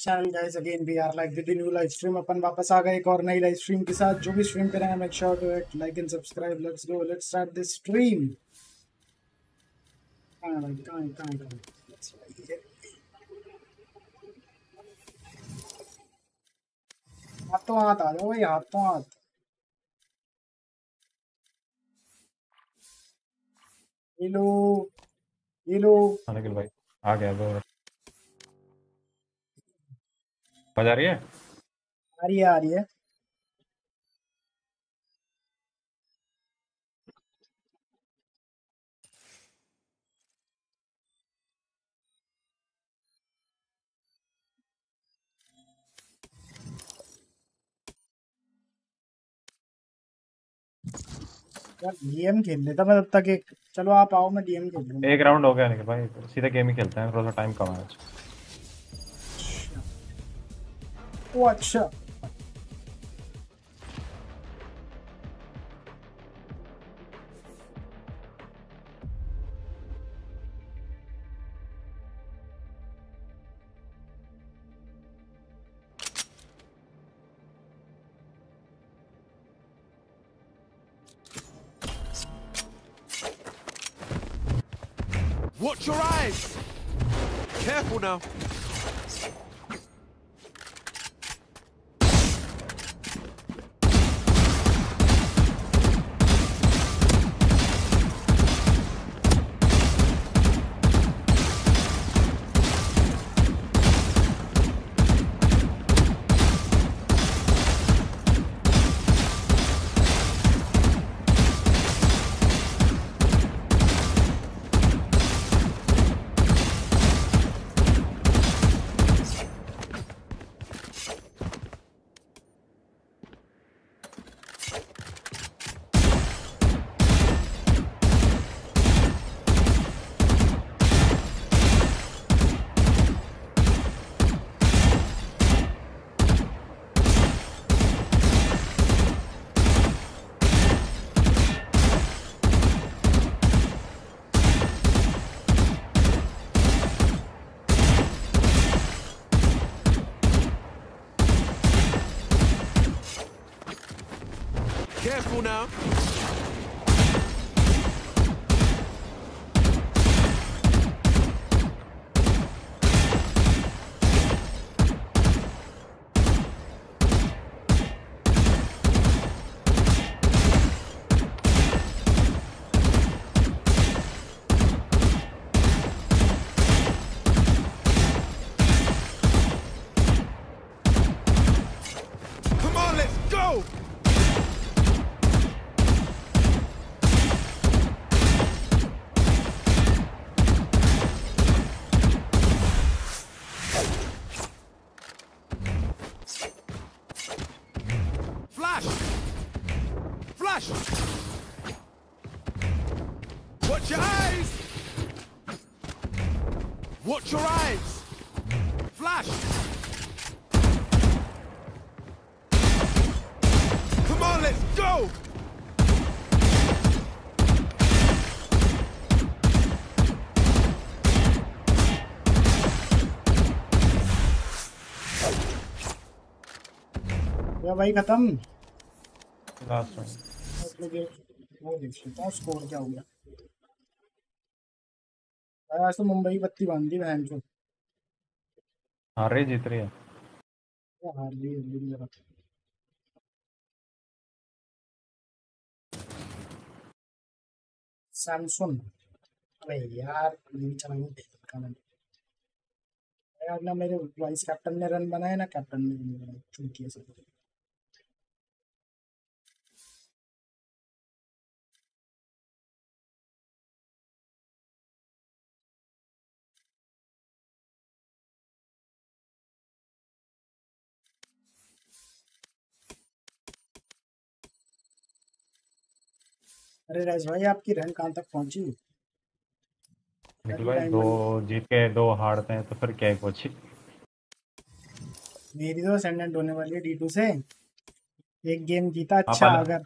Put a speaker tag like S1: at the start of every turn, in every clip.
S1: Channel guys again we are like with new live stream अपन वापस आ गए एक और नई लाइव स्ट्रीम के साथ। जो भी स्ट्रीम कर रहे हैं make sure to hit like and subscribe let's go let's start this stream कहाँ भाई? कहाँ कहाँ कहाँ हाथों हाथ आ जाओ भाई, हाथों हाथ। Hello hello.
S2: निखिल भाई, आ गया दो आवाज़ आ रही है?
S1: आ रही है आ रही है। यार डीएम खेल लेता मैं तब तक एक चलो आप आओ मैं डीएम खेल लूँगा
S2: एक राउंड हो गया निखिल भाई। सीधे गेम ही खेलते हैं थोड़ा सा टाइम कम है
S1: Watch.
S3: Watch your eyes! Careful now.
S1: या भाई खत्म।
S2: लास्ट
S1: ये- वो देख हूँ स्कोर क्या हो गया? भाई आज तो मुंबई बत्ती बाँध दी बहन चो
S2: हार रही जीत रही है?
S1: हार है सैमसंग अबे यार ये चलाने देखा मैंने। यार ना मेरे वाइस कैप्टन ने रन बनाए ना कैप्टन ने बनाए चूतिया से अरे राज भाई आपकी रैंक कहाँ तक पहुँची
S2: भाई दो जीत के दो हारते हैं तो फिर क्या पहुँची
S1: मेरी तो असेंडेंट होने वाली है डी2 से। एक गेम जीता अच्छा अगर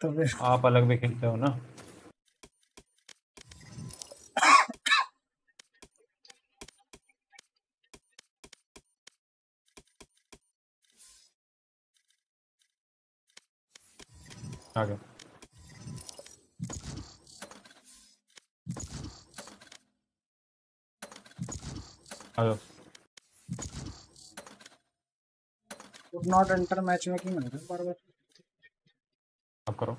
S1: तो फिर
S2: आप अलग भी खेलते हो ना? आगे। Okay. आ जाओ
S1: Could not enter matchmaking है? बार बार।
S2: अब करो।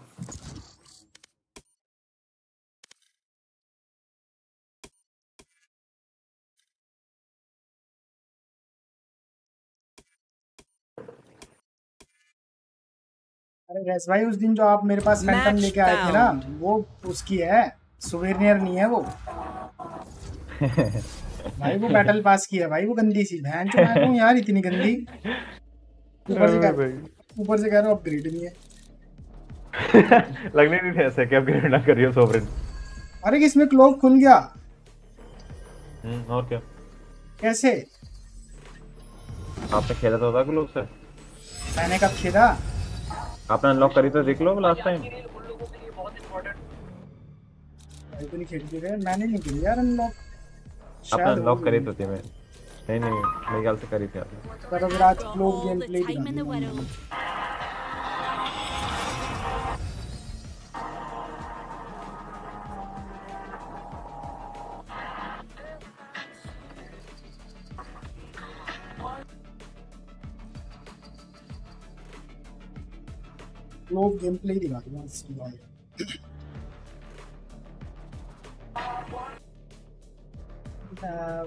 S1: अरे रेस भाई उस दिन जो आप मेरे पास फैंटम लेके आए थे ना वो उसकी है सुवेनियर नहीं है वो। भाई वो बैटल पास की है भाई वो गंदी सी बहन जो मैं कहूँ यार इतनी गंदी। ऊपर से कह ऊपर से कह रहा हूँ अपग्रेड नहीं है।
S2: लगने नहीं थे ऐसे कि अपग्रेड ना करियो सोवरेन
S1: अरे किसमें क्लोक खुल गया?
S2: हम्म और क्या?
S1: कैसे?
S2: आपने खेला तो था लोग से।
S1: मैंने कब खेला?
S2: आपने अनलॉक करी तो देख लो लास्ट टाइम
S1: भाई तो नहीं खेल के गए मैंने नहीं खेली यार अनलॉक
S2: आपने अनलॉक करी तो थी मैं। नहीं नहीं मेरे ख्याल से करी थी आपने।
S1: पर अगर आज Clove game
S4: play the
S1: game play दिखा दूँगा Uh,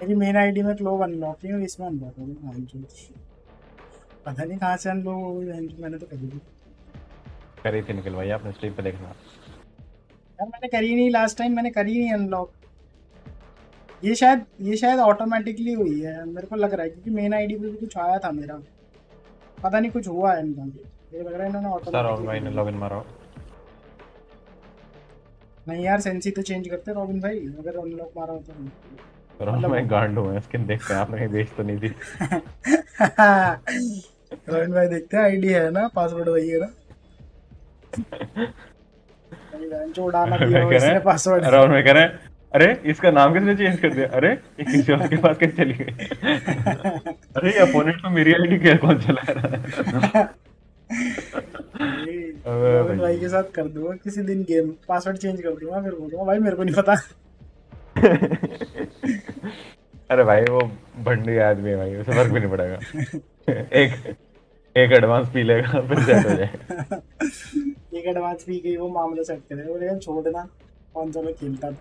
S1: मेरी मेन आईडी में क्लोव अनलॉक है और इसमें अनलॉक हो गया। हाँ जी पता नहीं कहाँ से अनलॉक हो गई चोद, मैंने तो करी नहीं।
S2: करी थी निकल भाई आपने स्ट्रीम पे देखना।
S1: यार मैंने करी नहीं लास्ट टाइम मैंने करी नहीं अनलॉक ये शायद ये शायद ऑटोमेटिकली हुई है मेरे को लग रहा है क्योंकि मेन आईडी पे भी कुछ आया था मेरा। पता नहीं कुछ हुआ है इनका। मुझे लग रहा है इन्होंने ऑटोमेटिकली
S2: लॉगिन मारो।
S1: नहीं यार सेंसी तो चेंज करते रॉबिन भाई। अगर अनलॉक मारा होता
S2: मैं गांड हूँ स्किन देखते हैं आपने कहीं बेच तो नहीं थी
S1: रॉबिन भाई देखते हैं आईडी है ना पासवर्ड वही है ना? अरे दिया इसने पासवर्ड
S2: मैं इसका नाम किसने चेंज कर दिया? अरे ये किसी और के पास कैसे चली गई? अरे ये अपोनेंट तो मेरी आईडी क्या कौन चला रहा है। भाई
S1: के साथ कर दूँगा किसी दिन गेम पासवर्ड चेंज कर दूँगा फिर बोलूँगा भाई मेरे को नहीं पता।
S2: अरे भाई वो भंडी आदमी है भाई उसे फ़र्क भी नहीं पड़ेगा। एक एक एडवांस पी लेगा फिर सेट हो जाएगा।
S1: एक एडवांस पी गई वो मामला सेट करे बोले यार छोड़ना कौन सा मैं खेलता था।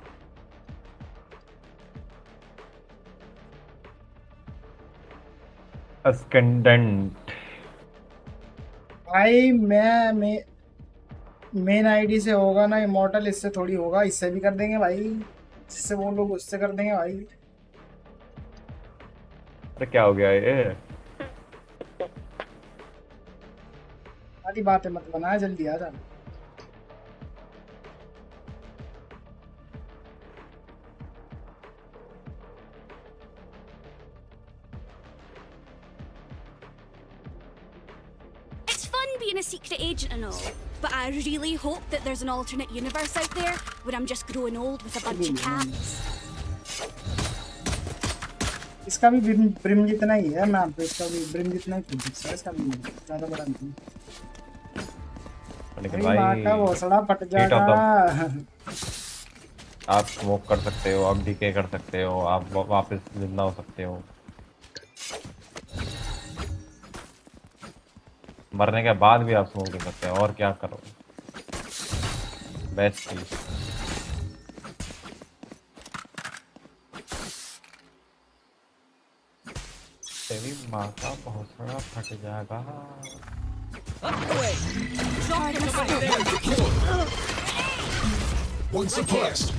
S2: अस्कंडेंट
S1: भाई मैं मे मेन आईडी से होगा ना इमोर्टल इससे थोड़ी होगा। इससे भी कर देंगे भाई। जिससे वो लोग उससे कर देंगे भाई।
S2: अरे क्या हो गया ये
S1: आधी बातें मत बना जल्दी आ जा
S4: It's fun being a secret agent and all, but I really hope that there's an alternate universe out there where I'm just growing old with a bunch of cats.
S1: इसका भी ब्रिम ब्रिम जितना ही है ma'am पे इसका भी brim जितना ही फूट है इसका भी ज़्यादा बड़ा नहीं।
S2: लेकिन
S1: का
S2: भाई
S1: फट
S2: Eight of
S1: जाएगा।
S2: आप स्मोक कर सकते हो आप डीके कर सकते हो आप वापस ज़िंदा हो सकते हो। मरने के बाद भी आप स्मोक कर सकते हो और क्या करो बेस्ट चीज़ माँ का बहुत सारा फट जाएगा
S5: One suppressed.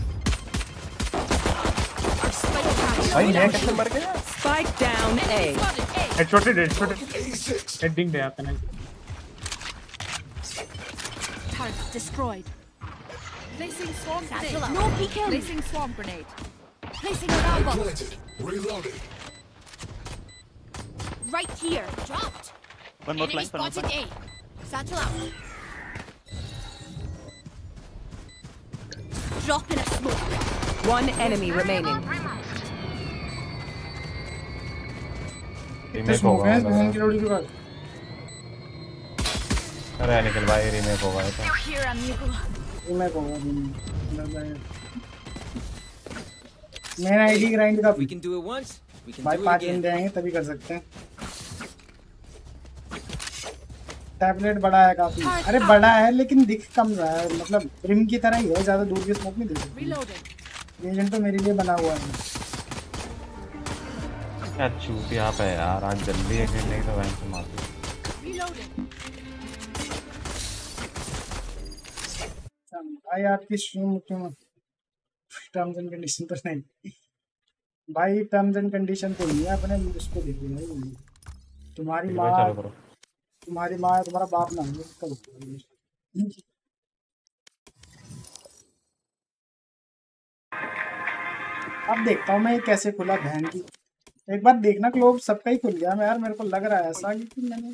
S2: भाई मैं कैसे मर गया
S6: Spike down A.
S2: Headshot headshot
S5: 86.
S7: Heading दे आपने
S4: Turret destroyed.
S8: Placing swarm
S4: Satchel
S8: grenade.
S4: out. No peeking.
S8: Placing swarm grenade.
S4: Placing alarm bomb.
S5: Planted. Reloading.
S4: Right here. Dropped.
S9: One more
S4: Enemy
S9: flank, one more
S4: spotted A. Satchel out. Drop in a smoke.
S6: One enemy remaining.
S1: कितने
S2: remake
S1: smoke
S2: होगा
S1: है
S2: लग
S1: बहन की
S2: रहा
S1: लोड़ी के बाद
S2: है। अरे निकल भाई रीमेक होगा ये तो
S4: Here, amigo.
S1: रीमेक होगा मेरा आईडी ग्राइंड का
S10: We can do it once.
S1: भाई पाँच बंदे आएँगे तभी कर सकते हैं। टैबलेट बड़ा है काफ़ी। अरे बड़ा है लेकिन दिख कम रहा है। मतलब रिम की तरह ही है ज़्यादा दूर की स्मोक नहीं दे सकती। एजेंट तो मेरे लिए बना हुआ है।
S2: क्या चूत यहाँ पे है यार आज जल्दी एक नहीं तो वहीं से मार दो।
S1: भाई आपकी स्ट्रीम क्यों टर्म्स एंड कंडीशन तो नहीं। भाई टर्म्स एंड कंडीशन तो नहीं है अपने उस पे देखो भाई तुम्हारी माँ तुम्हारी माँ तुम्हारा बाप ना है उसका भाई। अब देखता हूँ मैं ये कैसे खुला बहन की। एक बार देखना क्लोब सबका ही खुल गया मैं यार मेरे को लग रहा है ऐसा कि मैंने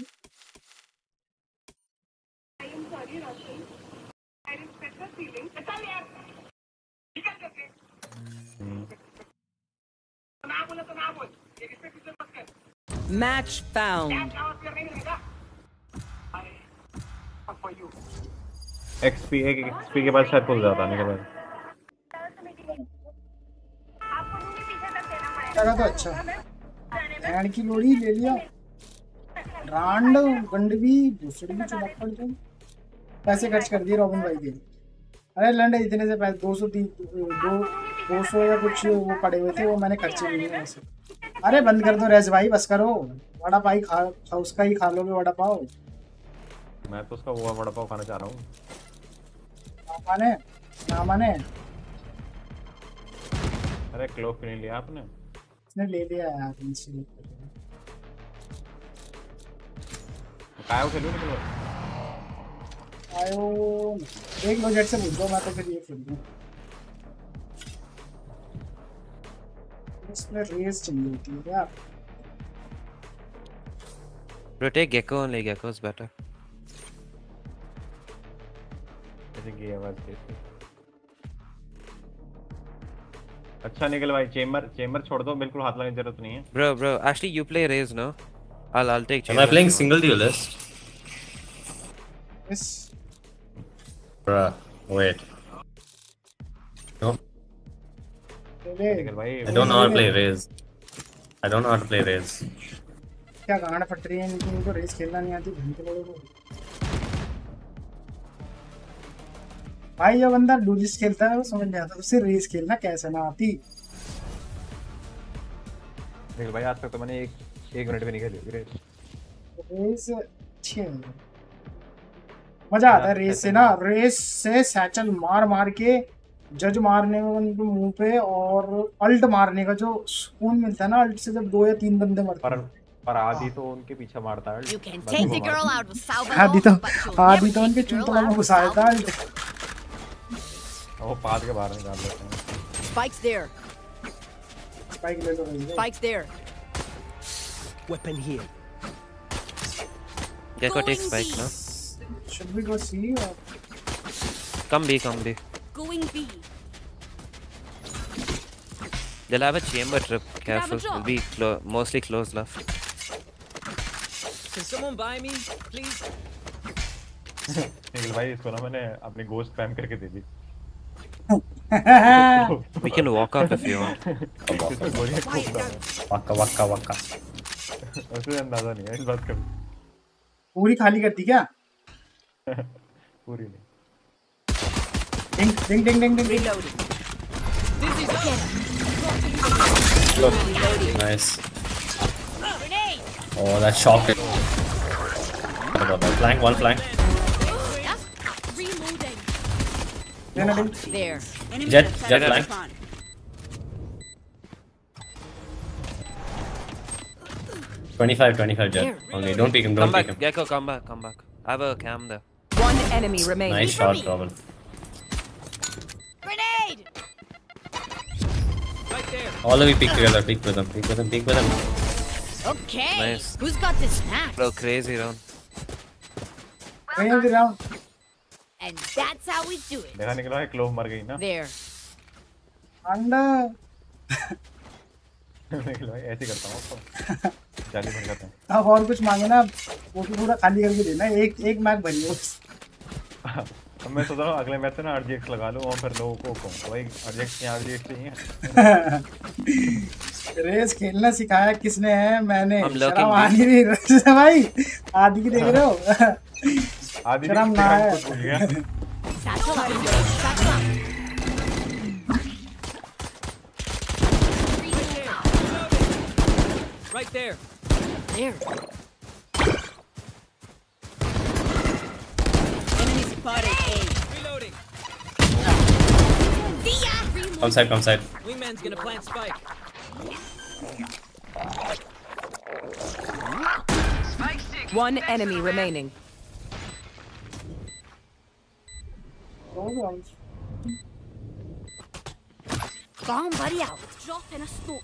S6: Match found.
S2: एक्सपी एक एक्सपी के बाद शायद खुल जाता निकल भाई
S1: लगा तो अच्छा। बहन की लोड़ी ले लिया। रांड गंडवी दूसरी भी चुनाव पड़ गई पैसे खर्च कर दिए रॉबिन भाई के अरे लंड इतने से पैसे दो सौ तीन दो दो सौ या कुछ वो पड़े हुए थे वो मैंने खर्चे नहीं किए वैसे। अरे बंद कर दो रेज भाई बस करो। वड़ा पाई खा खा- उसका ही खा लोगे वड़ा पाव।
S2: मैं तो उसका वो वड़ा पाव खाना चाह रहा हूँ।
S1: ना माने ना
S2: अरे क्लोव क्यों नहीं लिया आपने?
S1: इसने ले लिया यार इनसे
S2: काय खेलूँ निकल।
S1: आयो एक लो जेट से पूछ दो मैं तो फिर ये खेल दूँ इसमें रेस चाहिए होती है यार
S9: Rotate Gecko only. Gecko is better.
S2: ऐसे की आवाज़ कैसी अच्छा निकल भाई चेम्बर चेम्बर छोड़ दो बिल्कुल हाथ लगाने की ज़रूरत नहीं है
S9: Bro, bro. You play Raze, no? I'll, I'll take.
S11: Am I
S9: Chamber
S11: playing
S9: if you want.
S11: single duelist? Bruh, wait. No, I don't know how to play Raze. I don't know how to play Raze.
S1: क्या गाना फट रही है इनकी इनको race खेलना नहीं आती घंटे लोगों को भाई ये बंदा डूलिस खेलता है वो समझ नहीं आता उसे रेस खेलना कैसे ना आती
S2: निकल भाई आज तक तो मैंने एक एक मिनट भी नहीं खेली ग्रेट
S1: रेस अच्छी है मज़ा आता है रेस से ना। रेस से सैचल मार मार के जज मारने में उनके मुँह पे और अल्ट मारने का जो सुकून मिलता है ना अल्ट से जब दो या तीन बंदे मरते
S2: पर
S1: हैं।
S2: पर आदि तो उनके पीछे मारता है है।
S1: आदि तो आदि तो उनके चूतड़ा में घुसा देता है
S2: वो पाद के बाहर निकाल लेते हैं.
S1: स्पाइक ले लो भाई
S8: Spikes there.
S10: Weapon here.
S9: Gecko takes
S4: Going
S1: should we go C और
S9: Come B, come B.
S4: Going B.
S9: They'll have a chamber trip. Careful. Will be clo- mostly close left.
S10: Can someone buy me, please?
S2: निकल भाई इसको ना मैंने अपनी गोश्त spam करके दे दी
S9: We can walk up if you want.
S11: Waka waka waka.
S2: उसे अंदाज़ा नहीं है इस बात का
S1: पूरी खाली करती क्या
S2: पूरी नहीं
S1: डिंग डिंग डिंग डिंग डिंग
S8: Reloading.
S11: Nice.
S4: Grenade.
S11: Oh, that shocked it. What about that? Flank, one flank.
S4: Reloading.
S1: लेना दिल
S8: There.
S11: Jet, jet flank. Twenty-five, twenty-five jet. Okay, don't pick him,
S9: Come
S11: don't pick
S9: back,
S11: him.
S9: Gecko, come back, come back. I have a cam there.
S6: One enemy remaining.
S11: Nice shot, Robin.
S8: Grenade!
S10: Right there.
S11: All of you pick together, pick with him, pick with him, pick with him.
S8: Okay.
S9: Nice.
S8: Who's got the snack?
S9: Bro, crazy round.
S1: कहीं भी round
S8: And that's how we do it.
S2: देखा निकला है clove मर गई ना
S8: There.
S1: अंडा
S2: निकला है ऐसे ही करता हूँ उसको जाली भर जाता है
S1: अब और कुछ मांगे ना वो भी पूरा खाली करके देना एक एक मैच भरी हो
S2: अब मैं सोच रहा हूँ अगले मैच से ना आरजीएक्स लगा लूँ और फिर लोगों को कहूँ भाई आरजीएक्स यहाँ आरजीएक्स चाहिए
S1: रेस खेलना सिखाया किसने है मैंने शर्म
S9: भी-
S1: आनी नहीं रही है भाई आदि की देख रहे हो
S2: आदि
S1: शर्म ना है.
S10: Right there.
S8: There. Spotted A.
S10: Reloading.
S11: Come side, come side.
S10: Wingman's gonna plant spike.
S6: One enemy remaining.
S8: Bomb buddy out.
S4: Drop in a smoke.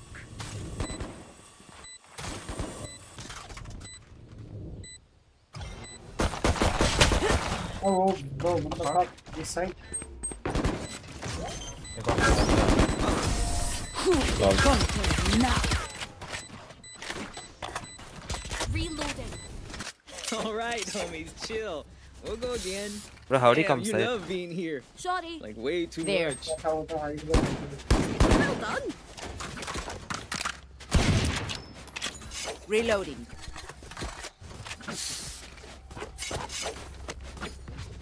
S1: Oh, oh, bro,
S2: the? This
S11: side?
S4: Reloading.
S10: Alright, homies, chill. We'll go again.
S9: Bro, how'd he come
S10: you
S9: side?
S10: love being here.
S4: Shorty.
S10: Like, way too
S8: there.
S10: much.
S4: Well done.
S8: Reloading.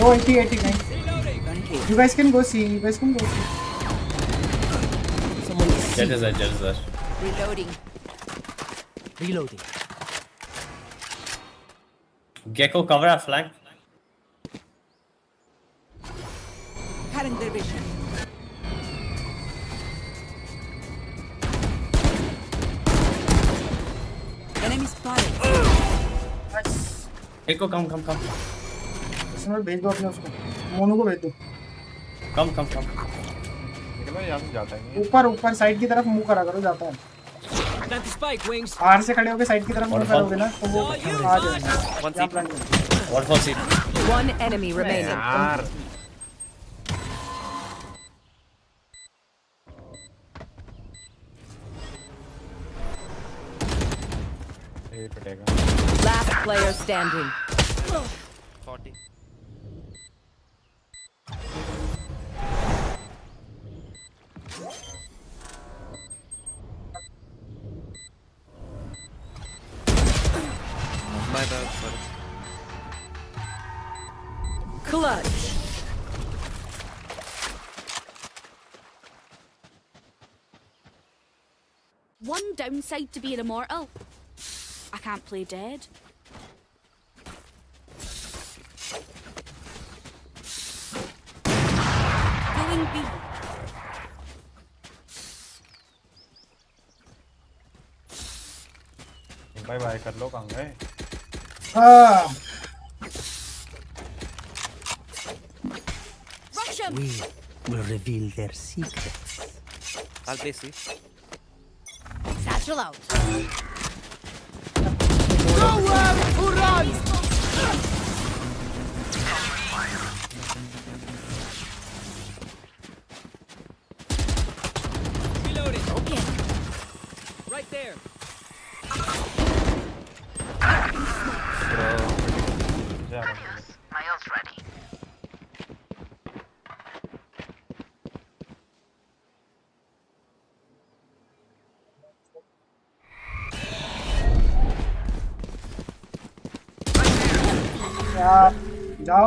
S1: No, 80, guys. You guys can go see. You guys can go see.
S11: Someone is Jet is there, jet is there.
S8: Reloading.
S10: Reloading.
S11: Gecko, cover our flank.
S8: Current division. Enemy spotted.
S1: Nice.
S11: Gecko, come, come, come.
S1: इसमें भेज दो अपने उसको। मोनू को भेज दो।
S2: जाता ही नहीं
S1: ऊपर ऊपर साइड की तरफ़ मुँह करा करो जाता है. बाहर से खड़े होकर साइड की तरफ़ मुँह करोगे ना तो वो आ जाएगा.
S2: यार।
S6: Last player standing.
S9: 40. My bad, sorry.
S6: Clutch.
S4: One downside to being immortal. I can't play dead. Going B.
S2: Bye bye कर लो कहाँ गए
S1: हाँ
S4: Rush him!
S10: We will reveal their secrets.
S9: I'll play C.
S8: Satchel out.
S10: Reloading.
S8: Okay.
S10: Right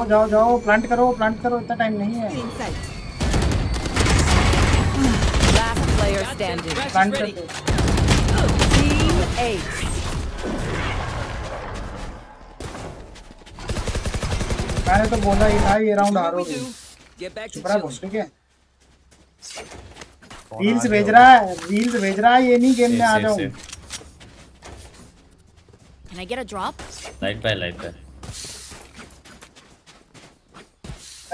S1: जाओ जाओ plant करो plant करो इतना time नहीं है. प्लांट कर दो. मैंने तो बोला ही था ये राउंड हारोगे चुप रहा. ठीक है रील्स भेज रहा है रील्स भेज रहा है ये नहीं गेम में आ जाऊँ.
S4: Can I get a drop?
S11: Light by, light by.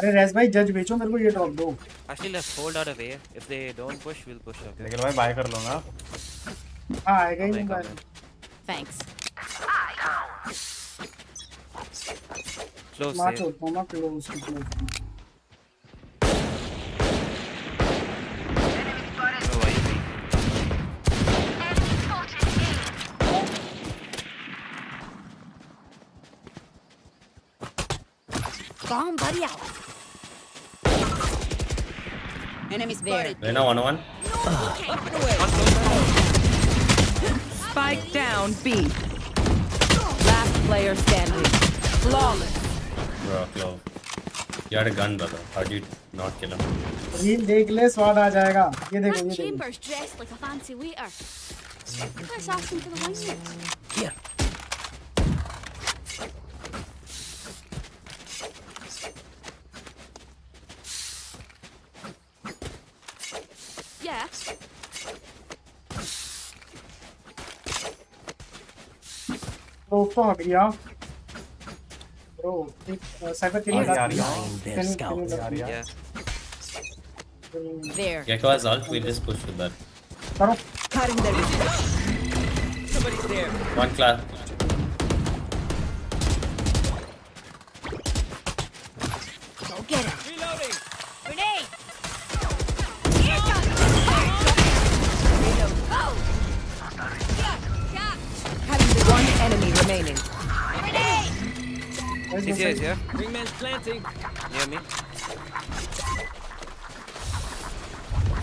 S1: अरे रेस भाई जज बेचो मेरे को ये ड्रॉप दो
S9: let's hold out of A. If they don't push, we'll push up.
S2: लेकिन भाई बाय कर लो ना
S1: हाँ आएगा ही
S9: in.
S4: Thanks.
S9: Close
S1: मार
S9: A.
S1: छोड़ता हूँ मैं
S9: close
S4: close on, buddy out.
S8: Enemy spotted.
S11: Reyna, one on one.
S6: Spike down B. Last player standing. Flawless.
S11: Bro, Clove. You had a gun, brother. How'd you not kill him?
S1: Reel देख ले स्वाद आ जाएगा ये देखो
S4: That
S1: ये देखो
S4: chamber's dressed like a fancy waiter. Let's ask him for the wine.
S10: Here.
S1: तो तो हट गया ब्रो एक साइबर के लिए
S2: आ रही है
S10: Their scouts.
S2: आ रही है
S9: Yeah.
S8: There.
S11: Gecko has ult. We just push with that.
S1: करो
S8: Cutting their vision.
S10: Somebody's there.
S11: One class.
S9: here.
S10: Planting.
S9: Near me.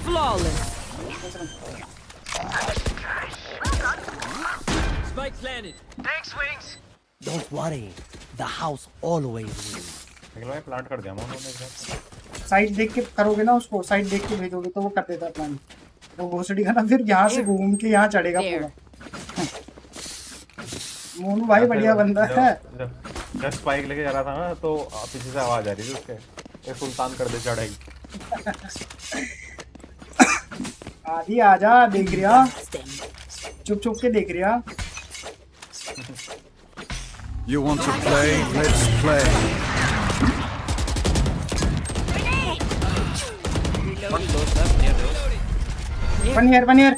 S6: Flawless.
S10: Spike planted. Thanks, Wings.
S7: Don't worry. The house always wins.
S2: भाई plant कर दिया उन्होंने
S1: side देख के करोगे ना उसको साइड देख के भेजोगे तो वो कर देता प्लान वो घोसड़ी का ना फिर यहाँ से घूम के यहाँ चढ़ेगा पूरा मोनू भाई बढ़िया बंदा है
S2: जब जब स्पाइक लेके जा रहा था ना तो पीछे से आवाज़ आ रही थी उसके ये सुल्तान कर दे चढ़ाई
S1: आदि आजा देख रिया चुप चुप के देख रिया
S3: You want to play? Let's play.
S9: One close left, near those.
S1: One year one year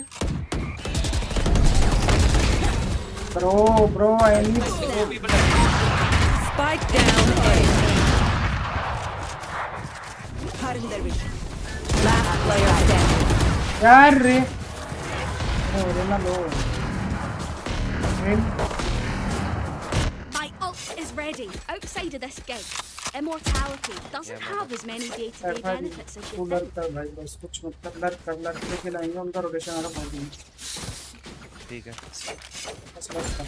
S1: bro bro I need
S6: Spike down A.
S8: Cutting their vision.
S6: Last player standing.
S1: यार रे ओ रे ना लो रे
S4: My ult is ready. Outside of this gig, immortality doesn't
S9: Yeah,
S4: have as many day-to-day benefits as
S1: तू
S4: you
S1: लर
S4: think.
S1: कर भाई बस कुछ मत कर लर कर लर लेके लाएंगे उनका रोटेशन आ रहा भाई
S9: ठीक है
S1: बस लर कर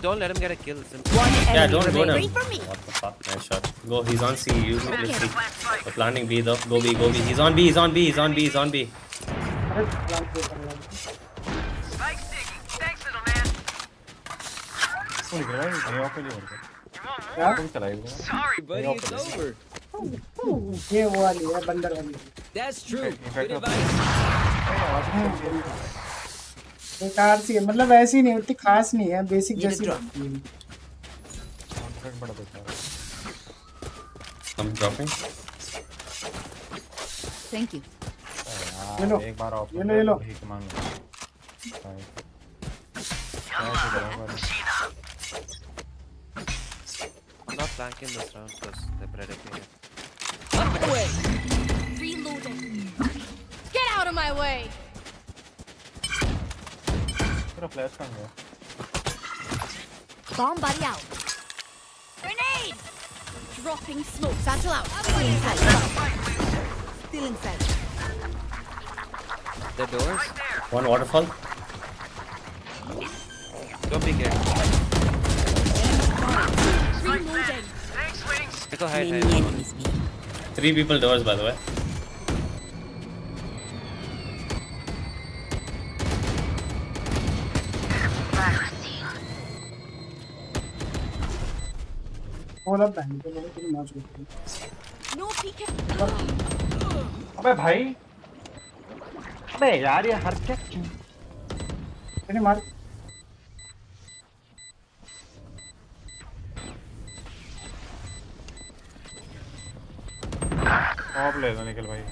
S1: no.
S9: just don't let him get a kill simple
S6: One
S11: Yeah,
S6: enemy
S11: don't go
S6: remaining.
S11: down.
S4: for me.
S11: What the fuck? Nice shot. Go. He's on C. Use it. Let's see. We're planning B though. Go B. Go B. He's on B. He's on B. He's on B. He's on B.
S1: अरे plan पे कर रहा
S2: तू निकल भाई नहीं of के लिए और
S1: क्या
S2: तुम चलाएगा
S10: Sorry, buddy, it's over.
S1: ये वो वाली है बंदर वाली
S10: That's true.
S2: Effect
S10: Good
S2: of-
S10: advice.
S1: बेकार सी है मतलब ऐसी नहीं होती खास नहीं है बेसिक जैसी है।
S2: कॉन्फिडेंट बड़ा बेकार है
S11: I'm dropping.
S8: Thank you.
S1: ये लो,
S2: एक बार ऑफ़
S1: ये लो, ये लो।
S2: भीख मांग ही
S9: I'm not flanking this round because they're predicting it.
S4: Reloading. Get out of my way.
S2: ಹತ್ರ ಫ್ಲಾಶ್ ಹಂಗೆ
S4: Bomb buddy out. Grenade! Dropping smoke. Satchel out.
S8: Still inside. Still inside.
S9: The doors?
S11: Right One waterfall.
S9: Go big here.
S4: Reloading.
S9: Thanks, wings.
S8: Many enemies.
S11: Three people doors, by the way.
S1: बोला बहन को बोला तुम match होती
S4: No peeking.
S2: अबे भाई अबे यार ये हर क्या क्यों
S1: तेरे मार
S2: ऑफ़ ले निकल भाई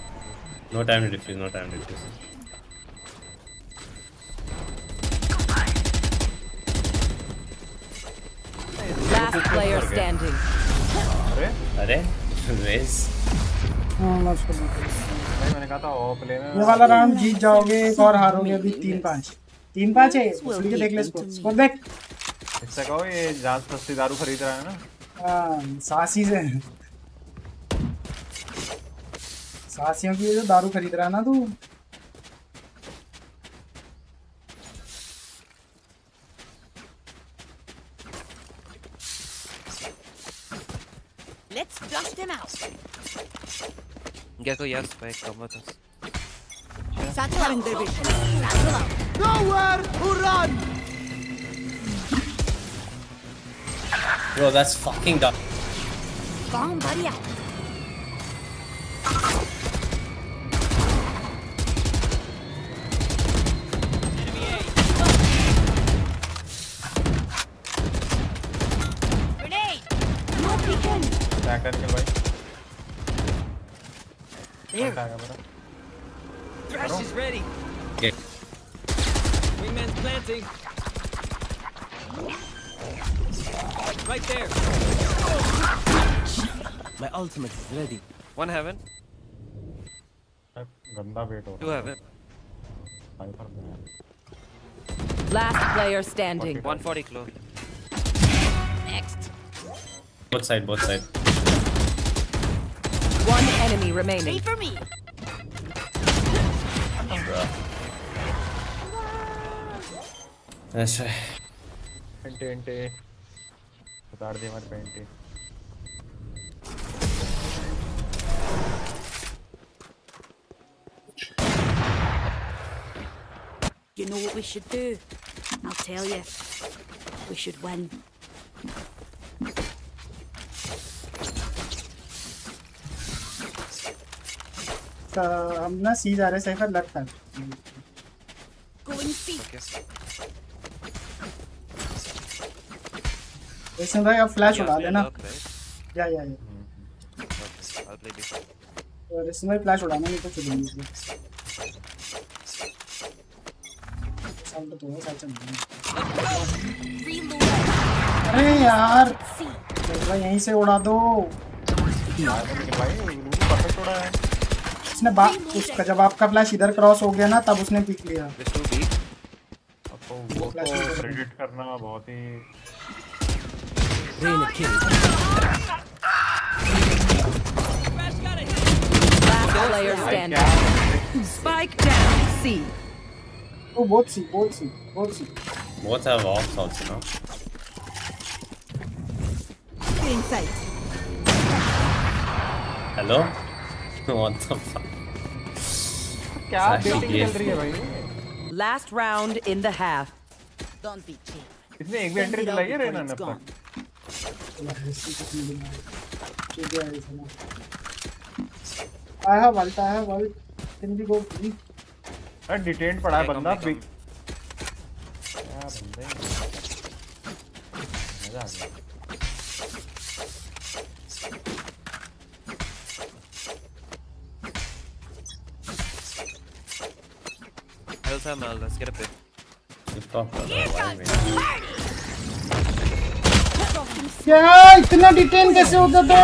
S11: No time to defuse. No time to defuse.
S6: Last player standing.
S2: अरे
S11: अरे रेस
S1: हाँ मैं
S2: मैंने कहा था ऑफ़ लेना
S1: ये वाला राउंड जीत जाओगे एक और हारोगे अभी तीन पाँच। तीन पाँच है इसलिए देख ले इसको। इसको देख।
S2: इससे कहो ये से सस्ती दारू खरीद रहा है ना?
S1: हाँ सासी से। सासियों की जो दारू खरीद रहा है ना तू?
S9: Gecko, yes, spike, come with us.
S8: Satchel out. Their vision.
S4: Satchel out.
S7: Nowhere to run!
S11: Bro, that's fucking dumb.
S4: Bomb buddy out.
S8: There.
S2: आ गया मेरा
S10: Thresh is ready.
S11: Okay.
S10: Wingman's planting. Right there.
S7: My ultimate is ready.
S9: One heaven,
S2: गंदा wait हो
S9: two heaven,
S2: Sniper में है।
S6: Last player standing.
S9: 140 close.
S4: Next.
S11: Both side, both side.
S6: One enemy remaining.
S4: Wait for me.
S11: That's right.
S2: पेंटे पेंटे उतार दिए मत पेंटे
S4: You know what we should do? I'll tell you. We should win.
S1: हम ना सी जा रहे है
S4: C.
S9: Okay.
S1: इसमें भाई फ्लैश उड़ा देना या या या. और इसमें फ्लैश उड़ाना नहीं तो चलेंगे इसमें तो है साथ चल अरे यार भाई, यहीं से उड़ा दो
S2: है
S1: उसने बा उसका जब आपका फ्लैश इधर क्रॉस हो गया ना तब उसने पिक लिया
S2: तो वो तो प्रेडिक्ट करना बहुत ही
S6: player standing. Spike down. C.
S1: ओ बहुत सी बहुत सी बहुत C
S11: Both have also, no?
S8: Still inside.
S11: Hello? What the fuck?
S2: क्या बेटिंग. चल रही है भाई
S6: Last round in the half.
S8: Don't be cheap.
S2: इसने एक भी एंट्री दिलाई है रेना ने
S1: ult, I have ult. Can we go free?
S2: अरे डिटेन पड़ा है बंदा बिग क्या बंदे मज़ा आ गया
S9: I also have Mal, let's get a pick.
S11: Stop, brother. Why me?
S1: क्या इतना डिटेन कैसे होता था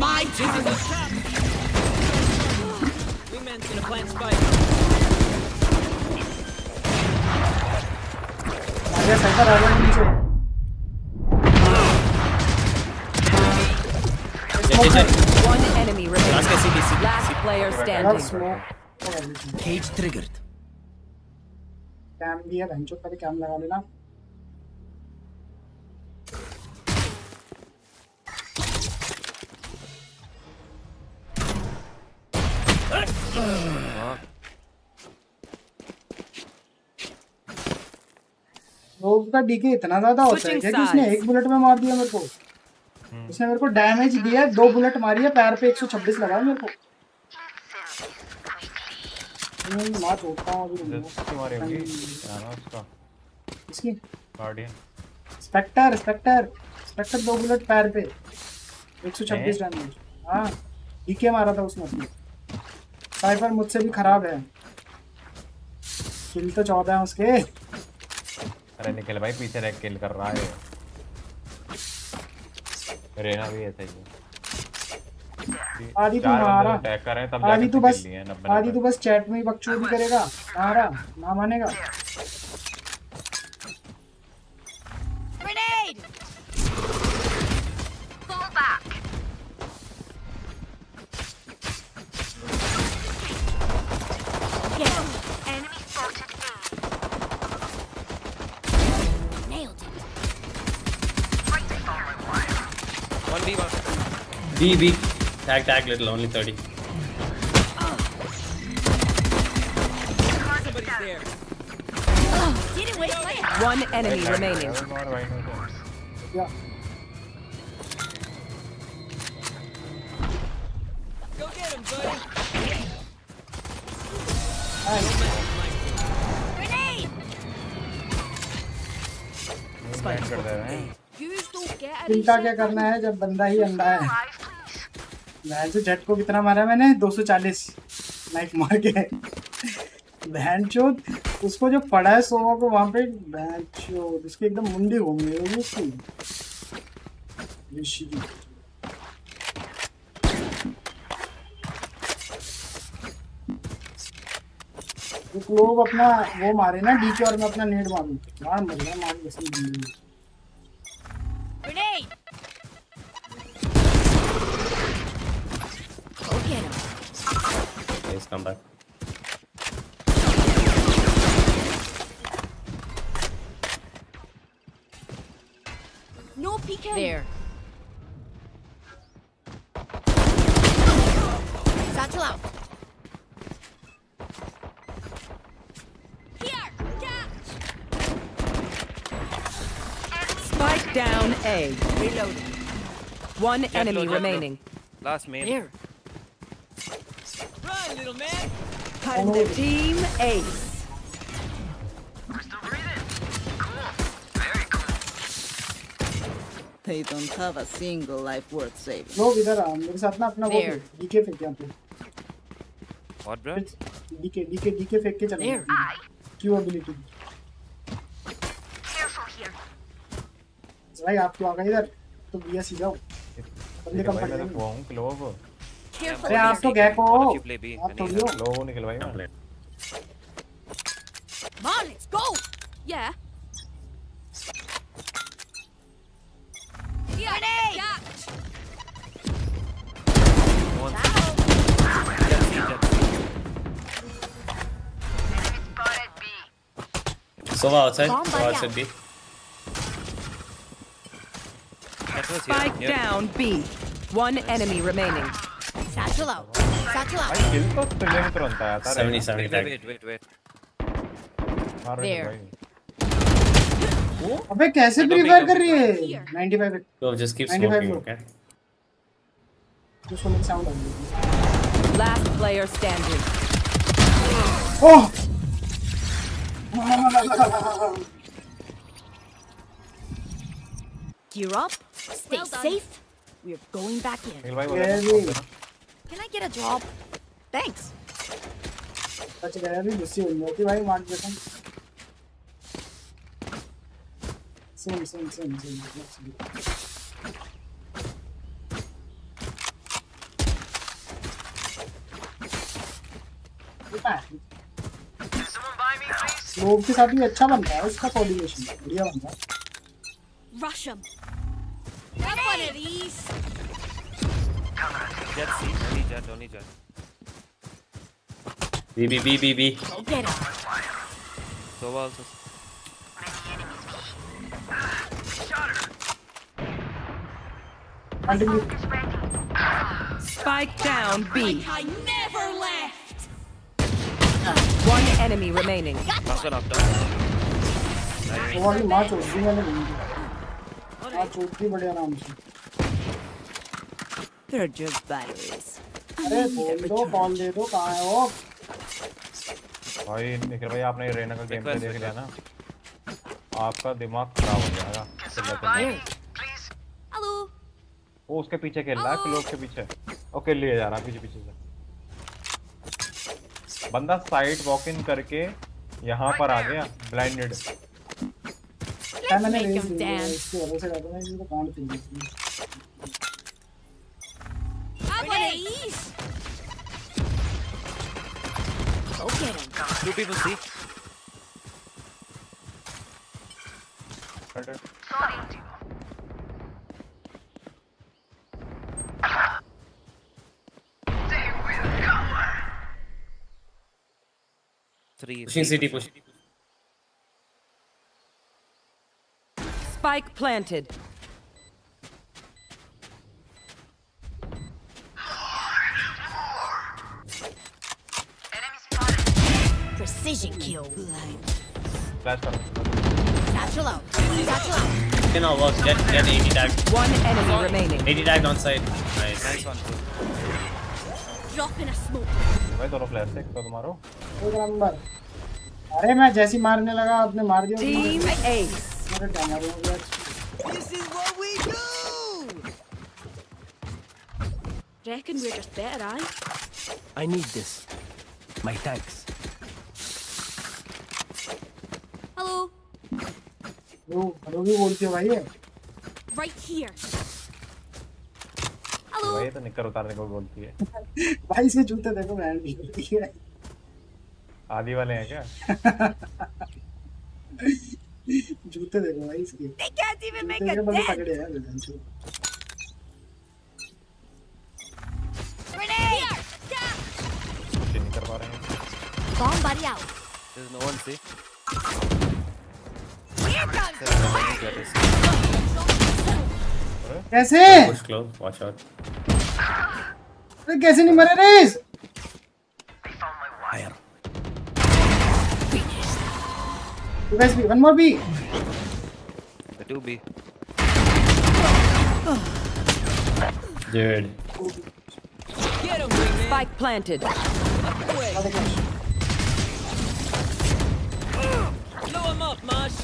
S8: My turn.
S10: Wingman's gonna plant spike.
S1: आ गया साइकिल आ गया नीचे
S11: Jet, jet, jet.
S6: One enemy
S11: Last
S6: remaining.
S11: guy, CT, CT.
S6: Last player
S1: यार
S6: standing.
S1: Smoke
S7: Cage triggered.
S1: Cam भी है बेंचो पर कैम लगा लेना का डीके इतना ज़्यादा होता है कि उसने एक बुलेट में मार दिया मेरे को? उसने मेरे को डैमेज दिया दो बुलेट मारी है पैर पे 126 लगा है मेरे को। मार हूँ अभी रुक
S2: Just तुम्हारी होगी क्या नाम उसका
S1: इसकी
S2: गार्डियन
S1: स्पेक्टर स्पेक्टर स्पेक्टर दो बुलेट पैर पे। 126 डैमेज हाँ डीके मारा था उसने अपने। साइफर मुझसे भी खराब है। किल तो चौदह है उसके।
S2: अरे निखिल भाई पीछे रह किल कर रहा है। रेना भी ऐसा ही है
S1: आदि तू मारा
S2: अटैक कर रहे हैं तब
S1: आदि तू बस
S2: हैं,
S1: आदि तू बस चैट में ही बकचोदी करेगा मारा ना मानेगा.
S4: Nailed it.
S9: One B, one.
S11: B, B. Tag, tag, little, only 30.
S10: Somebody's there.
S4: Didn't waste my
S6: One enemy remaining.
S2: और भाई ने तो-
S1: या
S10: Go get him, buddy.
S4: Grenade!
S2: movement कर दे रहे हैं
S4: Yous don't get a
S1: चिंता
S4: reset
S1: क्या करना है जब बंदा ही अंधा है मैं तो जेट को कितना मारा मैंने? 240 नाइफ मार के। बहन चोद, उसको जो पड़ा है सोवा को वहाँ पे, बहन चोद, उसकी एकदम मुंडी घूम गई होगी उसकी। ऋषि कुछ लोग अपना वो मारे ना डी और मैं अपना नेट मारूं। मार मर गया मार कैसे
S11: Please come back.
S4: No peeking.
S8: There. Satchel out.
S4: Here! Catch!
S6: Spike down A.
S8: Reloading.
S6: One
S9: Jet
S6: enemy
S9: low, jet low.
S6: remaining.
S9: Last main.
S8: There.
S10: Run, little man.
S6: Team Ace.
S8: They don't have a single life worth saving.
S1: लोग इधर आ मेरे साथ ना अपना वो
S8: There.
S1: DK फेंक यहाँ पे
S9: What, bro?
S1: डीके डीके डीके फेंक के चले
S8: There.
S1: क्यू एबिलिटी भाई आप तो आ गए इधर तो बिया सीधा हो बंदे
S2: निखिल
S1: कम
S2: भाई
S1: पड़
S2: मैं तो
S1: जाएँगे
S2: हुआ हूँ किलो वो
S4: Careful.
S1: अरे आप तो गैप हो
S9: What if you play B?
S1: आप
S9: and
S1: थोड़ी
S9: he's
S1: हो
S9: up?
S2: लो निखिल भाई मैं
S11: Complete.
S4: Come on, let's go! Yeah. Here! Catch!
S9: One. Jet C, jet C.
S11: Sova outside.
S4: Bomb
S11: Sova
S4: buddy
S11: outside B.
S9: Jet was here.
S6: Spike
S9: Here.
S6: down B. One enemy remaining.
S8: Satchel out. Satchel out.
S2: भाई किल तो तुझे में तुरंत आया था
S11: 70, 70
S9: Wait,
S11: tag.
S9: wait, wait, wait.
S2: मार रहे थे
S8: There.
S2: भाई
S1: अबे कैसे
S9: I don't
S1: pre
S9: think
S1: fire
S9: I'll
S1: कर
S9: be
S1: रही है 95
S11: So just keep
S1: 95
S11: smoking,
S1: low.
S11: okay?
S1: जो सोने साउंड आ रही
S6: Last player standing.
S1: है ओह
S8: Gear up. Stay
S4: Well done.
S8: safe. We're going back in.
S2: Nikhil भाई
S1: गया
S2: बोला
S1: भी
S8: Can I get a drop? Thanks.
S1: सच गया भी गुस्से हो गई होती भाई मार देता सेम सेम सेम सेम लोग के साथ भी अच्छा बनता है उसका कोऑर्डिनेशन बढ़िया बनता है
S4: Rush him. Have one of these.
S9: Jet C, only jet, only jet.
S11: B, B, B, B, B.
S8: Get him.
S9: So also.
S6: Spike down B.
S4: I never left.
S6: One enemy remaining.
S9: Master knocked down.
S1: Nice.
S6: They're just batteries.
S1: अरे बोल दो call दे दो कहाँ है वो?
S2: भाई निखिल भाई आपने रेना का गेम प्ले देख लिया ना? आपका दिमाग खराब हो जाएगा।
S4: Hello.
S2: वो उसके पीछे खेल रहा है क्लोज के पीछे। ओके लिए जा रहा है पीछे पीछे से। बंदा साइड वॉक इन करके यहाँ पर आ गया ब्लाइंडेड
S1: मैंने
S4: these.
S8: Go get him.
S9: Two people C. Three.
S11: Pushing city, pushing.
S6: Spike planted.
S8: Precision kill.
S2: Flash कर
S8: Satchel out. Satchel out.
S11: Can all work. Get get 80 tagged.
S6: One enemy remaining.
S11: 80 tagged on side. Nice.
S9: Nice one.
S4: Drop in a smoke.
S2: भाई दोनों flash थे तो तुम्हारो
S1: एक number अरे मैं जैसी मारने लगा आपने मार दिया
S6: Team Ace.
S1: मेरे डैमेज हो गया
S7: This is what we do!
S4: Reckon we're just better, aye?
S7: I need this. My thanks.
S1: बोलती हो भाई ये
S4: Right here. Hello.
S2: भाई तो निकर उतारने को बोलती है
S1: भाई इसके जूते देखो बैंड भी है
S2: आदि वाले हैं क्या
S1: जूते देखो भाई इसके
S6: They can't even make a dent.
S1: तगड़े हैं
S4: Grenade.
S2: नहीं कर पा रहे हैं
S8: Bomb buddy out.
S9: There's no one C.
S1: कैसे
S11: Push close. Watch out.
S1: अरे कैसे नहीं मरे Raze
S7: Fire.
S1: You guys be one more B.
S9: The two B.
S11: Dude.
S6: Spike planted.
S10: Blow him up, Marsh.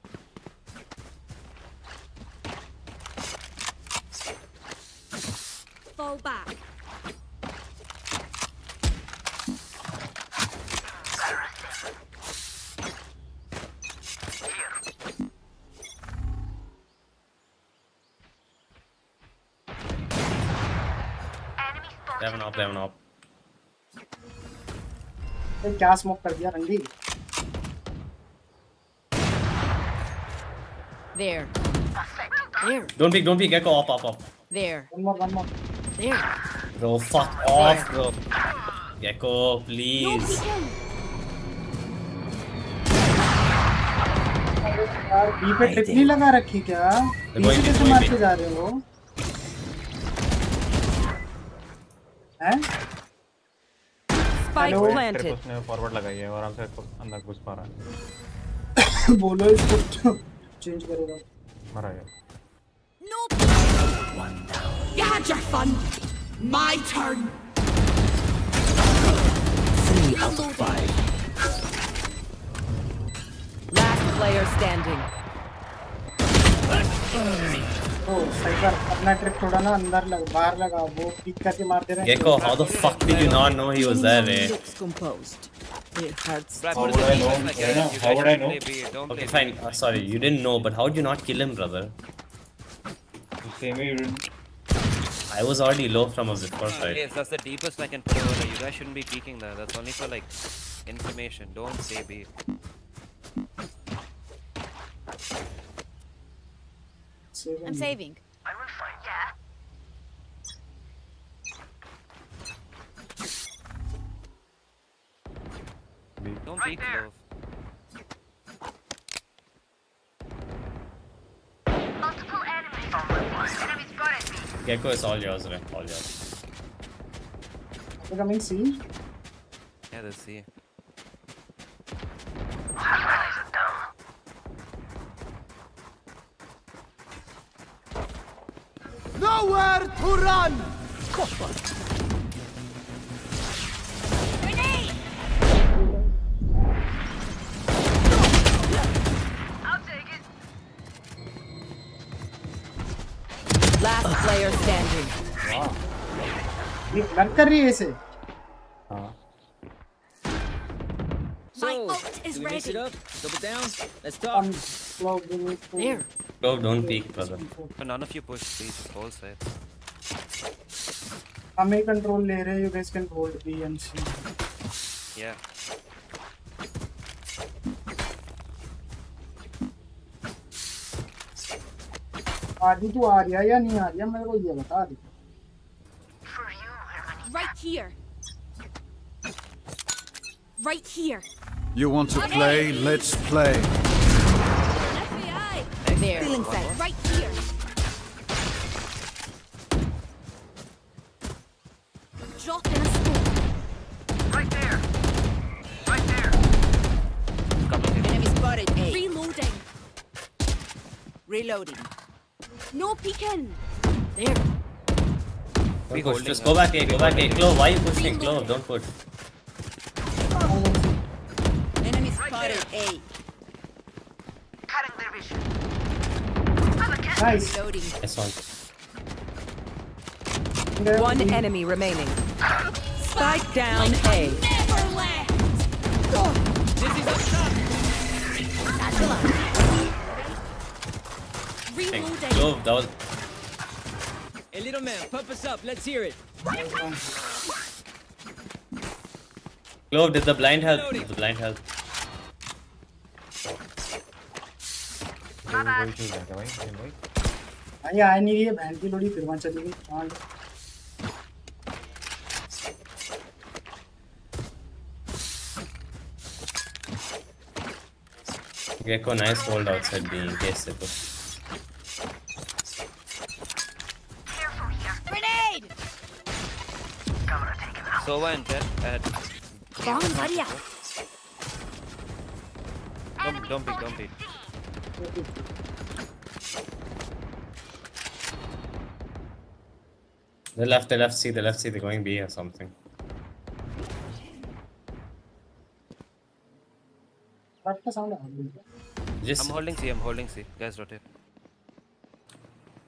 S4: Fall back.
S11: Seven up, seven up.
S1: ये क्या smoke कर दिया रंगी
S8: There. There.
S11: Don't peek, don't peek. Gecko up, up, up.
S8: There.
S1: One more one more
S8: There.
S11: Bro, fuck off, bro. Gecko, please.
S1: B पे trip नहीं लगा रखी क्या कैसे मार के जा रहे हो हैं
S6: Spike
S1: Hello?
S6: planted.
S2: उसने फॉरवर्ड लगाई है और आराम से अंदर घुस पा रहा है
S1: बोलो इसको चेंज करेगा
S2: मरा गया
S4: No.
S6: You had your fun. My turn.
S7: Three out of five.
S6: Last player standing.
S11: Gecko, how the fuck did you not know he was there, eh?
S6: It hurts.
S2: How would I know? How would I know?
S11: Okay, fine. Uh, sorry, you didn't know, but how'd you not kill him, brother?
S2: Same way you didn't.
S11: I was already low from a before,
S9: B.
S11: right?
S9: Yes, that's the deepest I can put over there. You guys shouldn't be peeking there. That's only for like information. Don't say
S4: I'm saving. I will find yeah.
S9: Don't peek close.
S11: Gecko, is all yours, right? All yours.
S1: They're coming C?
S9: Yeah, they're C.
S7: Nowhere to run!
S6: player standing.
S1: ये लग कर रही है इसे
S2: हाँ
S4: My
S10: So,
S4: ult is
S10: do we mix it
S4: ready.
S10: up? Double down? Let's talk.
S1: हम लोग
S8: There.
S11: Bro, don't peek, brother.
S9: But none of you push B, just hold side.
S1: हम ही कंट्रोल ले रहे हैं you guys can hold B and C
S9: Yeah.
S1: आदि तू आ रहा है या नहीं आ रहा मेरे को ये बता दे
S4: Right here. Right here.
S3: You want to play? Let's play.
S4: FBI.
S8: There.
S6: Feeling sight.
S4: Right here. Drop in a smoke.
S6: Enemy spotted A.
S4: Reloading.
S6: Reloading.
S4: No peeking.
S8: There.
S11: Don't. Just go back here. Go back here. Clove. Why you pushing? Clove. Don't push.
S6: Enemy spotted A.
S1: Cutting
S6: their vision.
S11: Nice. Reloading. One.
S6: One enemy remaining. Spike down A.
S4: Never left.
S8: This is a shot.
S4: Reloading.
S11: Clove, that was.
S10: Hey, little man, pump us up. Let's hear it.
S11: Clove, did the blind help? Did the blind help?
S2: वही चीज है भाई same भाई
S1: भाई आ नहीं रही है बहन की लोड़ी फिर वहां चली गई हाँ
S11: Gecko, nice hold outside B in case they
S9: Sola and Jet ahead. Eh.
S4: Bomb buddy out.
S9: Don't, be, don't be.
S11: The left, the left, see the left, see they're going B or something.
S1: What the sound?
S11: Just
S9: I'm holding C, I'm holding C. Guys, rotate.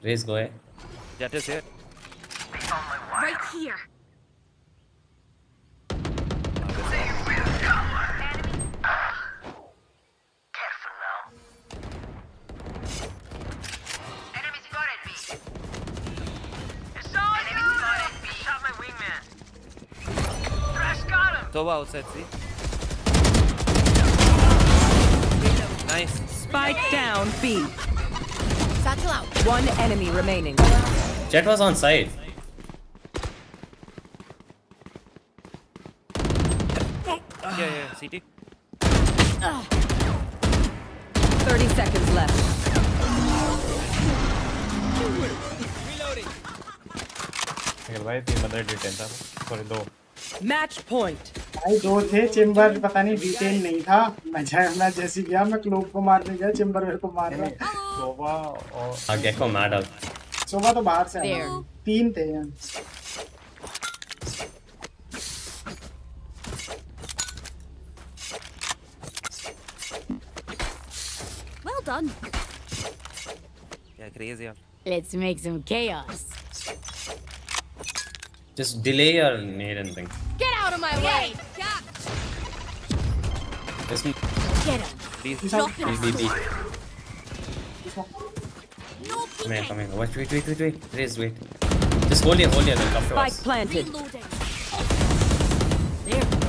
S11: Raise go away.
S9: Jet is here.
S4: Right here.
S9: Go outside. Nice.
S6: Spike down, B.
S8: Satchel out.
S6: One enemy remaining.
S11: Jet was on site.
S9: yeah, yeah, CT.
S6: 30 seconds left. Match point.
S1: भाई दो थे chamber पता नहीं detail नहीं था मैं मैं जैसे गया मैं क्लोब को मारने गया चेम्बर मेरे को मार रहा
S2: सोवा और
S11: mad out.
S1: सुबह तो बाहर से आया तीन थे यहाँ
S4: Well done.
S9: Yeah, crazy.
S8: Let's make some chaos.
S11: Just delay your nade and thing.
S8: Get out of my way!
S11: Just
S8: Get him.
S9: Please.
S4: Drop
S11: B. B, B.
S4: No
S11: Come here, come here. Wait, wait, wait, wait, wait. Please wait. Just hold here, hold here, then come to
S6: Spike planted.
S4: Reloading.
S8: There.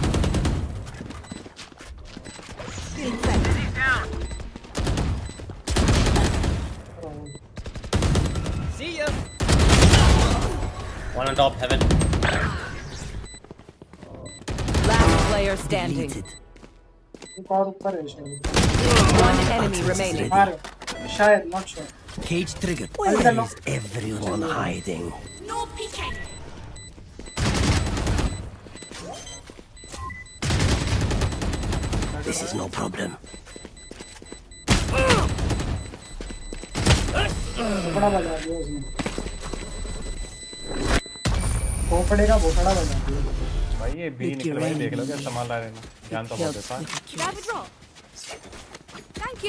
S11: One on top, heaven.
S6: Last player standing.
S1: एक और ऊपर है शायद
S6: One enemy remaining.
S1: मारे शायद not sure
S7: Cage triggered.
S1: Where is
S7: everyone hiding?
S4: No peeking.
S7: This is no problem.
S1: बड़ा बजा दिया उसने भोपड़े का भोपड़ा बजा दिया
S2: भाई ये बी निकल भाई देख लो क्या सामान ला रहे हैं ध्यान तो बहुत देता है.
S4: Thank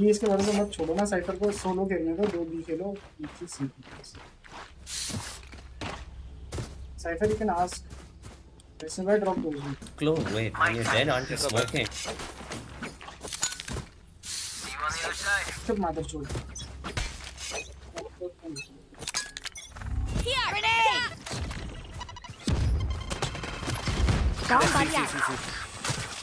S1: ये इसके बारे में मत छोड़ो ना साइफर को सोलो खेलने दो दो बी खेलो पीछे C Cypher you can ask Listen, where drop those?
S11: Chloe, wait, when you're dead, aren't you smoking?
S1: चुप मादर छोड़।
S4: Here. Grenade.
S8: Down by the eye.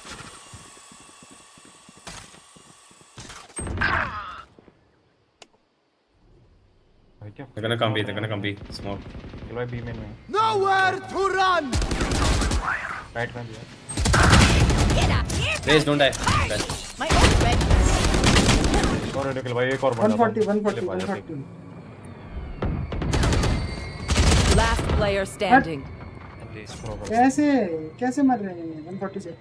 S2: भाई
S11: They're gonna come B, they're gonna come B. Smoke.
S2: भाई B main में
S7: Nowhere to run!
S2: Right में दिया
S4: Get up here.
S11: Raise, don't die.
S8: My ult ready.
S2: और निकल भाई एक और बंदा
S1: 140 140 140
S6: player standing.
S9: Please.
S1: कैसे कैसे मर रहे हैं 140 से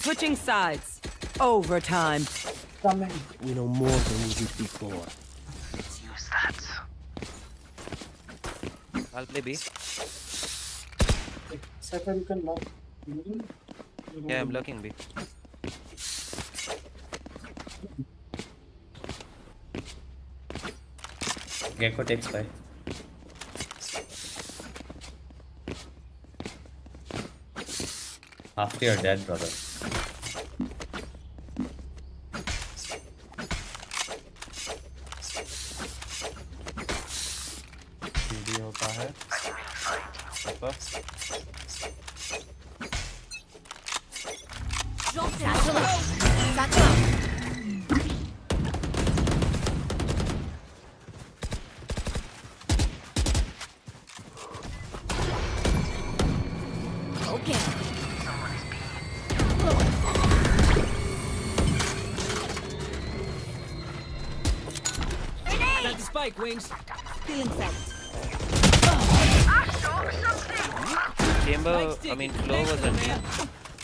S6: Switching sides. Overtime.
S1: coming
S7: We know more than we did before.
S9: I'll play B.
S1: You can lock.
S9: Yeah, I'm locking B.
S11: Gecko takes five. After you're dead, brother.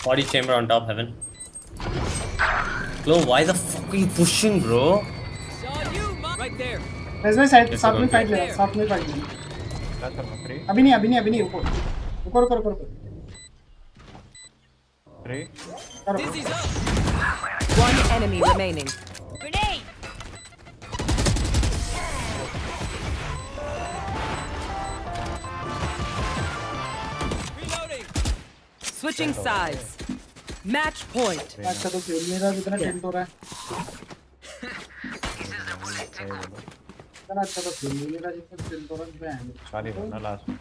S11: Body chamber on top, heaven. Glow, why the fuck are you pushing, bro?
S10: Saw you, right there.
S1: Where's my side?
S11: Stop
S1: साथ में. Fight ले साथ में fight ले अभी नहीं अभी नहीं अभी नहीं रुको रुको रुको रुको
S6: Match point.
S1: अच्छा तो खेल नहीं रहा जितना टिल्ट हो रहा है इतना अच्छा तो खेल नहीं रहा जितना टिल्ट हो रहा है बैंड
S2: चालीस बनना लास्ट में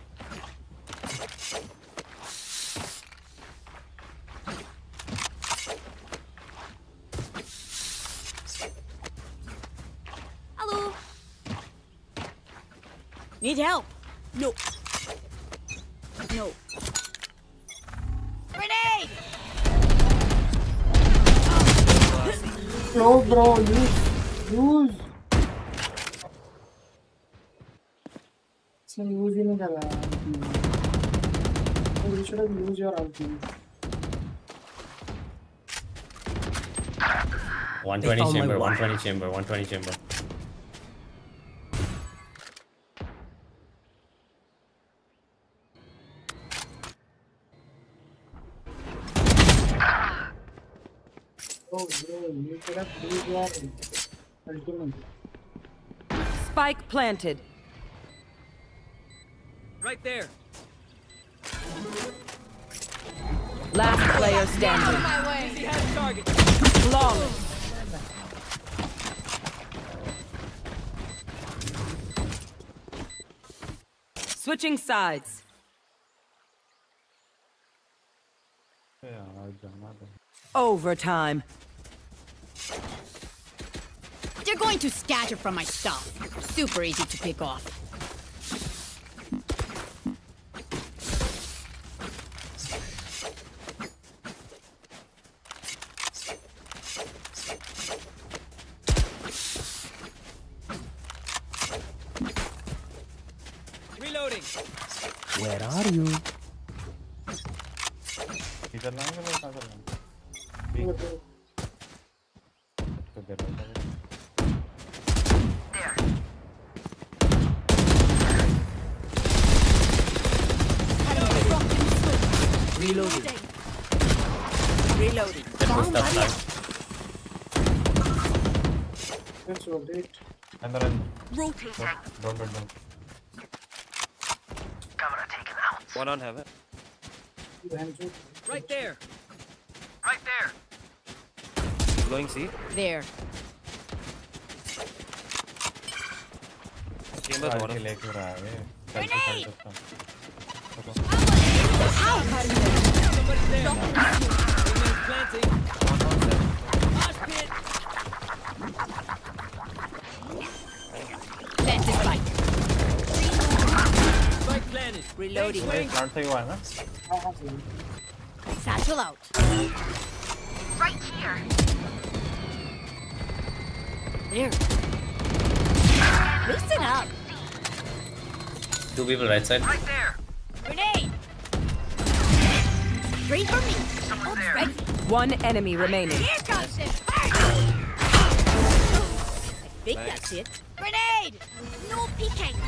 S4: Hello.
S8: Need help.
S4: No. No.
S1: No, bro. Use. Use. इसने यूज ही नहीं करा you should have
S11: 120 chamber, 120 chamber, 120 chamber.
S6: Spike planted.
S10: Right there.
S6: Last player standing.
S8: Out of my way.
S10: He has target.
S6: Switching sides. Overtime.
S8: They're going to scatter from my stuff. Super easy to pick off.
S1: don't have it.
S9: Right there.
S10: Right there.
S9: Blowing C.
S8: There.
S9: Chamber
S1: water. anyone, huh?
S8: Satchel out. Right here. There. Loosen up.
S11: Two people right side. Right there.
S8: Grenade. Three for me. Someone there. Right.
S6: One enemy remaining.
S8: Here comes it. I think nice. that's it. Grenade.
S4: No peeking.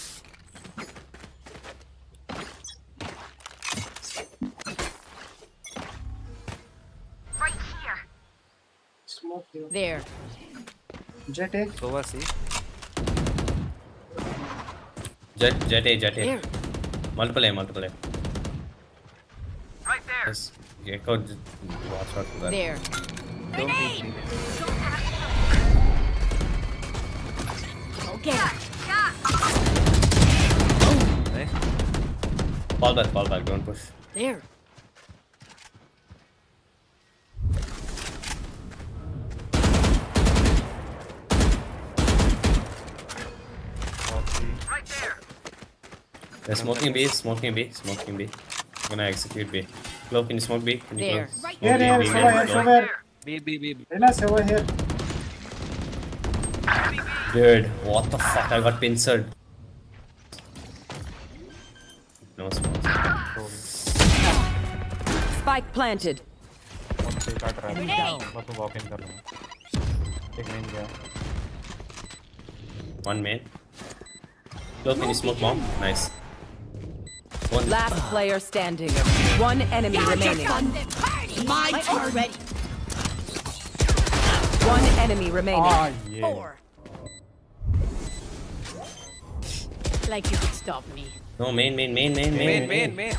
S8: There.
S1: Jet एक
S9: Sova C.
S11: Jet, jet A, jet A.
S8: There.
S11: Multiple A, multiple A. Right there. Yes. Gecko, j- watch out for that.
S8: There.
S9: Don't peek C.
S8: Okay.
S9: Nice.
S11: Fall back, fall back, don't push.
S8: There.
S11: They're smoking B, smoking B, smoking B. I'm gonna execute B. Glow, can you smoke B? Can you
S8: there.
S11: Close?
S4: Right
S11: yeah,
S1: yeah,
S11: somewhere,
S1: somewhere.
S11: B, B,
S9: B.
S1: Renas, over here.
S11: Dude, what the fuck? I got pincered. No smoke.
S6: Spike planted.
S11: One main. Glow, can you smoke bomb? Nice. One.
S6: Last player standing. One enemy remaining.
S8: My turn. Ready.
S6: One enemy remaining.
S2: Ah, हाँ ये
S8: Four. Like you could stop me.
S11: No, main, main, main, main, main.
S9: Main, main, main.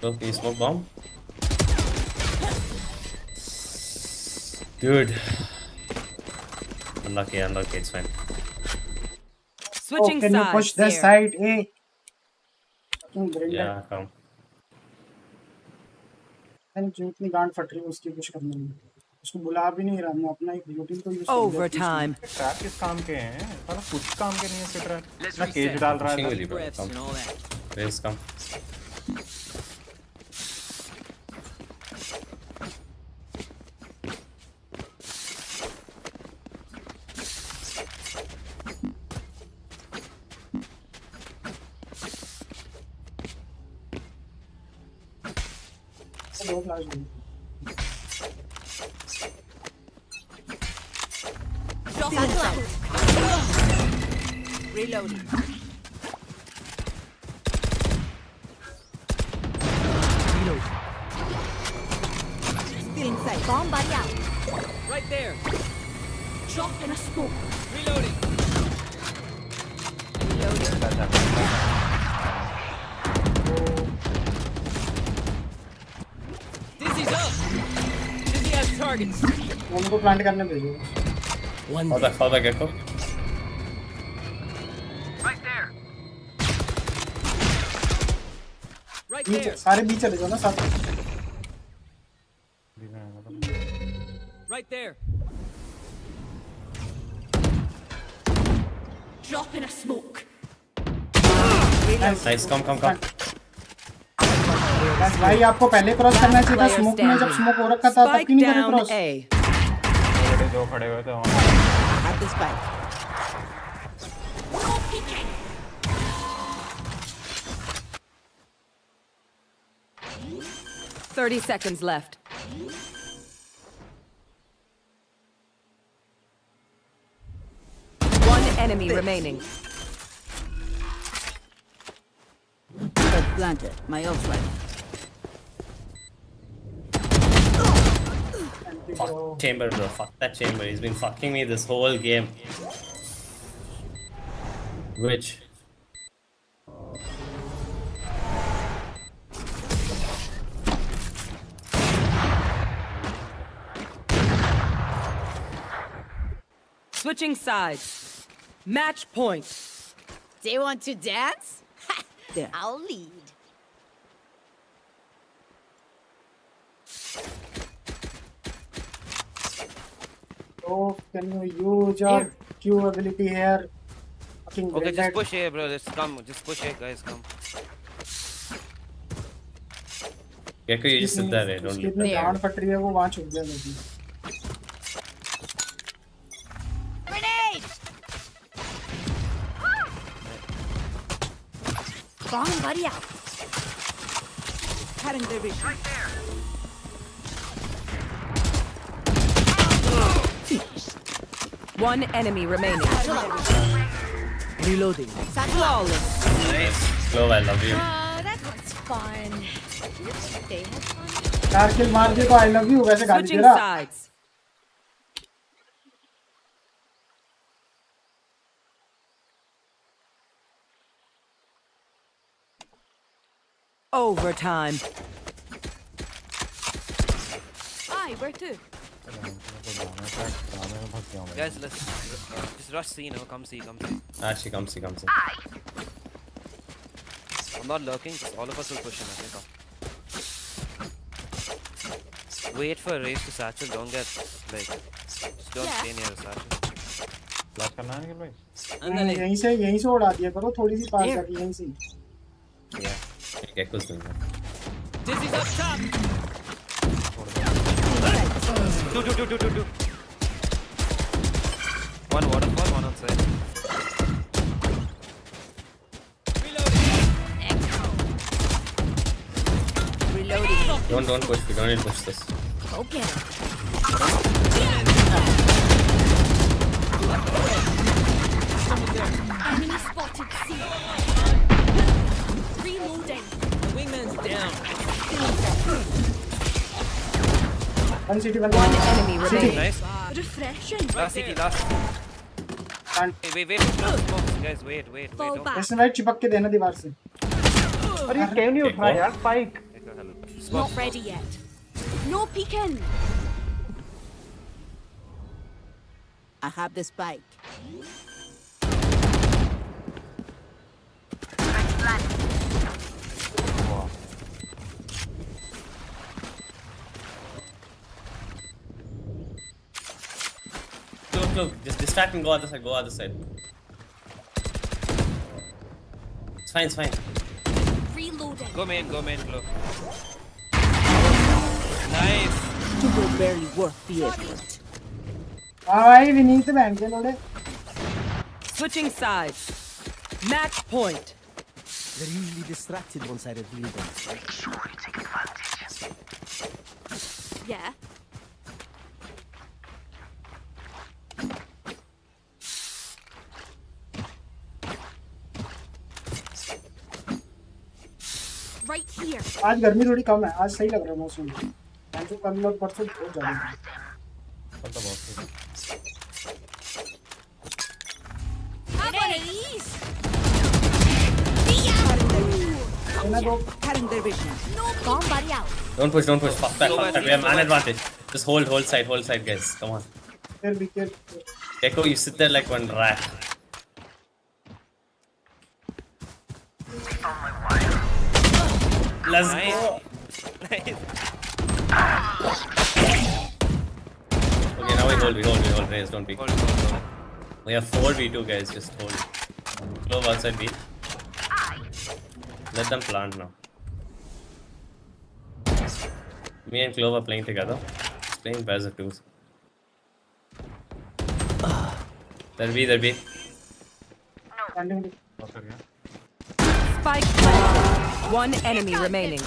S11: Glow, can you smoke bomb? Dude. Unlucky, unlucky, it's fine.
S6: Switching
S1: oh, can
S6: sides.
S1: Can you push this
S6: Here.
S1: side? eh?
S11: Yeah, come.
S1: मैंने जो इतनी गांड फट रही है उसकी कुछ करने में उसको बुला भी नहीं रहा मैं अपना एक ब्यूटी तो यूज़
S6: ओवर टाइम
S2: ट्रैप किस काम के हैं साला कुछ काम के नहीं है ट्रैप ना केज डाल रहा है
S11: with you,
S1: प्लांट करने भेजो
S10: फादर
S1: फादर
S10: गेको
S1: सारे बीच चले जाओ ना साथ
S10: right there.
S4: Drop in a smoke.
S11: Nice. Come come come.
S1: भाई आपको पहले क्रॉस करना चाहिए था स्मोक में जब स्मोक हो रखा था तब क्यों नहीं करे क्रॉस
S2: दो खड़े हुए थे वहाँ
S6: Have the spike.
S4: No peeking.
S6: Thirty seconds left. One enemy remaining. Planted. My ult's ready.
S11: Fuck chamber, bro. Fuck that chamber. He's been fucking me this whole game. Which?
S6: Switching sides. Match point.
S8: They want to dance?
S6: There.
S8: I'll lead.
S1: Oh, can you use your
S6: Here.
S1: Q ability here? Fucking
S9: Okay, just
S1: Brendan.
S9: push A, bro. Just come. Just push A, guys. Come.
S11: Gecko, you just sit there, eh?
S1: उसकी
S11: Don't
S1: इतनी
S8: There.
S1: गांड फट रही है वो वहाँ छुप गया लेकिन
S8: Grenade!
S4: Bomb buddy out.
S6: Cutting their vision. One enemy remaining. Reloading. Flawless.
S11: Nice. Glow, I love you.
S8: Oh, that was fun. They had fun.
S1: चार किल मार दिए तो आई लव यू वैसे गाली दे
S6: Switching
S1: रहा
S6: sides. Overtime.
S4: Aye, where to?
S9: Guys, let's uh, just rush C now. Come C, come C.
S11: Ah, she comes, she comes.
S9: I'm not lurking. Just all of us will push in. I think. Wait for race to satchel. Don't get like. Just don't
S4: Yeah.
S9: stay near the satchel.
S2: Flash करना है निखिल भाई
S1: हम्म, यहीं से यहीं से उड़ा दिया करो थोड़ी सी पास
S6: Here.
S1: जाके यहीं से
S11: Yeah. Gecko's doing that.
S10: Dizzy's up top.
S9: Two, two, two, two, two, two. One waterfall, one outside.
S6: Reloading.
S11: Don't, don't push. We don't need to push this.
S8: Go get him.
S4: Enemy spotted C. Reloading.
S10: The wingman's down.
S1: One city one
S6: One enemy remaining.
S9: Nice.
S4: Refreshing.
S9: Last CT, last. Hey, wait, wait. No, smokes, guys. Wait, wait,
S4: Fall
S9: wait. Don't.
S4: back.
S1: इसने भाई चिपक के देना दीवार से
S2: अरे क्यों नहीं उठ रहा यार spike
S4: Not ready yet. No peeking.
S6: I have the spike.
S11: look. Just distract and go other side. Go other side. It's fine. It's fine.
S4: Reloading.
S9: Go main. Go main. Go. Nice.
S6: You barely worth the effort.
S1: Alright, we need the it.
S6: Switching sides. Match point.
S7: They're usually distracted once I reveal them.
S4: Make sure you take advantage. Yeah.
S1: आज गर्मी थोड़ी कम है आज सही लग रहा है मौसम आज तो कल और परसों बहुत ज़्यादा
S2: कल तो बहुत.
S1: है तो.
S11: Don't push. Don't push. Fuck back. Fuck back. We have man advantage. Just hold. Hold side. Hold side, guys. Come on. Echo, you sit there like one rat. Let's
S9: nice.
S11: go.
S9: Nice.
S11: okay, now we hold, we hold, we hold. guys. don't peek.
S9: Hold, hold, hold.
S11: We have 4 V2 guys, just hold. Glove outside B. Let them plant now. Me and Clove playing together. Playing pairs of 2. There'll be,
S2: there'll be. No.
S6: Spike planted. One enemy remaining.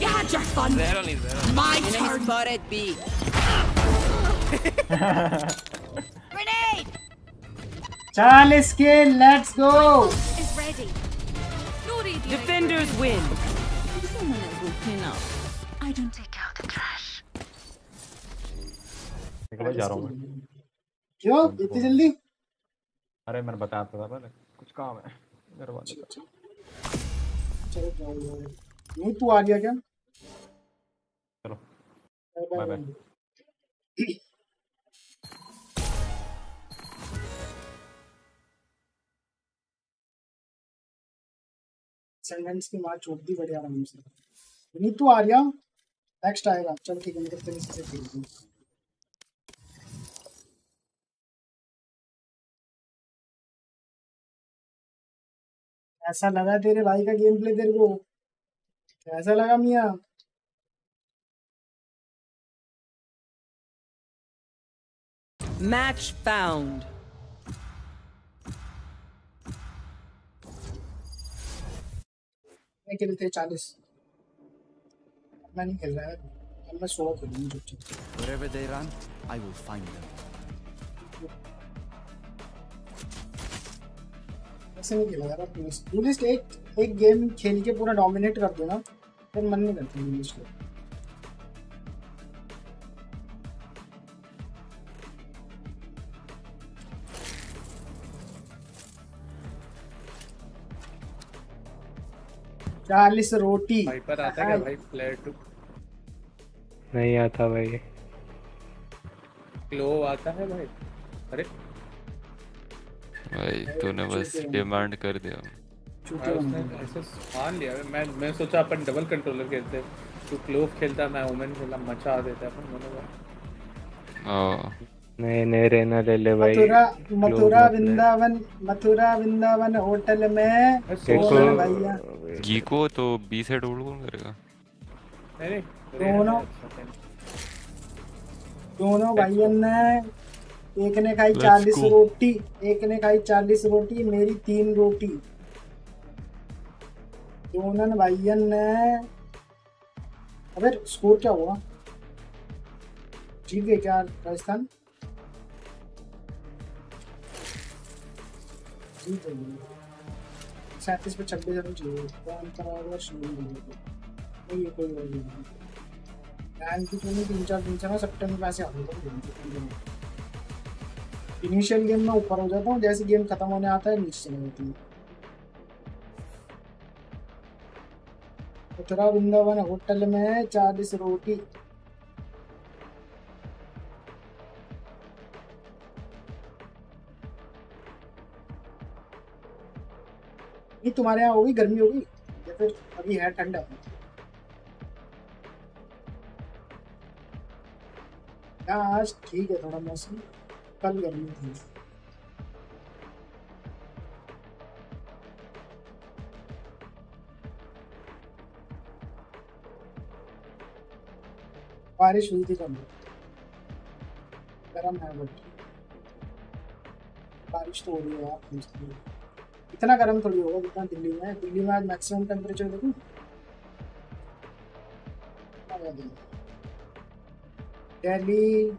S4: You had your fun.
S9: There only, there only.
S4: My
S6: Enemy
S4: turn.
S6: spotted B.
S4: Grenade
S1: चालीस के let's go
S4: is ready. No radio.
S6: Defenders win.
S4: I don't take out the trash.
S2: ठीक है भाई जा रहा हूँ मैं।
S1: क्यों इतनी जल्दी
S2: अरे मैंने बताया तो था पहले कुछ काम है घर वाले का।
S1: नहीं तू आ गया क्या?
S2: चलो।
S1: Bye
S2: bye.
S1: सेंटेंस की मार छोड़ दी बढ़िया आराम से। नहीं तू आ गया। नेक्स्ट आएगा। चल ठीक है मेरे तेरे से खेलते ऐसा लगा तेरे भाई का गेम प्ले तेरे को? कैसा लगा मियाँ।
S6: Match found.
S1: मैं खेलते चालीस। मैं नहीं खेल रहा है मैं सोलह खेलूँगा।
S3: Wherever they run, I will find them.
S1: ऐसे नहीं खेला यार प्लीज़ प्लीज़ एक एक गेम खेल के पूरा डोमिनेट कर दो ना फिर मन नहीं करता इंग्लिश को। चालीस रोटी।
S12: वाइपर आता क्या भाई प्लेयर टू
S13: नहीं आता भाई।
S12: क्लो आता है भाई। अरे।
S14: भाई तूने बस डिमांड कर दिया।
S12: भाई मान लिया मैं मैं सोचा अपन डबल कंट्रोलर खेलते तू क्लोव खेलता मैं ओमेन खेला मचा देता अपन दोनों का।
S14: ओ
S13: नहीं नहीं रहना ले ले भाई।
S1: मथुरा मथुरा वृंदावन मथुरा वृंदावन होटल में
S14: गीको तो बी से डोल कौन करेगा?
S12: नहीं नहीं।
S1: दोनों। दोनों भाइयों ने एक ने खाई चालीस रोटी एक ने खाई चालीस रोटी मेरी तीन रोटी। दोनों भाइयों ने अबे स्कोर क्या हुआ? जीत गए क्या राजस्थान? जीत गए। सैंतीस पे छब्बीस रन चाहिए। कौन कराएगा शुरू नहीं ये कोई और नहीं तूने तीन चार दिन से ना सितंबर में ऐसे आ गया इनिशियल गेम में ऊपर हो जाता हूँ, जैसे गेम खत्म होने आता है, नीचे चले जाती है। मथुरा वृंदावन होटल में चालीस रोटी। ये तुम्हारे यहाँ होगी, गर्मी होगी? या फिर अभी है ठंडा? आज ठीक है थोड़ा मौसम। कल गर्मी थी बारिश हुई थी कल। गर्म है बट। बारिश तो हो रही है mostly। इतना गर्म थोड़ी होगा जितना दिल्ली में दिल्ली में आज मैक्सिमम टेम्परेचर देखूँ। Delhi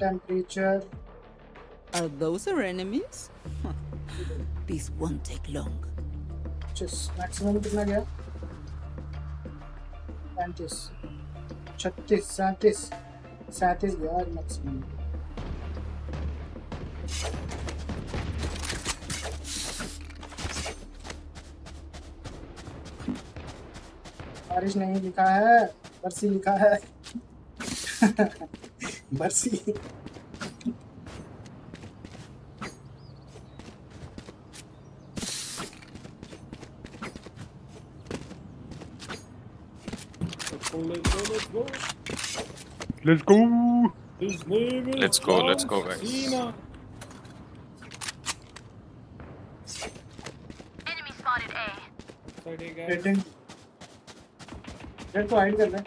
S1: temperature
S6: Are those our enemies? This won't take long.
S1: Maximum कितना गया पैंतीस छत्तीस सैंतीस सैंतीस गया मैक्सिमम बारिश नहीं लिखा है, बरसी लिखा है। बरसी।
S12: Let's go. His name is
S14: Let's go, let's go,
S12: John
S14: guys.
S12: Cena. Side A, guys.
S1: Rating rate को हाइड कर ले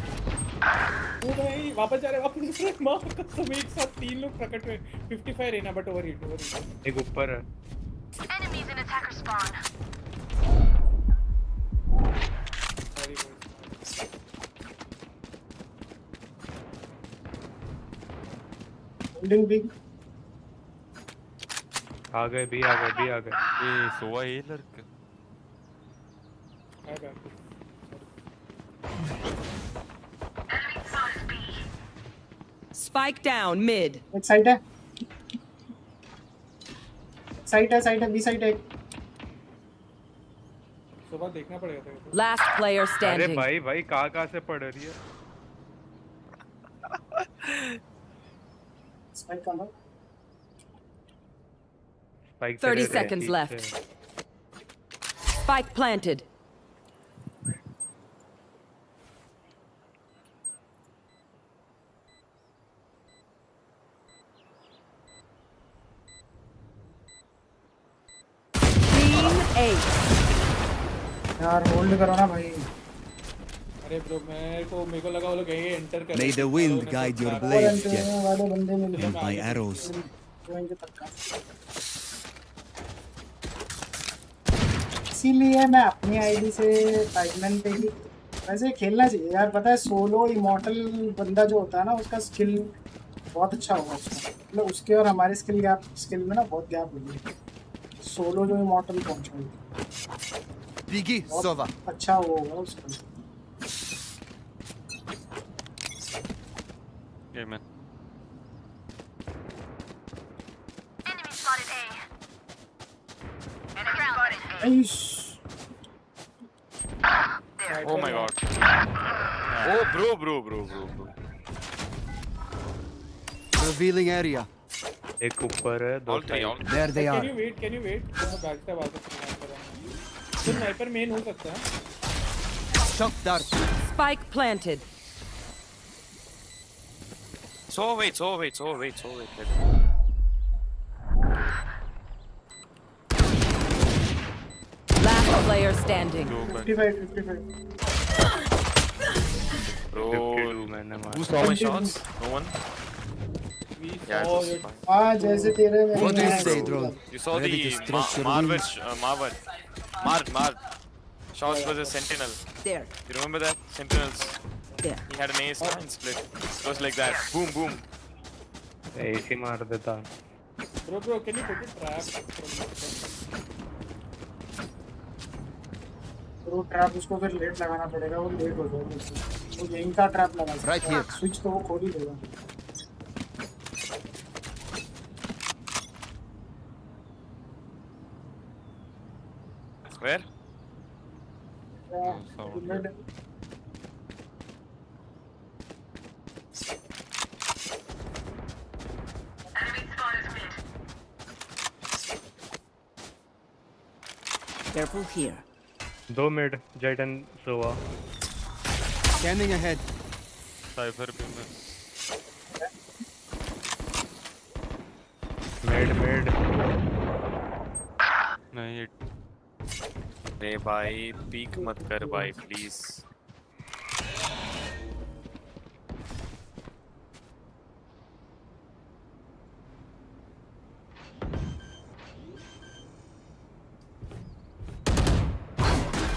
S12: ओ भाई वापस जा रहे वापस जा रहे मां कसम एक साथ तीन लोग प्रकट हुए 55 रहना but over hit over hit
S2: एक ऊपर है
S15: Enemies in attacker spawn.
S12: Sorry boys.
S1: Holding big
S13: आ गए भी आ गए भी आ गए
S14: ये सोवा ये लड़का
S12: My bad.
S6: Spike down mid.
S1: एक साइड है साइड है साइड है बी साइड है
S12: सुबह देखना पड़ेगा तेरे को
S6: Last player
S13: अरे
S6: standing.
S13: भाई भाई कहाँ कहाँ से पढ़ रही है
S1: स्पाइक कहाँ था
S13: Spike
S6: 30
S13: चले रहे हैं
S6: seconds
S13: पीछे।
S6: left. Spike planted.
S1: यार होल्ड करो ना भाई।
S12: अरे ब्रो मेरे को मेरे को लगा वो लोग यही एंटर कर
S7: May the wind guide your
S1: और
S7: blade,
S1: एंट्री
S7: Jeff,
S1: वाले बंदे मिल गए।
S7: and my arrows.
S1: इसीलिए मैं अपनी आईडी से टाइमलाइन पे ही वैसे खेलना चाहिए यार पता है सोलो इमोर्टल बंदा जो होता है ना उसका स्किल बहुत अच्छा होगा उसका। मतलब उसके और हमारे स्किल गैप स्किल में ना बहुत गैप होगी। सोलो जो इमोर्टल पहुँचा
S7: Biggie, Sova.
S1: अच्छा वो होगा उसका
S14: ये मैं
S15: Enemy spotted A. Enemy spotted A.
S1: Eish.
S14: Oh my god. Oh bro bro bro bro bro.
S7: Revealing area.
S13: एक ऊपर है दो
S14: All three, all
S13: side
S14: three.
S7: There they
S12: can
S7: are.
S12: You wait can you wait मैं back से आवाज़ सुना तो sniper main हो सकता है
S7: Shock dart.
S6: Spike planted.
S14: So wait, so wait, so wait, so wait.
S6: Last player standing.
S14: Go back.
S1: 55 55
S14: Bro,
S13: 52 मैंने मारा
S14: who saw my shots? No one?
S12: We
S14: Yeah, it was fine.
S1: हाँ जैसे तेरे में
S7: What do you say, Drone?
S14: You saw the Ma-
S7: your
S14: uh, Marvin. Marv, Marv. Shots was a sentinel.
S6: There.
S14: You remember that? Sentinels.
S6: There.
S14: He had an ace nine split. It was like that. Boom, boom.
S13: ऐसे मार देता
S12: bro bro can you put it trap
S1: वो trap उसको फिर late लगाना पड़ेगा वो late हो जाएगा वो यहीं का ट्रैप लगा सकता
S7: Right
S1: है।
S7: here.
S1: स्विच तो वो खोल ही देगा
S14: Where?
S1: Mid
S6: Careful here.
S13: दो mid Jett and Sova
S7: Scanning ahead.
S14: Cypher भी में
S13: मिड मिड
S14: नहीं रे भाई पीक मत कर भाई please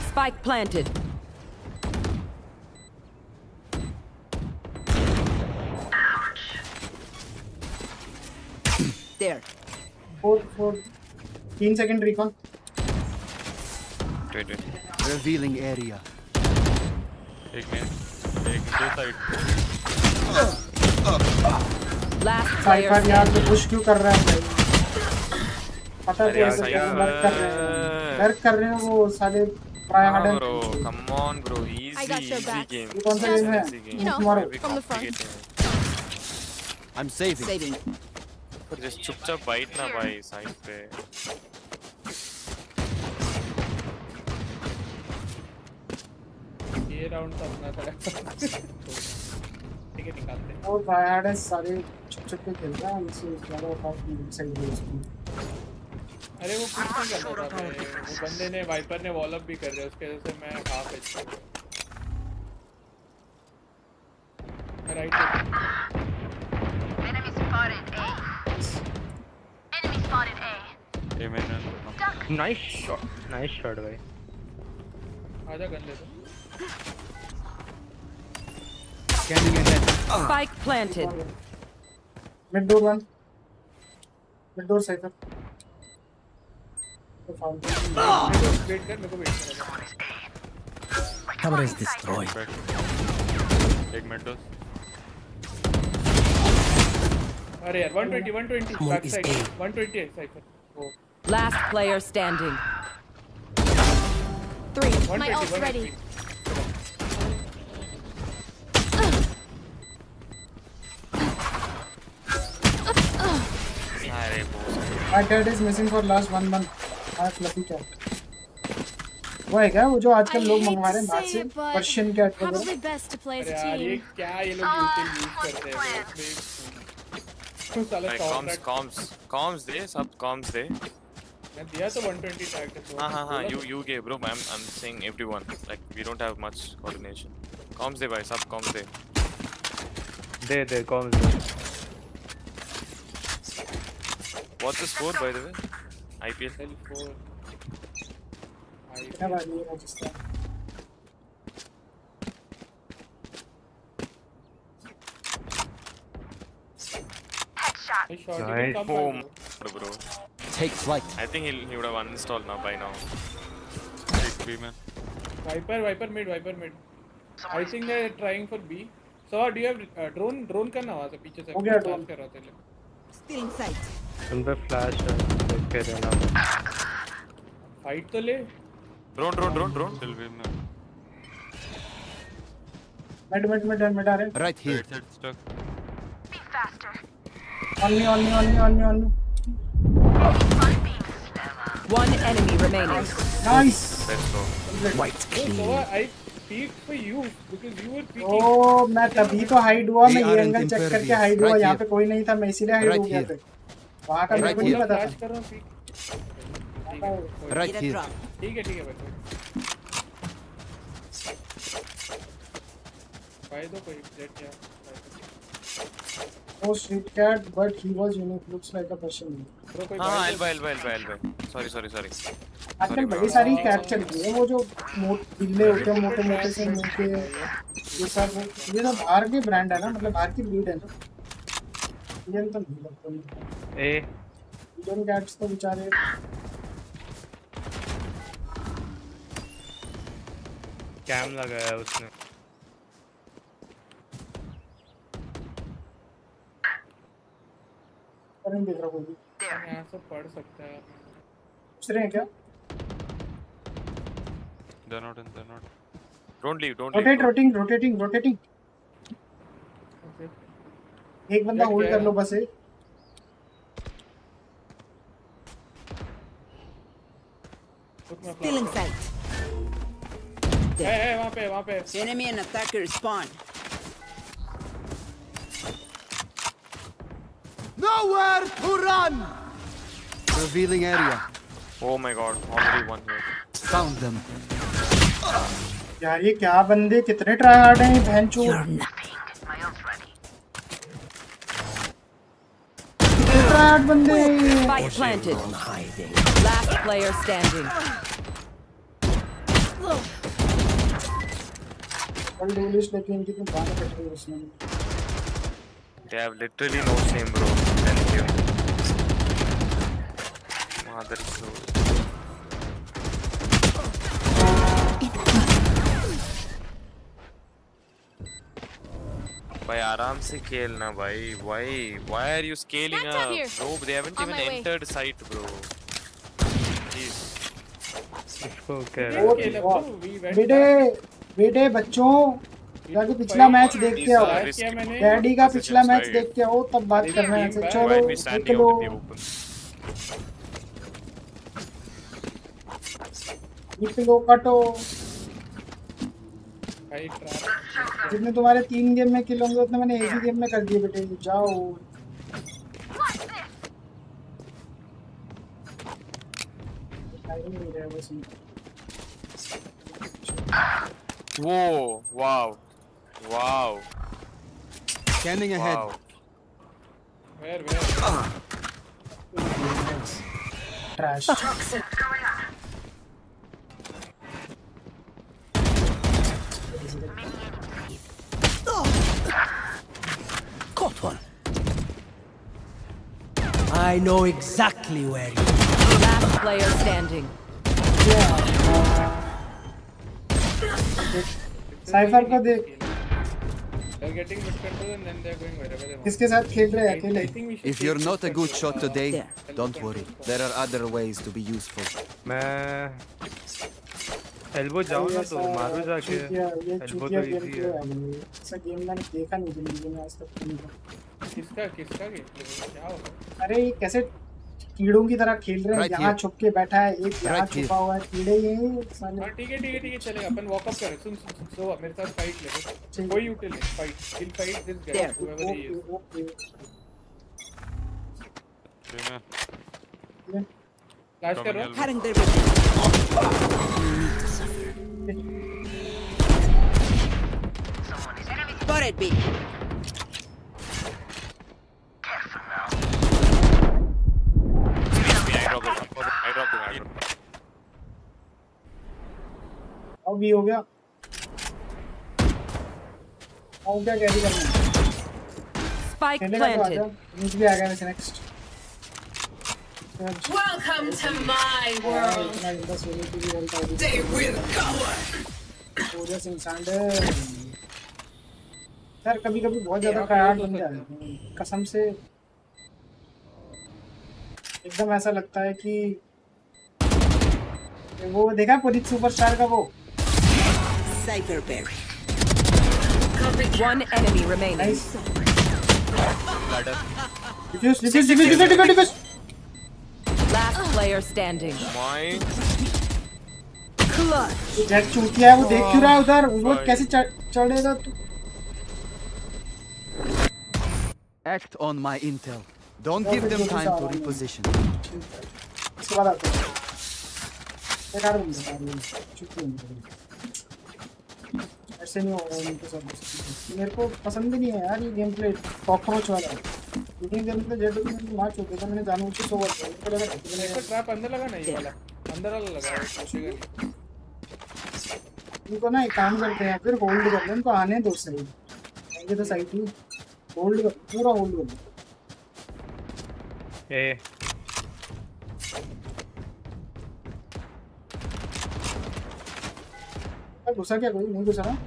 S16: Spike planted. Ouch.
S6: There.
S1: Four four तीन second recall
S14: wait wait
S7: Revealing area.
S14: एक मिनट एक दो साइड
S16: Last player
S1: साइफर यार तो
S16: standing.
S1: पुश क्यों कर रहा है भाई? पता क्या
S14: साइफर।
S1: वर्क कर रहे हैं। वर्क कर रहे हैं वो साले ट्राई
S14: हाँ hard
S4: bro come
S14: on
S4: bro
S14: easy
S4: easy.
S14: Game
S1: ये कौन सा गेम है?
S4: You know,
S1: tomorrow
S4: from the front.
S7: I'm saving.
S6: Saving.
S14: पर जस्ट चुपचाप बाइट ना भाई साइड पे।
S12: राउंड तो अपना था ठीक है निकालते हैं।
S1: और ट्राई हार्ड है सारे छुप छुप के खेल रहा है उनसे ज़्यादा पास नहीं सही है उसको।
S12: अरे वो कुछ नहीं कर रहा था वो बंदे ने वाइपर ने वॉल अप भी कर दिया उसके वजह से मैं half H right
S15: Enemy spotted A. Enemy spotted A.
S14: ये मैंने
S13: नाइस शॉट नाइस शॉट भाई।
S12: आजा गन ले दो
S7: Scanning ahead.
S16: Spike planted.
S12: Mid door one. Mid door cipher.
S3: Camera is destroyed.
S12: Take mid
S3: door.
S12: One
S3: twenty.
S12: One
S3: twenty.
S12: One twenty. Cypher oh.
S16: Last player standing.
S12: 3
S4: my ult's ready
S1: My dad is missing for last one month. Ask Lucky Cat. वो है क्या? वो जो आजकल लोग मंगवा रहे हैं बाहर से पर्शियन कैट वगैरह
S12: यार ये क्या ये लोग यूज़ करते हैं?
S14: कॉम्स कॉम्स कॉम्स दे सब कॉम्स दे।
S12: मैं दिया तो 120 टैग
S14: हाँ हाँ हाँ you you gay bro I am I am saying everyone like we don't have much coordination comms दे भाई सब कॉम्स दे।
S13: दे दे कॉम्स दे।
S14: what's the score by the way IPL
S12: L 4
S1: क्या बात है राजस्थान
S15: Headshot.
S12: ये शॉट
S13: Nice.
S12: ही कम
S14: boom
S12: मार
S14: bro
S7: Take flight.
S14: I think he'll, he would have uninstalled now by now एक भी में
S12: Viper Viper mid Viper mid I think they are trying for B so do you have drone drone करना वहां से पीछे से
S1: हो गया
S12: साफ
S1: drone.
S12: कर रहा था
S6: Still in sight.
S13: पे फ्लैश है देख के रहना
S12: फाइट तो ले
S14: ड्रोन ड्रोन ड्रोन ड्रोन दिल भी में
S1: मिड मिड मिड मिड आ रहे
S7: Right here.
S14: Right side stuck
S15: Be faster.
S1: On me on me on me on me
S15: on me
S16: One enemy remaining.
S1: Nice
S14: let's go
S3: White
S12: So
S3: clean.
S12: I peeked for you because you were peeking.
S1: ओ मैं तभी तो hide हुआ मैं ये angle check करके. Hide हुआ यहाँ पे कोई नहीं था मैं इसीलिए हाइड हो गया. फिर वहाँ का मेरे को नहीं. पता था
S12: कर रहा हूँ peek. ठीक है, कोई-
S7: Right here.
S12: ठीक है ठीक है भाई भाई दो कोई जेट या
S1: वो street cat but he was unique looks like a person
S12: bro कोई
S14: हाँ हाँ elbow elbow elbow elbow sorry sorry sorry
S1: आजकल बड़ी सारी कैट चल रही है। वो जो मोट बिल्ले होते हैं मोटे मोटे से मुँह के ये सब ये सब बाहर के ब्रांड है ना? मतलब बाहर की ब्रीड है ना? इंडियन तो नहीं लगता।
S13: ए।
S1: इंडियन कैट्स तो बेचारे
S13: कैम लगाया उसने।
S1: पर नहीं देख रहा कोई भी।
S12: यहाँ से पढ़ सकता है।
S1: पूछ रहे हैं क्या?
S14: They not in they not don't leave don't
S1: rotate
S14: rotting
S1: rotating rotating okay एक बंदा होल्ड कर लो बस एक
S6: Stealing site.
S12: Hey, hey, वहाँ पे, वहाँ पे.
S6: Enemy and attacker spawn.
S7: Nowhere to run! Revealing area.
S14: Oh my god, already one here.
S7: Found them.
S1: यार ये क्या बंदे कितने ट्राई हार्ड हैं ये बहन चोद ट्राई हार्ड बंदे
S16: Spike planted. Last player standing.
S1: World English लेके इनकी तो गाने कट रही है उसमें
S14: They have literally no shame, bro. भाई आराम से खेलना भाई। भाई why are you scaling entered site bro
S1: okay बेटे बेटे बच्चों। जाके पिछला मैच देख के आओ। डैडी का पिछला मैच देख के आओ तब बात करना है। चलो निकलो कटो।
S12: भाई ट्रैप
S1: जितने तुम्हारे तीन गेम में किल होंगे उतने मैंने एक ही गेम में कर दिए बेटे जाओ। वो नहीं
S14: Wow.
S7: Scanning ahead.
S12: Where, where?
S1: Uh.
S3: Trash. Toxic coming up. I know exactly where you are.
S16: Last player standing.
S1: Yeah. Cypher ko dekh.
S12: They're getting mid control and then they're going wherever they want.
S1: किसके साथ खेल रहे हैं अकेले
S7: If you're not a good shot today, don't worry. There are other ways to be useful.
S13: मैं elbow जाऊँ ना तो मारो जाके एल्बो तो इजी है
S1: है ऐसा गेम मैंने देखा नहीं ज़िंदगी में आज तक
S12: किसका किसका गेम क्या होगा
S1: अरे ये कैसे कीड़ों की तरह खेल रहे हैं यहाँ छुप के बैठा है एक यहाँ छुपा हुआ है कीड़े ये साले।
S12: हाँ ठीक है ठीक है ठीक है चलेगा अपन वॉक अप करें। सुन सुन सो मेरे साथ फाइट ले कोई यूटिल नहीं fight will fight this guy
S6: There.
S12: whoever he is
S1: okay
S12: flash कर। रहा हूँ
S6: Cutting their vision. Spotted B.
S14: I dropped
S1: अब भी हो गया। अब क्या कैरी करना है।
S16: Spike
S1: तो
S16: planted.
S15: Welcome to my world. They will cover.
S1: इंसान यार कभी कभी बहुत ज़्यादा खयाल बन जाते हैं। कसम से। एकदम ऐसा लगता है कि वो देखा पुलिस सुपरस्टार का वो
S6: berry.
S16: One enemy remaining.
S1: Nice defuse defuse defuse defuse
S16: defuse player standing.
S14: my
S1: Jett चूतिया है वो देख क्यों रहा है उधर वो कैसे चढ़- चढ़ेगा तू
S7: Act on my intel. Don't give them time to reposition.
S1: इसके बाद आता है बंदा है ये, चुप ऐसे नहीं होगा उनके साथ मेरे को पसंद ही नहीं है यार ये गेम प्ले कॉकरोच वाला मीटिंग गेम प्ले जेड में मैच होते थे मैंने जानबूझ के सोवर किया मेरे को लगा कि
S12: मेरे को ट्रैप अंदर लगा ना ये वाला अंदर वाला लगा है पहुंचेगा
S1: इनको ना एक काम करते हैं फिर होल्ड कर लो इनको आने दो सही आएँगे तो साइड ही होल्ड कर पूरा होल्ड कर Wow. 하고 있는 거잖아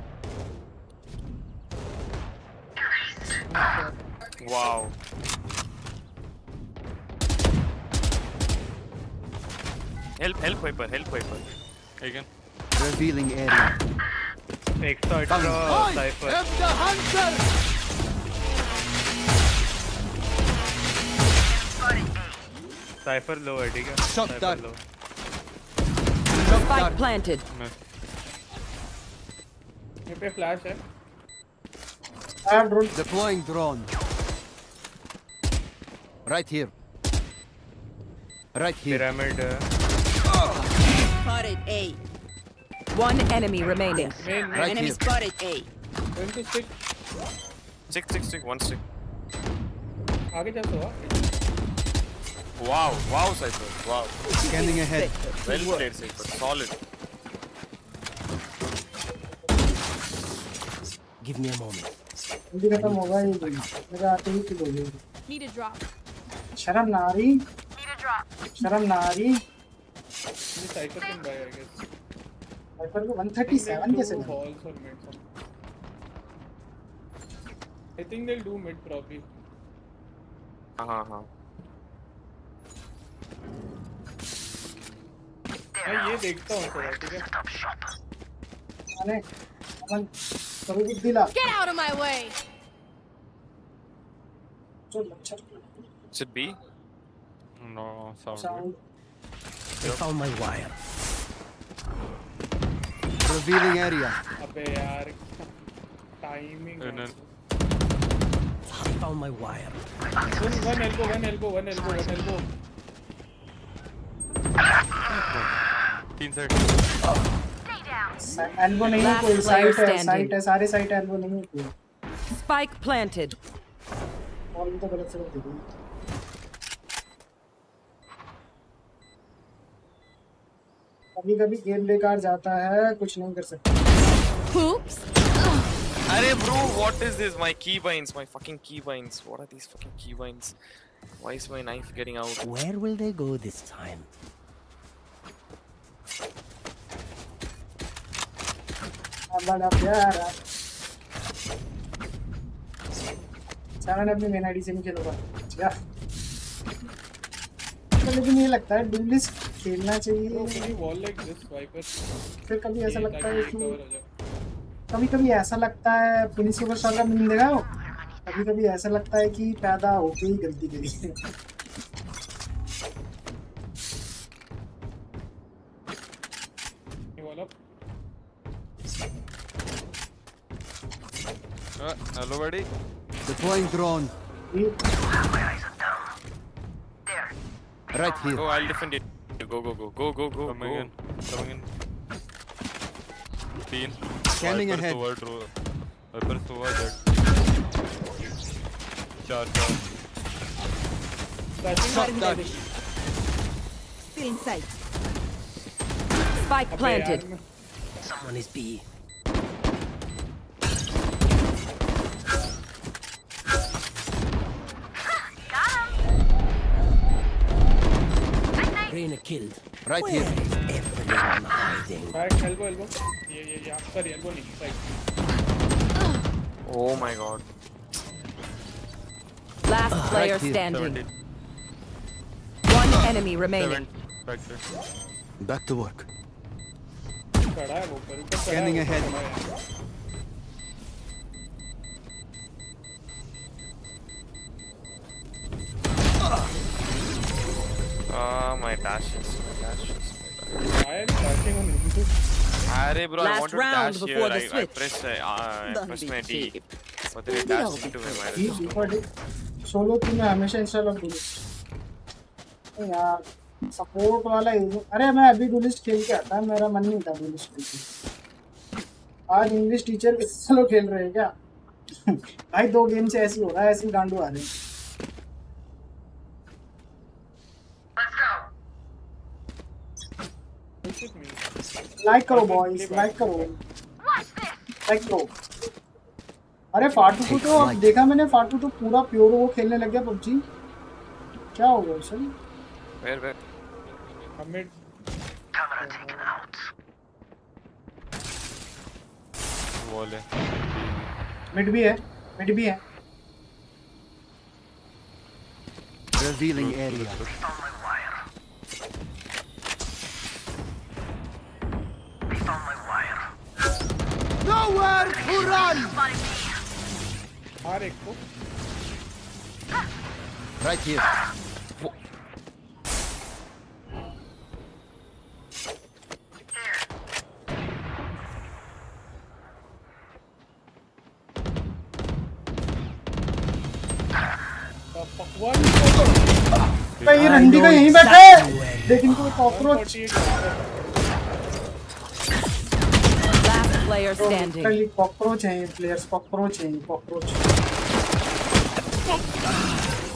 S14: 와우 help help viper help viper again.
S7: Revealing area.
S13: Extra extra
S7: cipher am
S13: the hunter! Cipher low hai
S7: shot
S13: down.
S16: spike planted.
S12: ये पे फ्लैश है
S1: I have drone.
S7: Deploying drone. Right here. Right here.
S13: Pyramid.
S6: Spotted A.
S16: One enemy remaining.
S12: Main, main.
S7: Right
S6: Enemy
S7: here.
S6: spotted A.
S12: Going to stick.
S14: Stick, stick, stick. One stick.
S12: आगे जा तो
S14: Wow, wow, Cypher. Wow.
S7: Scanning ahead.
S14: Well played, Cypher. Solid.
S3: Give me a moment.
S1: जल्दी खत्म होगा ये game मेरे आते ही किल हो गई
S4: Need a drop.
S1: शर्म ना आ रही
S15: Need a drop.
S1: शर्म ना आ रही
S12: ये cycle can by I guess
S1: Viper को 137 कैसे मिला?
S12: balls or mid some I think they'll do mid probably.
S14: हाँ हाँ
S12: मैं ये देखता हूँ थोड़ा ठीक है
S1: मैंने
S4: Get out of my way!
S1: My way
S14: Is it B?
S13: No, sounds sound.
S1: They
S3: yep. found my wire.
S7: Revealing area.
S13: Abbe timing.
S3: I found my wire.
S12: One, one elbow, one elbow, one elbow, one elbow.
S13: Team third.
S1: Elbow नहीं है कोई site है. Site है सारे site elbow नहीं है कोई
S16: Spike planted.
S1: और तो गलत से गलत देखो कभी कभी गेम बेकार जाता है कुछ नहीं कर सकते
S4: Oops!
S14: Arey bro, what is this? My keybinds, my fucking keybinds. What are these fucking keybinds? Why is my knife getting out?
S3: Where will they go this time?
S1: बड़ा प्यारा सेवन अपनी मेन आईडी से नहीं खेलूँगा क्या तो लेकिन ये लगता है डुलिस खेलना चाहिए।
S12: viper
S1: फिर कभी ऐसा लगता है कि कभी कभी ऐसा लगता है फिनिश सुपरस्टार का देखा हो? कभी कभी ऐसा लगता है कि पैदा होके ही गलती करी।
S7: Deploying drone. Right here.
S14: Go, I'll defend it. Go, go, go, go, go, go.
S13: Coming
S14: go.
S13: in. Coming in. Teen.
S7: Scanning
S13: Viper
S7: ahead.
S13: Toward, Viper toward that. Char, char.
S6: Shot that. Still inside.
S16: Spike planted.
S3: Someone is B.
S7: Right
S3: Where
S7: here.
S3: Is everyone hiding?
S12: Right, elbow, elbow. Yeah, yeah, yeah. Sorry, elbow, knee.
S14: Oh my god.
S16: Last uh, player
S7: right
S16: standing. One uh, enemy remaining.
S13: Back,
S7: Back to work. Scanning ahead.
S12: है।
S14: Ah, my dashes, my dashes, my dashes.
S12: Why are you dashing on him?
S14: Arey bro,
S6: Last
S14: wanted
S6: round
S14: to dash here.
S6: the
S14: I, I press, uh, I
S6: Don't
S14: press my D.
S6: cheap.
S14: But then it dashed into. I
S1: ही ऊपर solo की मैं हमेशा install of डुलिस यार support वाला ही अरे मैं अभी डुलिस्ट खेल के आता मेरा मन नहीं था डुलिस्ट खेल के आज इंग्लिश टीचर के खेल रहे हैं क्या भाई दो गेम से ऐसे ही हो रहा है ऐसे ही गांडू आ रहे हैं लाइक करो बॉयज़ लाइक करो लाइक करो अरे फाटू को तो अब देखा मैंने फाटू तो पूरा प्योर वो खेलने लग गया पबजी क्या हो गया sir
S14: Where, where?
S12: Hamid.
S13: Wall है.
S1: मिड भी है मिड भी है
S7: Revealing area. Just on my wire. Nowhere to run!
S12: Right,
S7: right here.
S1: ये रंडी का यहीं बैठा है लेकिन कोई कॉकरोच
S16: player standing.
S1: कल कॉकरोच हैं ये प्लेयर्स कॉकरोच हैं कॉकरोच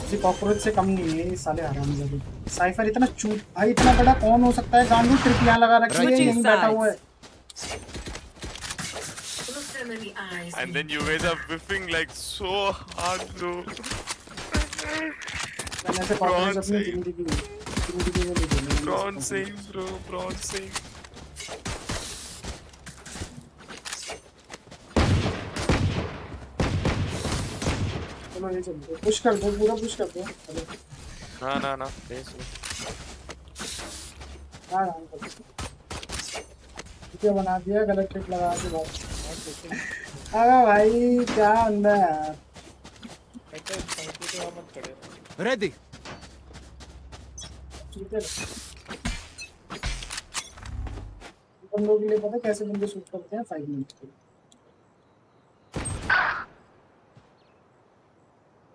S1: किसी कॉकरोच से कम नहीं है ये साले हरामजादे साइफर इतना चूत भाई इतना बड़ा कौन हो सकता है? गांडू ट्रिप यहाँ लगा रखी है यहीं बैठा हुआ है।
S14: And then you guys are whiffing like so hard, bro.
S1: मैंने ऐसे कॉकरोच अपनी ज़िंदगी में ज़िंदगी में नहीं देने
S14: Prawn save, bro. Prawn
S1: चलो ये चलते पुश कर दो पूरा पुश कर दो।
S14: ना ना ना.
S1: हाँ हाँ। वीडियो बना दिया गलत ट्रिक लगा के बाद अरे भाई क्या अंदर है यार?
S7: Ready.
S1: बंदों के लिए पता कैसे बंदे शूट करते हैं? फाइव मिनट के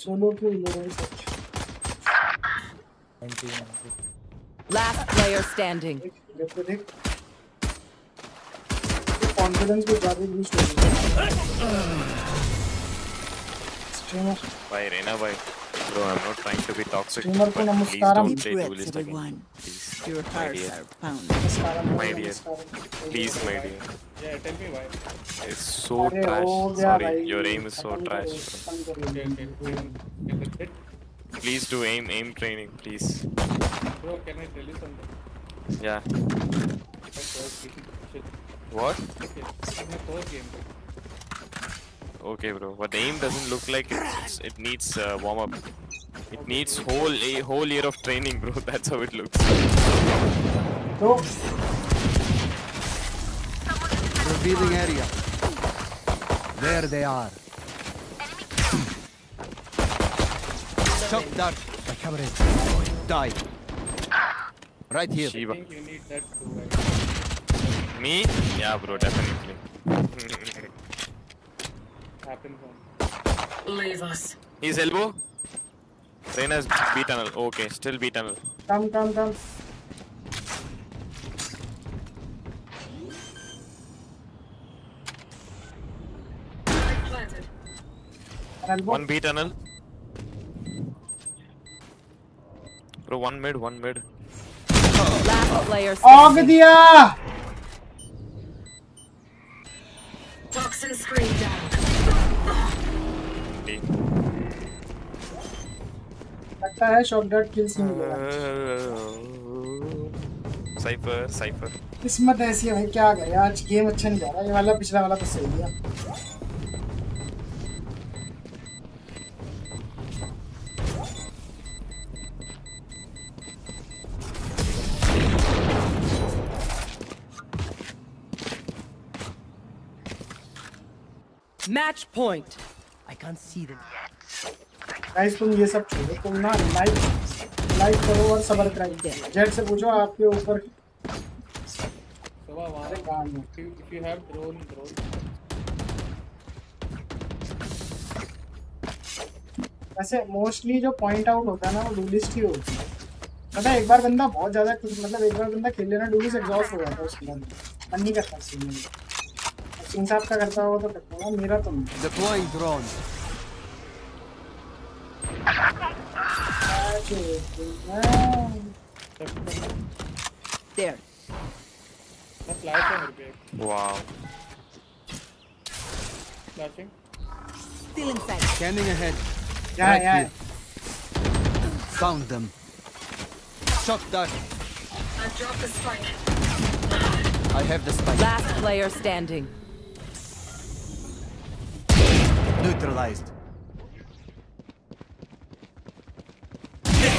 S1: सोलो क्यों ले रहे हैं सच
S16: Last player standing.
S1: देखो देख कॉन्फिडेंस को ज़्यादा बूस्ट हो गया streamer
S14: Bye, Reina, bye. Bro, I'm not trying to be toxic. But please don't
S6: say
S14: duelist again.
S6: Everyone.
S14: Please,
S6: Your
S14: my dear. My dear. Please, my dear.
S12: Yeah, tell me why.
S14: It's so trash. Sorry, your aim is so trash. Please do aim aim training, please.
S12: Bro, can I tell you something?
S14: Yeah. What?
S12: It's my first game.
S14: Okay, bro. But the aim doesn't look like it. It's, it needs uh, warm up. It needs whole a whole year of training, bro. That's how it looks.
S1: तो
S7: Revealing area. There they are. Stop dart. My camera is die. Right here.
S14: Shiva.
S12: think you need that too, right?
S14: Me? Yeah, bro. Definitely.
S12: happen from.
S15: Leave us.
S14: He's elbow. Reina's B tunnel. Okay, still B tunnel.
S1: Come,
S15: come,
S1: come.
S14: One B tunnel. Bro, one mid, one mid.
S16: Last player. Og
S1: diya!
S15: Toxin screen down.
S1: लगता है shot dot kills नहीं मिलेगा
S14: Cypher, Cypher.
S1: किस्मत ऐसी है भाई क्या करे आज गेम अच्छा नहीं जा रहा ये वाला पिछला वाला तो सही गया
S16: Match point.
S3: I can't see them yet.
S1: Guys तुम ये सब छोड़ो तुम ना लाइक लाइक करो और सबर कराइए जेट से पूछो आपके ऊपर। अरे काम है
S12: if you, if you have drone, drone.
S1: वैसे मोस्टली जो पॉइंट आउट होता है ना वो डुलिस्ट ही होता है। पता एक बार बंदा बहुत ज़्यादा मतलब एक बार बंदा खेल लेना डुलिस्ट एग्जॉस्ट हो जाता है उसके बाद मन नहीं करता सिंह साहब का करता होगा तो करता होगा मेरा तो नहीं.
S6: There.
S14: Wow.
S12: Flashing.
S6: Still inside.
S7: Scanning ahead.
S1: Yeah,
S7: right
S1: yeah.
S7: Here. Found them. Shot that.
S15: I dropped the spike.
S7: I have the spike.
S16: Last player standing.
S7: Neutralized.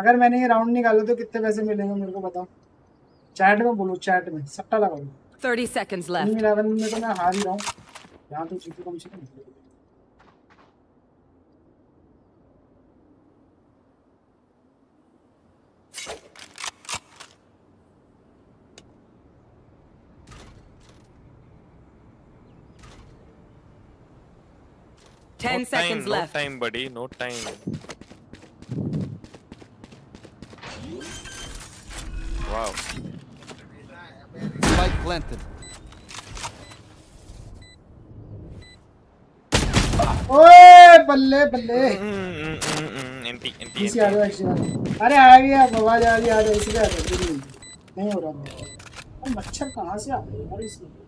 S1: अगर मैंने ये राउंड निकाला तो कितने पैसे मिलेंगे मेरे को बताओ चैट में बोलो चैट में सट्टा लगाओ
S16: 30 seconds left.
S1: इलेवन में तो मैं हार ही रहा हूँ यहाँ तो जीतू कम से कम
S16: Ten
S14: no
S16: seconds
S14: time,
S16: left.
S14: No time, buddy. No time. Wow.
S7: Spike planted.
S1: ओए बल्ले बल्ले
S14: NT, NT,
S1: किसी आ रहा है अरे आ गया आवाज़ आ रही आ रही इसी का नहीं हो रहा अरे मच्छर कहाँ से आ रहे हैं यार इसमें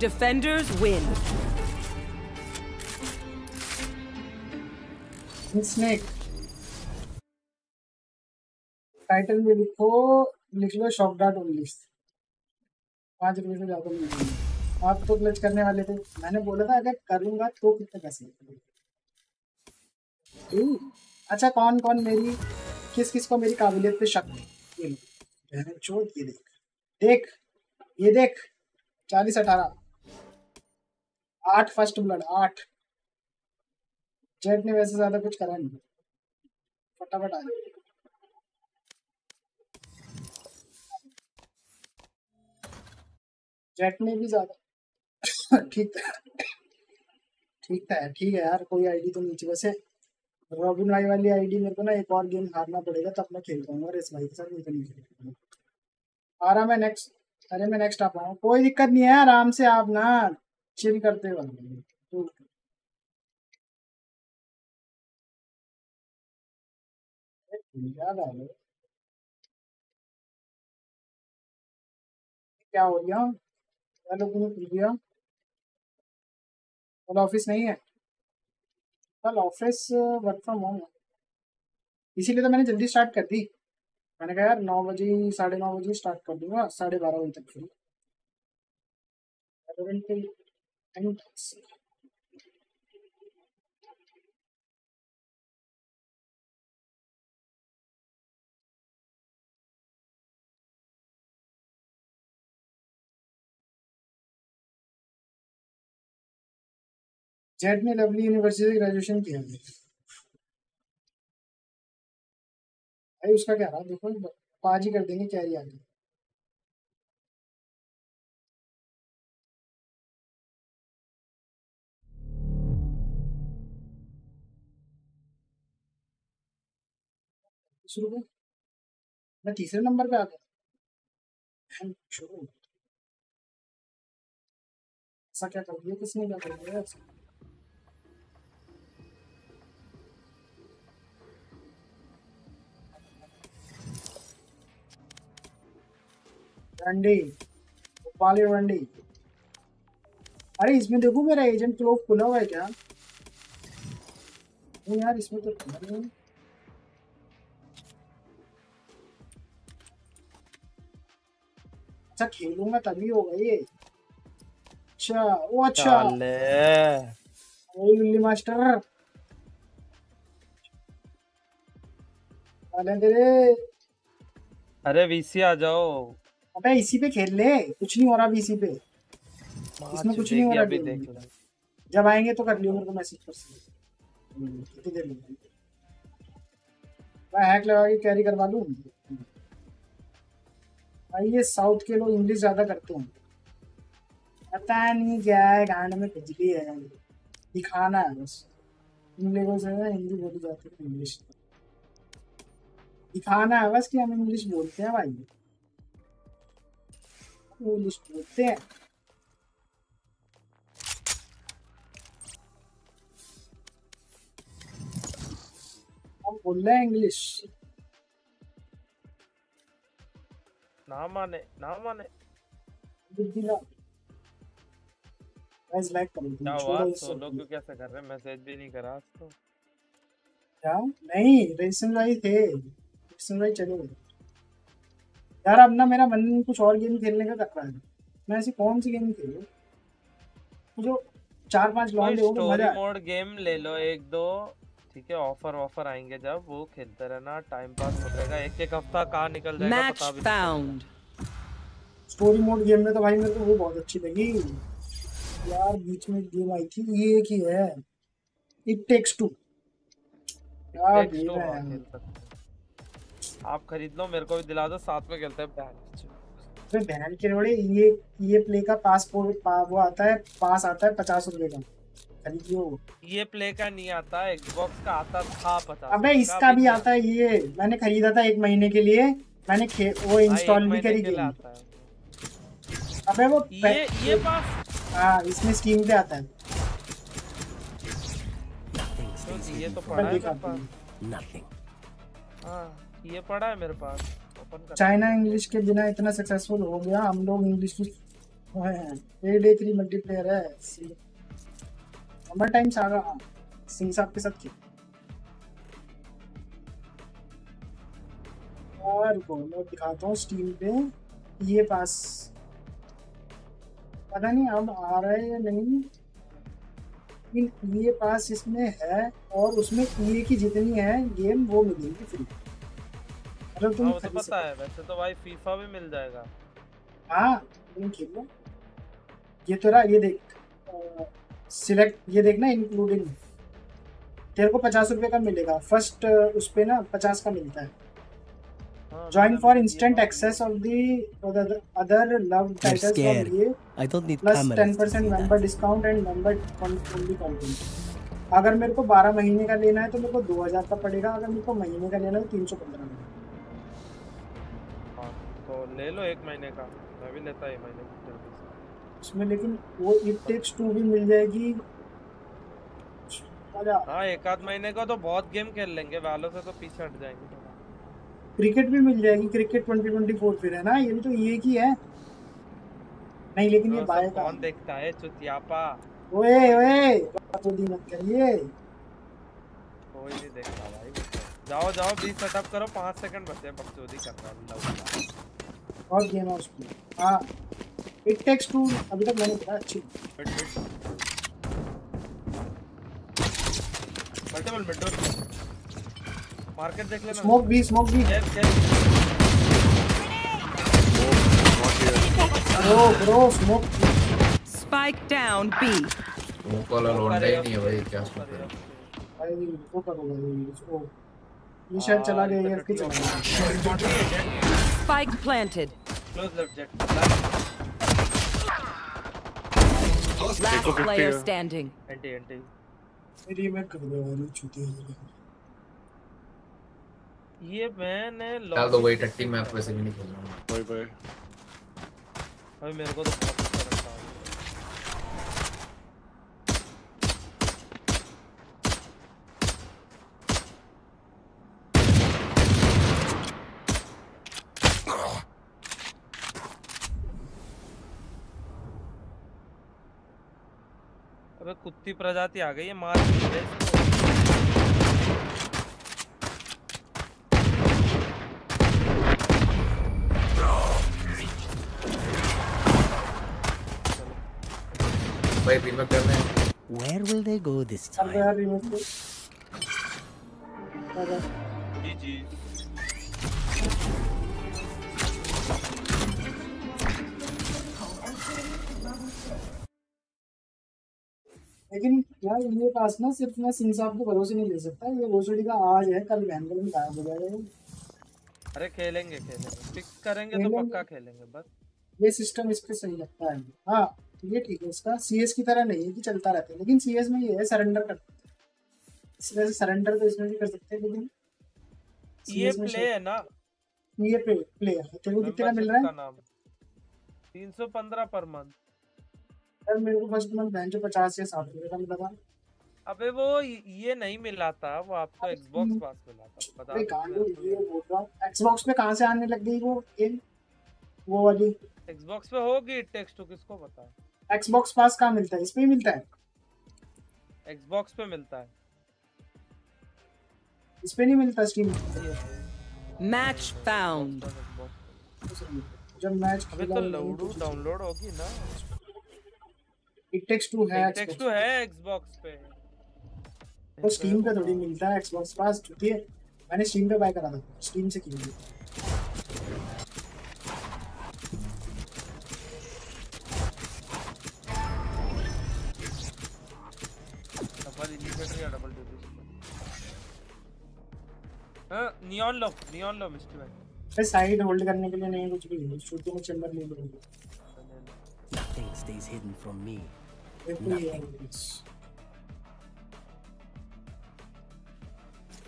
S16: Defenders win.
S1: स्नेक टाइटल में लिखो लिख लो शॉक डाट ओनली पाँच रुपए से ज़्यादा नहीं। आप तो क्लच करने वाले थे। मैंने बोला था अगर करूँगा तो कितने पैसे हम्म, अच्छा कौन कौन मेरी किस किस को मेरी काबिलियत पे शक है? ये छोड़ ये देख। देख ये देख। चालीस अठारह। आठ फ़र्स्ट ब्लड आठ। जेट ने वैसे ज़्यादा कुछ करा नहीं। फटाफट आ जाए जेट ने भी ज़्यादा। ठीक ठीक था ठीक है यार, कोई आईडी तो नीचे वैसे। रॉबिन भाई वाली आईडी मेरे को ना एक और गेम हारना पड़ेगा, तब मैं खेल पाऊँगा और इस भाई के साथ नहीं तो नहीं खेल आ रहा मैं नेक्स्ट अरे मैं नेक्स्ट आ पाऊँगा कोई दिक्कत नहीं है आराम से आप ना चिल करते हुए तो क्या हो गया? लोगों ने पूछ दिया कल ऑफ़िस नहीं है। कल ऑफ़िस वर्क फ्रॉम होम है। इसीलिए तो मैंने जल्दी स्टार्ट कर दी। मैंने कहा, यार, नौ बजे, साढ़े नौ बजे स्टार्ट कर दूँगा। साढ़े बारह बजे तक फ्री जेड ने लवली यूनिवर्सिटी से ग्रेजुएशन किया है। भाई, उसका क्या रहा देखो, पाँच ही कर देंगे कैरी आगे। में मैं तीसरे नंबर पे आ गया। शुरू ऐसा क्या कर दिया किसने? क्या कर दिया? रंडी गोपाली रंडी। अरे इसमें देखो मेरा एजेंट क्लोव खुला हुआ है क्या? नहीं यार इसमें तो खुला नहीं अच्छा खेलूँगा तभी होगा ये। अच्छा ओ अच्छा। लिल्ली मास्टर अरे
S13: वीसी आ जाओ।
S1: अबे इसी पे खेल ले कुछ नहीं हो रहा अभी इसी पे। इसमें कुछ नहीं हो रहा
S13: अभी। देख
S1: जब आएँगे तो कर लियो मेरे को मैसेज कर सकते हम्म, कितनी देर में? मैं हैक लगा के कैरी करवा लूँ? भाई ये साउथ के लोग इंग्लिश ज़्यादा करते हैं। पता नहीं क्या है गांड में बिजली है। दिखाना है बस। इन लोगों से हिंदी बोली जाती है इंग्लिश दिखाना है बस कि हम इंग्लिश बोलते हैं भाई। इंग्लिश बोलते हम बोल रहे हैं इंग्लिश
S13: ना माने ना माने
S1: बुद्धिला गाइस लाइक करो
S13: क्या हुआ क्यों कैसे कर रहे हैं मैसेज भी नहीं करा आज तो
S1: क्या नहीं रेसिंग भाई थे रेसिंग भाई चले गए यार अब ना मेरा मन कुछ और गेम खेलने का कर रहा है। मैं ऐसी कौन सी गेम खेलूं? जो चार पाँच लॉन्ग हो
S13: स्टोरी
S1: मज़ा
S13: मोड गेम ले लो एक दो ठीक है ऑफ़र ऑफ़र आएँगे जब वो खेलते रहना टाइम पास हो जाएगा एक एक हफ़्ता कहाँ निकल जाएगा
S16: Match
S13: पता भी नहीं
S16: found.
S1: स्टोरी मोड गेम में तो भाई मेरे को वो बहुत अच्छी लगी। यार बीच में गेम आई थी ये एक ही है। इट टेक्स टू क्या
S13: चलेगा।
S1: गेम है
S13: आप खरीद लो मेरे को भी दिला दो साथ में खेलते हैं बैन
S1: बहन के रोड़े ये ये प्ले का पासपोर्ट पा, वो आता है पास आता है पचास रुपए का। खरीदियो
S13: ये। प्ले का नहीं आता है Xbox का आता था पचास
S1: अबे इसका भी आता है ये। मैंने खरीदा था एक महीने के लिए मैंने खे, वो इंस्टॉल भी करी गेम अबे वो
S13: ये ये पास
S1: हाँ इसमें स्टीम पे आता है।
S13: तो ये तो पड़ा है पास।
S1: हूँ।
S13: ये पड़ा है मेरे पास।
S1: चाइना इंग्लिश के बिना इतना सक्सेसफुल हो गया, हम लोग इंग्लिश मल्टीप्लेयर है। टाइम सिंह साहब के साथ और को मैं दिखाता हूँ स्टीम पे। ये पास पता नहीं अब आ रहा है या नहीं। लेकिन ये पास इसमें है और उसमें ये की जितनी है गेम वो मिलेंगी फ्री मतलब तुम
S13: हाँ वो तो पता है वैसे तो भाई फीफा भी मिल जाएगा।
S1: हाँ तुम खेल लो। ये तेरा ये देख सिलेक्ट ये देखना इंक्लूडिंग तेरे को पचास रुपए का मिलेगा। फ़र्स्ट उस पे ना पचास का मिलता है।
S13: हाँ,
S1: join for instant access of the
S3: other
S1: love
S3: titles.
S1: From ये
S3: I don't need
S1: plus
S3: cameras
S1: ten
S3: to
S1: percent
S3: see that.
S1: Member discount and member only content अगर मेरे को बारह महीने का लेना है तो मेरे को दो हज़ार का पड़ेगा। अगर मेरे को महीने का लेना है तो तीन सौ पंद्रह का
S13: तो ले लो एक महीने का। मैं भी लेता एक महीने
S1: उसमें लेकिन वो इट टेक्स टू भी मिल जाएगी।
S13: हाँ एक आध महीने का तो बहुत गेम खेल लेंगे। वालों से तो पीछे हट जाएँगे
S1: क्रिकेट भी मिल जाएगी। क्रिकेट ट्वेंटी ट्वेंटी फोर फिर है ना? ये भी तो ये की है नहीं लेकिन ये
S13: वो
S1: बाय का
S13: कौन देखता है? चुतियापा।
S1: ओए ओए बकचोदी मत करिए।
S13: कोई नहीं देखता भाई। तो। जाओ जाओ बीच सेटअप करो। पाँच सेकंड बचे बकचोदी कर रहा है।
S1: और गेम है उसमें हाँ इट टेक्स टू अभी तक मैंने बताया अच्छी।
S13: मिड मल्टीपल मिड मार्केट देख लेना।
S1: स्मोक भी स्मोक भी
S13: Yes, yes.
S1: Bro bro smoke
S16: Spike down B.
S17: Smoke वाला लौंडा ही नहीं है भाई क्या स्मोक है
S1: भाई वो करो भाई इसको ये शायद चला गया ये चला गया
S16: Spike planted.
S13: Close left jet.
S16: Last player standing.
S13: Anti anti.
S1: Remake कर दो यार ये छूती है
S13: ये मैंने
S17: डाल दो वही टट्टी मैं वैसे भी नहीं खेल रहा हूँ
S14: बाय बाय
S13: भाई मेरे को तो अबे कुत्ती प्रजाति आ गई है मार
S17: भाई रीमेक करना। है
S3: Where will they go this
S1: कर
S3: time?
S1: दो यार रीमेक को
S13: जी जी।
S1: लेकिन यार ये पास ना सिर्फ़ मैं सिंह साहब को भरोसे नहीं ले सकता। ये भोसड़ी का आज है कल बहन कल गायब हो जाएगा।
S13: अरे खेलेंगे खेलेंगे। पिक करेंगे तो पक्का खेलेंगे बस।
S1: ये सिस्टम इस पे सही लगता है। हाँ ये ठीक है इसका। सीएस की तरह नहीं है कि चलता रहता है लेकिन सीएस में ये है सरेंडर कर इस वजह से सरेंडर तो इसमें भी कर सकते हैं लेकिन
S13: ये प्ले है ना?
S1: ये पे प्ले है। तेरे को कितना मिल रहा है?
S13: का नाम। तीन सौ पंद्रह पर मंथ
S1: यार मेरे को फ़र्स्ट मंथ बहन पचास या साठ रुपये का मिला था।
S13: अबे वो ये नहीं मिला था वो आपको Xbox पास मिला था बता
S1: अरे
S13: दो
S1: गांडू
S13: मेरे को
S1: ये। बोल रहा एक्सबॉक्स पे कहाँ से आने लग गई वो गेम वो वाली।
S13: Xbox पे होगी टेक्स्ट टू किसको पता? है
S1: एक्सबॉक्स पास कहाँ मिलता है? इस पे ही मिलता है?
S13: Xbox पे मिलता है।
S1: इस पे नहीं मिलता स्टीम
S16: Match found.
S1: जब मैच
S13: अबे तो लौडू डाउनलोड होगी ना।
S1: इट टेक्स टू है
S13: टेक्स्ट टू है Xbox पे।
S1: तो स्टीम पे थोड़ी मिलता है एक्सबॉक्स पास है। मैंने स्टीम पे बाय करा था स्टीम से की
S13: डबल इनिशिएटर या डबल ड्यूटी हाँ नियॉन लो नियॉन लो मिस्टर भाई
S1: साइड होल्ड करने के लिए नहीं कुछ भी छुट्टी में चैम्बर ले लो
S3: stays hidden from me.
S1: देखो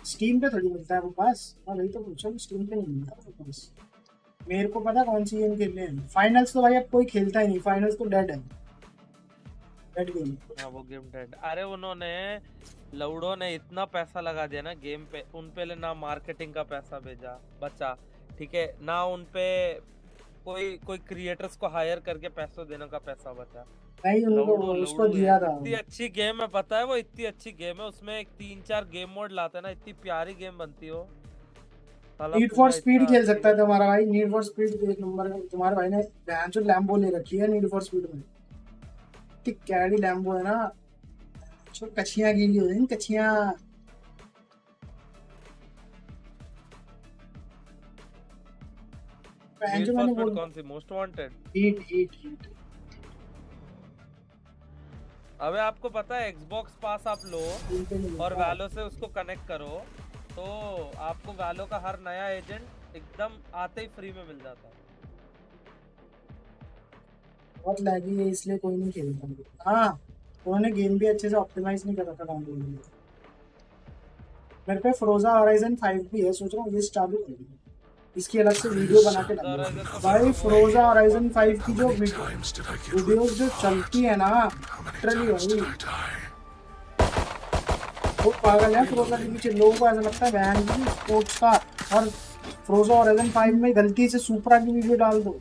S1: स्टीम पे थोड़ी मिलता है वो पास। मैं वही तो पूछा स्टीम पे नहीं मिलता वो पास। मेरे को पता कौन सी गेम खेलने हैं। फाइनल्स तो भाई अब कोई खेलता ही नहीं। फाइनल्स तो डेड है। डेड गेम
S13: हाँ। वो गेम डेड अरे उन्होंने लौडो ने इतना पैसा लगा दिया ना गेम पे। उन पे ना मार्केटिंग का पैसा भेजा बचा। ठीक है ना उन पे कोई कोई क्रिएटर्स को हायर करके पैसों देने का पैसा बचा।
S1: नहीं उनको उसको दिया था।
S13: इतनी अच्छी गेम है पता है वो? इतनी अच्छी गेम है। उसमें एक तीन चार गेम मोड लाते हैं ना इतनी प्यारी गेम बनती हो
S1: नीड फॉर स्पीड खेल सकता है तुम्हारा भाई। नीड फॉर स्पीड एक नंबर है। तुम्हारे भाई ने बहन जो लैम्बो ले रखी है नीड फॉर स्पीड में। कैडी लैम्बो है ना। कछियाँ गीली हो रही कछियाँ बहन जो मैंने
S13: Speed कौन सी? Most wanted
S1: heat heat heat
S13: अबे आपको पता है Xbox पास आप लो और वैलो से उसको कनेक्ट करो तो आपको वैलो का हर नया एजेंट एकदम आते ही फ्री में मिल जाता है।
S1: बहुत लैगी है इसलिए कोई नहीं खेलता हाँ उन्होंने गेम भी अच्छे से ऑप्टिमाइज नहीं कर रखा डाउनलोड में। मेरे पे फ्रोजा होराइजन 5 भी है सोच रहा हूँ ये चालू कर। दूँ इसकी अलग से वीडियो बना के भाई फ्रोजा होराइजन 5 की जो वीडियोस जो चलती है ना लिटरली भाई वो पागल है फ्रोजा के पीछे। लोगों को ऐसा लगता है वैन की स्पोर्ट्स का और फ्रोजा होराइजन 5 में गलती से सुपरा की वीडियो डाल दो।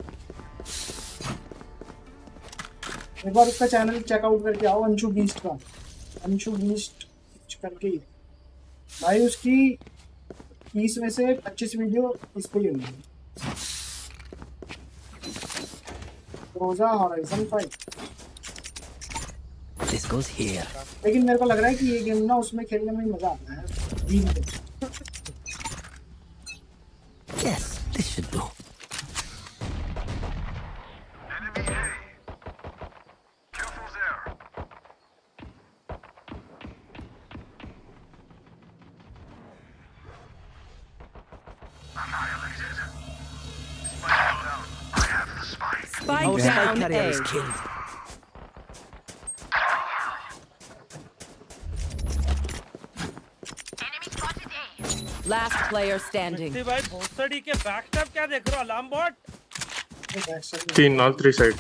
S1: एक बार उसका चैनल चेकआउट करके आओ अंशु बीस्ट का। अंशु बीस्ट करके भाई उसकी तीस में से पच्चीस वीडियो इस पर ही होंगी Forza Horizon five
S3: This goes here.
S1: लेकिन मेरे को लग रहा है कि ये गेम ना उसमें खेलने में मज़ा आता है
S3: Yes, this should do. Our
S16: down A. Last player standing.
S13: भाई भोसड़ी के बैकस्टैप क्या देख रहे हो अलार्म बॉट
S18: तीन ऑल थ्री साइड।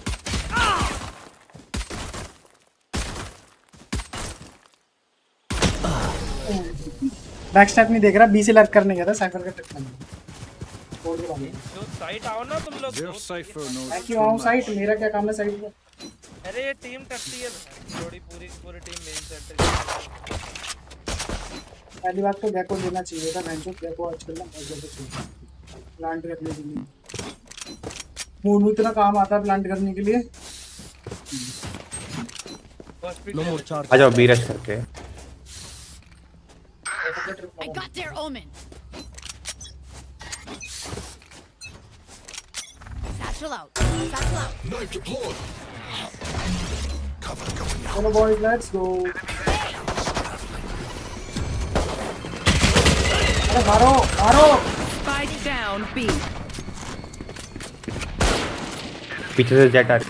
S1: बैक नहीं देख रहा बी से लर्क करने गया था साइफर का टक्कर
S13: जो साइट आओ ना तुम लोग
S1: मैं क्यों आऊँ साइट मेरा क्या काम है साइट में
S13: अरे ये टीम टट्टी है थोड़ी पूरी पूरी टीम मेन सेंटर
S1: पहली बात तो गैको लेना चाहिए था मैं जो गैको आजकल ना बहुत ज़्यादा चाहिए प्लांट करने के लिए। मोनू इतना काम आता है प्लांट करने के लिए.
S11: आ जाओ बीरज करके
S8: I got their omen. Satchel out. Satchel out.
S5: Knife deployed. Cover going out.
S1: चलो बॉयज लेट्स गो अरे मारो मारो
S16: Spike down B.
S11: पीछे से जेट आ रही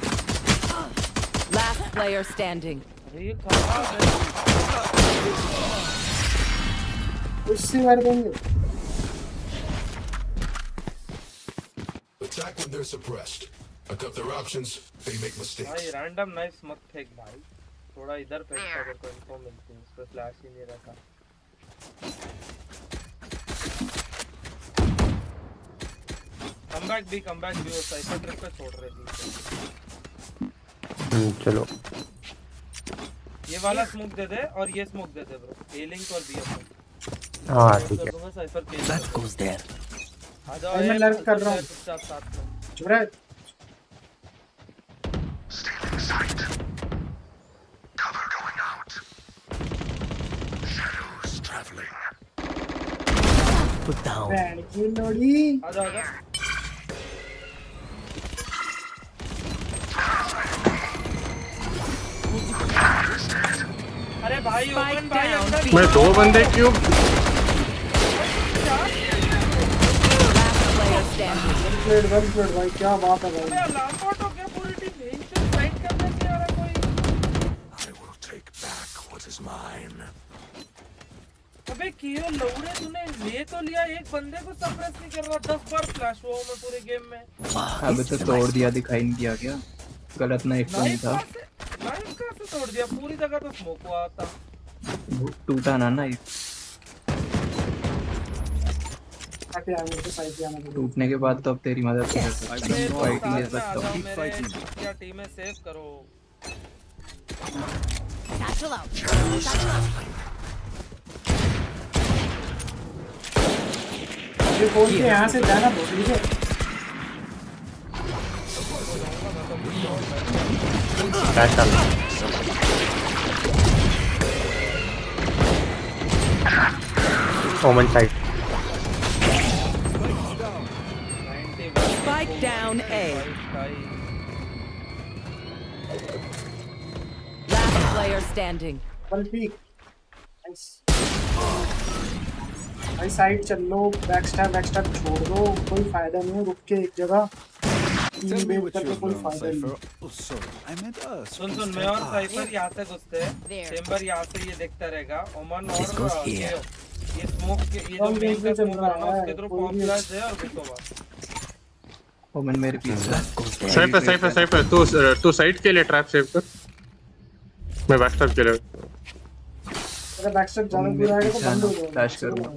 S16: Last player standing.
S13: अरे ये कहां है
S1: उससे मार देंगे
S5: Attack when they're suppressed. I cut their options, they make
S13: भाई
S5: mistakes.
S13: रैंडम नाइस मत फेंक भाई। थोड़ा इधर फेंकता अगर कोई इन्फो मिलती है उस पे फ्लैश ही नहीं रखा कम बैक भी कम बैक भी वो साइफर ट्रिप पे छोड़ रहे थे
S18: हम्म, चलो।
S13: ये वाला स्मोक दे दे और ये स्मोक दे दे ब्रो ए लिंक और बी अपना
S18: हाँ ठीक है।
S13: दूँगा साइफर के
S3: That goes there.
S13: आ जाओ
S1: भाई मैं लर्क कर रहा हूँ।
S13: चुपचाप साथ में
S1: चुप रहे
S3: Put down.
S1: बैंड की लोड़ी
S13: आ जाओ आ जाओ। अरे भाई ओपन भाई अंदर।
S18: मैं दो बंदे क्यों
S1: प्लेड वेल प्लेड भाई क्या बात है
S13: अबे
S1: भाई?
S13: अलार्म आउट हो गया पूरी टीम यहीं से फाइट करने नहीं आ रहा कोई।
S5: I will take back what is mine.
S13: अबे कियो लौड़े तूने ले तो लिया एक बंदे को सप्रेस नहीं कर रहा दस बार फ्लैश हुआ हूँ मैं पूरे गेम में।
S19: अबे तो तोड़ दिया दिखाई नहीं दिया क्या? गलत ना एक तो नहीं
S13: नाइफ
S19: था
S13: से नाइफ कहाँ से तोड़ दिया? पूरी जगह तो स्मोक हुआ था।
S19: टूटा ना ना ये
S1: आके आ मेरे को साइड पे आना पड़ेगा
S19: टूटने के बाद तो अब तेरी मदद कर सकता
S13: अबे
S19: फाइटिंग ले सकता हूँ
S13: क्या टीम है सेव करो
S8: Satchel out. Satchel out.
S1: ये के यहाँ से जाना बहुत ठीक है?
S18: ओमन
S16: Spike down A. Last player standing.
S1: One peek nice भाई साइड चल लो बैक स्टैप बैक स्टैप छोड़ दो कोई फ़ायदा नहीं है रुक के एक जगह टीम बेट करके कोई फ़ायदा नहीं
S20: Oh, sorry. I meant us.
S13: सुन सुन मैं और साइफर यहाँ से घुसते हैं चेंबर यहाँ से ये देखता रहेगा ओमन और
S3: here.
S13: ये स्मोक के ये जो मेन का स्मोक है उसके थ्रू
S1: भी
S13: फ्लैश है और बस
S19: ओमन मेरे पीछे।
S3: हम्म। सेफ़ है
S18: सेफ़ है सेफ़ है। तू तू साइड के लिए ट्रैप सेव कर। मैं बैक स्टेप के लिए।
S1: अरे बैक स्टेप जाने पूरा है को बंद हो गया
S19: फ्लैश करूँगा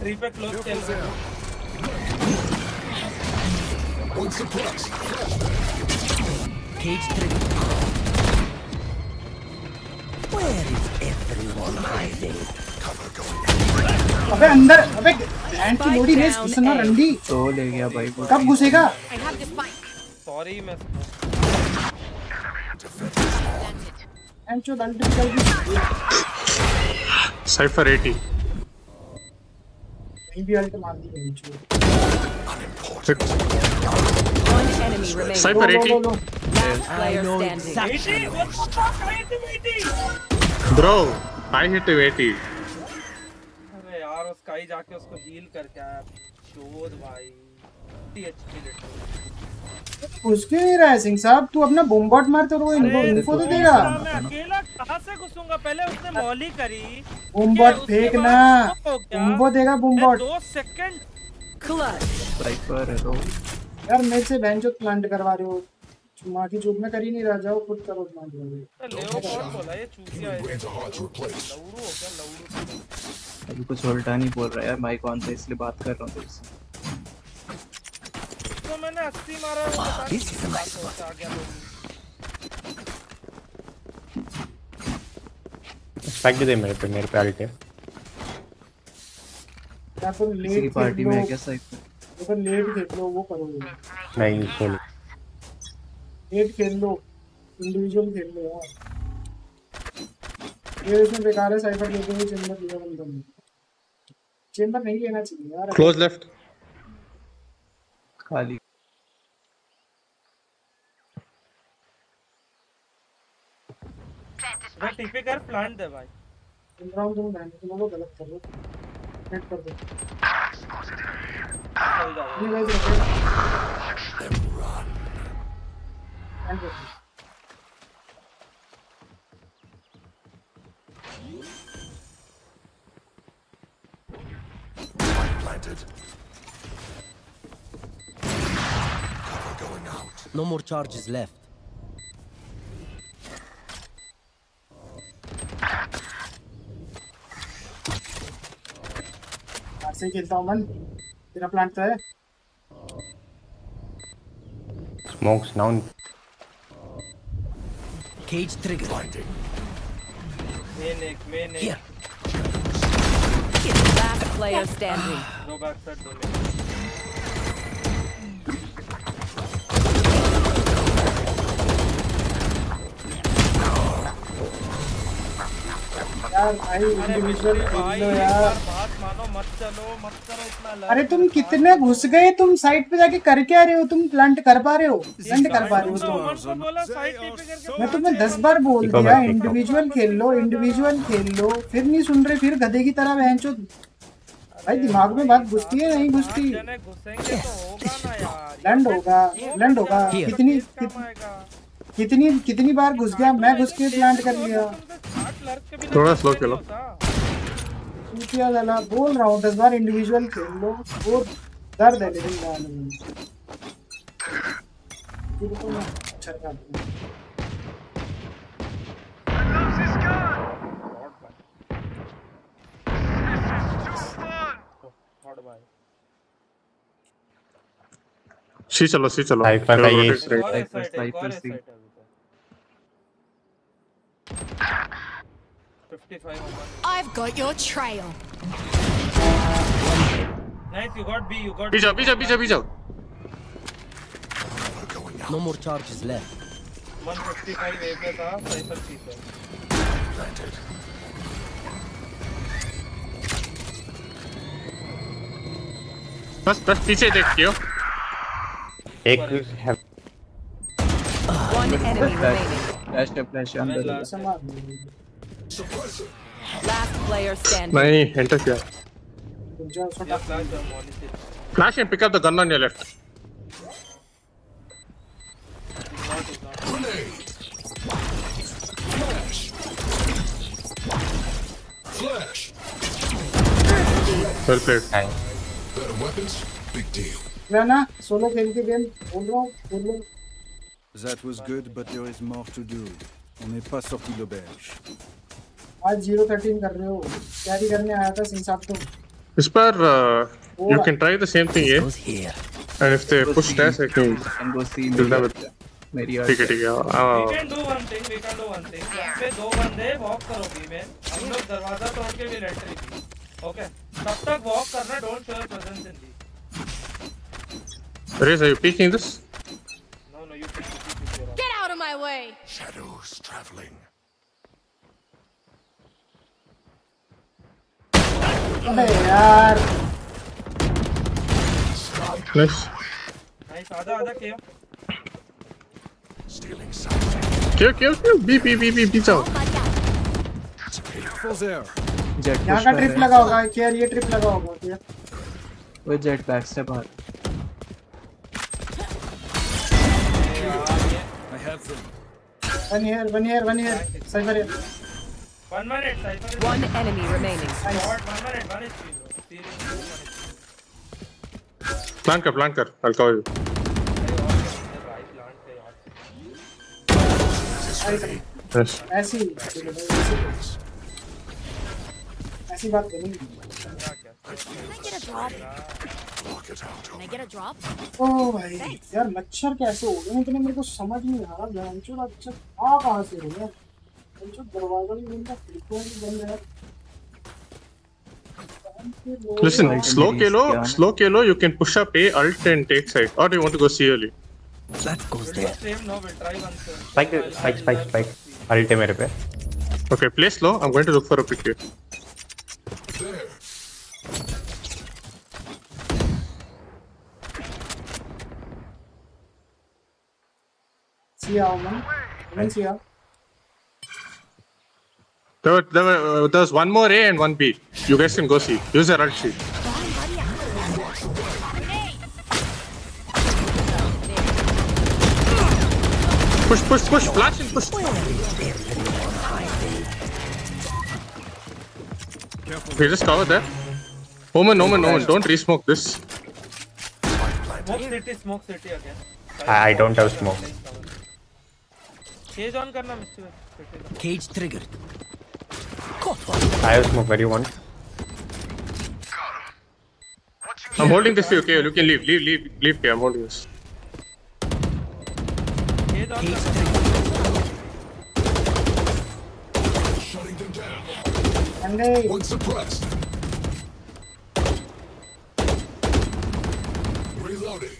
S13: थ्री पे क्लोज चल रहा है
S3: Cage 3
S1: अबे अंदर अबे एंटी की लोड़ी रेस घुसना रंडी
S19: तो ले गया भाई
S1: कब घुसेगा.
S13: सॉरी मैं
S1: एंटी चो अल्ट चल
S18: साइफर 80
S1: नहीं भी अल्ट मार दी बैंड चो
S16: One enemy remaining.
S18: साइफर
S1: लो,
S18: 80
S1: लो, लो।
S16: Last player standing.
S13: 80 what the fuck? 80 80
S18: bro I hit 80
S13: अरे यार उसका ही जाके उसको हील करके आया। चोद भाई।
S1: घुस क्यों नहीं रहा है। सिंह साहब तू अपना बॉम्बॉट मार तो वो इनको इन्फो तो देगा।
S13: मैं अकेला कहाँ से घुसूँगा? पहले उसने मॉली करी।
S1: बॉम्बॉट
S13: है, हो गया।
S1: बॉम्बो देगा बॉम्बॉट
S13: दो सेकंड
S16: Clutch.
S19: स्नाइपर है तो।
S1: यार मेरे से बहन जो प्लांट करवा रहे हो माँ की चूक में कर ही नहीं रहा जाओ खुद करो प्लांट
S13: ले वो कौन बोला? ये चूतिया है। हो क्या लौड़ू
S19: अभी कुछ उल्टा नहीं बोल रहा यार माइक कौन था इसलिए बात कर रहा हूँ तुझसे
S13: तो मैंने 80 मारा है, वो पता नहीं किस आ गया
S18: स्पैक दे मेरे पे मेरे पे अल्ट है
S1: या फिर
S19: किसी
S1: लेट
S19: पार्टी में है क्या साइफर
S1: या फिर लेट खेल लो वो करोगे।
S18: नहीं सोलो
S1: लेट खेल लो इंडिविजुअल खेल लो यार ये इसमें बेकार है साइफर लेते हुए चेंबर लिया बंदा ने चेंबर नहीं लेना चाहिए यार।
S18: क्लोज लेफ़्ट
S19: खाली
S13: मैं टीपी कर प्लांट दे भाई
S1: इन राउंड तुम बहन तुम लोग गलत कर रहे हो नेट कर दो
S13: चल जाओ
S1: ये गाइस रखे एंड कर दो
S5: Planted. Cover going out.
S3: No more charges left.
S1: से ही खेलता हूँ मन तेरा प्लांट तो है
S2: Smokes down.
S3: Cage trigger.
S13: Main एक, main एक.
S3: Here.
S16: Last player standing.
S13: Go back side,
S1: यार भाई इंडिविजुअल खेल लो यार।
S13: बात मानो मत चलो मत करो इतना
S1: अरे तुम कितने घुस गए तुम साइड पे जाके कर क्या रहे हो? तुम प्लांट कर पा रहे हो? प्लांट कर पा रहे हो तुम।
S13: करके
S1: मैं तुम्हें दस बार बोल दिया. इंडिविजुअल खेल लो इंडिविजुअल खेल लो फिर नहीं सुन रहे फिर गधे की तरह बहन चो। भाई दिमाग में बात घुसती है नहीं घुसती?
S13: जने तो होगा ना
S1: लैंड होगा लैंड होगा। कितनी कितनी कितनी बार घुस गया मैं घुस के प्लांट कर लिया।
S18: थोड़ा स्लो खेलो
S1: गला बोल रहा हूँ दस बार इंडिविजुअल खेल लो। वो दर्द है लेकिन गाल में। बिल्कुल मैं अच्छा
S18: सी चलो सी चलो।
S2: Cypher का ये-
S18: Rotate right.
S4: I've got your trail.
S13: Nice you got B you got
S18: भी जाओ भी जाओ भी जाओ भी जाओ
S3: No more charges left.
S13: 155 ए पे था साइफर सी पे
S5: Planted.
S18: बस बस पीछे देखियो
S2: एक है
S16: One enemy remaining.
S19: फ्लैश है फ्लैश है अंदर है।
S1: ऐसा मार
S16: Last player standing.
S18: नहीं एंटर किया
S1: रुक जाओ उसको
S13: या फ्लैश है मॉली से
S18: flash and pick up the gun on your left
S5: Flash.
S18: Well played
S5: Better weapons? Big deal.
S1: मैं ना सोलो खेल के गेम बोल रहा हूँ खेल लो
S20: That was good, but there is more to do. On n'est pas sorti de l'auberge.
S1: आज zero thirteen कर रहे हो। कैरी करने आया था सिंह साहब तो।
S18: इस पर you can try the same thing ये and if they push that
S19: I can see
S18: kill
S19: मेरी
S18: ठीक है ठीक है
S13: we can do one thing we can do one thing पे दो बंदे वॉक करो बी में हम लोग दरवाज़ा तोड़ के भी एंट्री की ओके तब तक वॉक करना don't show your presence in B
S18: Raze, are you peeking this?
S13: No no you can
S4: Get out of my way.
S5: Shadows traveling.
S1: अबे यार
S18: Nice.
S13: नाइस आधा आधा किया.
S18: Beep, beep, beep, beep. Beats out.
S20: Falls there.
S19: Jett
S1: यहाँ का trip लगा होगा care ये ट्रिप लगा होगा क्या
S19: वो जेट बैक से बाहर.
S1: One here one here one here Cypher here
S13: One minute Cypher
S16: One enemy remaining.
S13: Shot one minute one HP
S18: Plan कर, plan कर. I'll cover you. Yes.
S1: ऐसी ऐसी बात करेंगे
S4: Can I get a drop?
S5: Lock it out.
S4: Can I get a drop?
S1: ओ भाई यार मच्छर कैसे हो गए इतने मेरे को समझ नहीं आ रहा जानचो अच्छा आ कहाँ से हो गया
S18: Listen, like, slow Kalo, slow Kalo, you can push up A, alt, and take side. Or do you want to go CLE?
S3: That goes there.
S2: Spike, spike, spike, spike. Alt, mere pe.
S18: Okay, play slow. I'm going to look for a pick here.
S1: See ya, man.
S18: See ya. There, there, uh, there's one more A and one B. You guys can go see. Use your ult. Push, push, push, flash and push. Okay, just cover that. Omen, Omen, Omen, don't re-smoke this.
S13: Smoke city, smoke city again.
S11: I don't have smoke.
S13: Cage on karna, Mr.
S3: Cage triggered.
S11: I have smoke where you want.
S18: I'm holding this for okay? You can leave, leave, leave, leave, here. I'm holding this.
S5: Shutting them down. One suppressed. Reloading.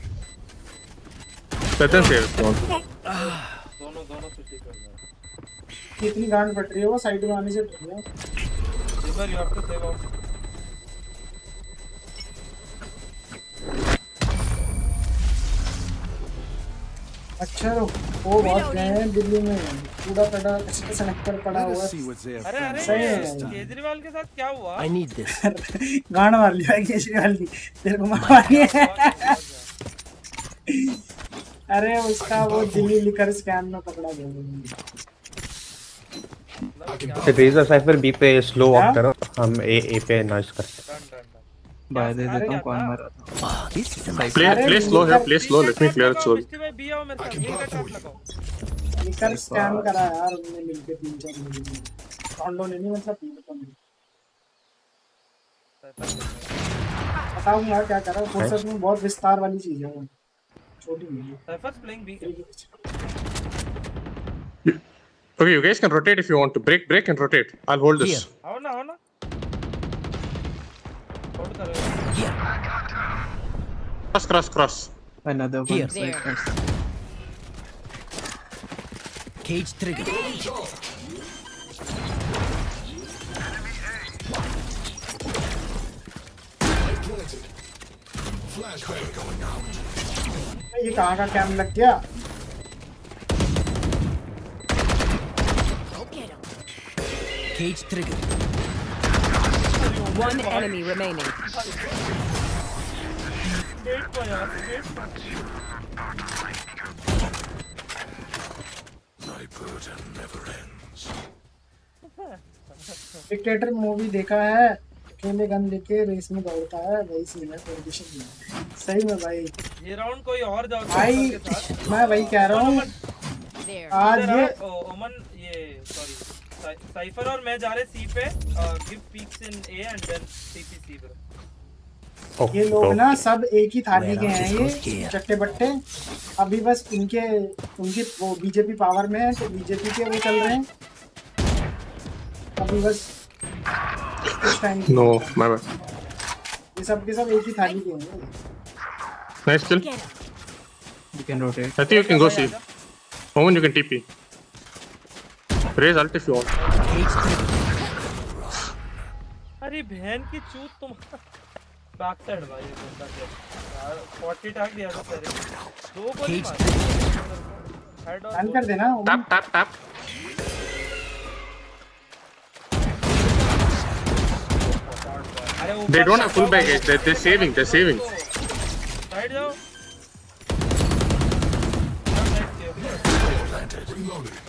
S18: Let them save
S13: it, हैं.
S1: कितनी गांड फट रही है वो side में आने से डर है
S13: Zipper, you have to save out.
S1: अच्छा वो बहुत गए हैं? दिल्ली में कूड़ा पड़ा कचरा सड़क पर पड़ा हुआ
S20: have
S13: अरे
S1: सही
S13: अरे
S1: है।
S13: केजरीवाल के साथ क्या हुआ?
S3: I need this.
S1: गांड मार लिया केजरीवाल की तेरे को मारवानी है। अरे उसका वो दिल्ली लिकर स्कैम में पकड़ा गया
S11: रेजर साइफर बी पे स्लो वॉक करो हम ए ए पे नॉइस करते हैं।
S19: बाय दे देता हूँ कौन मारा था।
S18: Play slow here,
S1: लिकर-
S18: play slow. Let me clear it slowly.
S13: Mister भाई बी आओ लगाओ
S1: लिकर स्कैम करा यार उन्होंने मिलके तीन चार ने कॉन्डो नहीं मतलब नहीं बताऊँगा क्या करा फुर्सत में बहुत विस्तार वाली चीज़ है। छोटी नहीं है
S13: Cypher's playing B
S18: Okay, you guys can rotate if you want to. Break, break, and rotate. I'll hold this.
S13: आओ ना आओ ना होल्ड करो
S18: Cross, cross, cross.
S19: Another one.
S3: Here.
S19: Right,
S8: There.
S19: nice.
S3: Cage triggered.
S5: Planted. Flashbang going out.
S1: ये कहाँ का cam लग गया
S3: Cage triggered.
S16: One enemy remaining.
S5: My burden never ends.
S1: Dictator movie देखा है अकेले गन लेके रेस में दौड़ता है वही सीन है कंडीशन सही में भाई
S13: ये राउंड कोई और जाओ
S1: भाई मैं वही कह रहा हूँ आज ये
S13: ओमन साइफर और मैं जा रहे सी पे give peeks in A and then CPC bro
S1: ये लोग ना सब एक ही थाली के हैं ये? चट्टे बट्टे अभी बस इनके उनकी वो बीजेपी पावर में है तो बीजेपी के वो चल रहे हैं अभी बस
S18: No, my bad.
S1: ये सब के सब एक ही थाली के हैं
S18: Nice kill.
S8: Get him.
S19: You can rotate.
S18: I think you can go see. Omen, you you want.
S3: Cage triggered.
S13: अरे बहन की चूत तुम बैक साइड भाई बंदा यार 40 टैग दिया था तेरे दो गोली मार हेड
S1: कर देना
S18: tap.
S13: अरे ऊपर
S18: They don't have full bag edge. They're, they're saving. They're saving.
S13: Side जाओ
S5: Planted.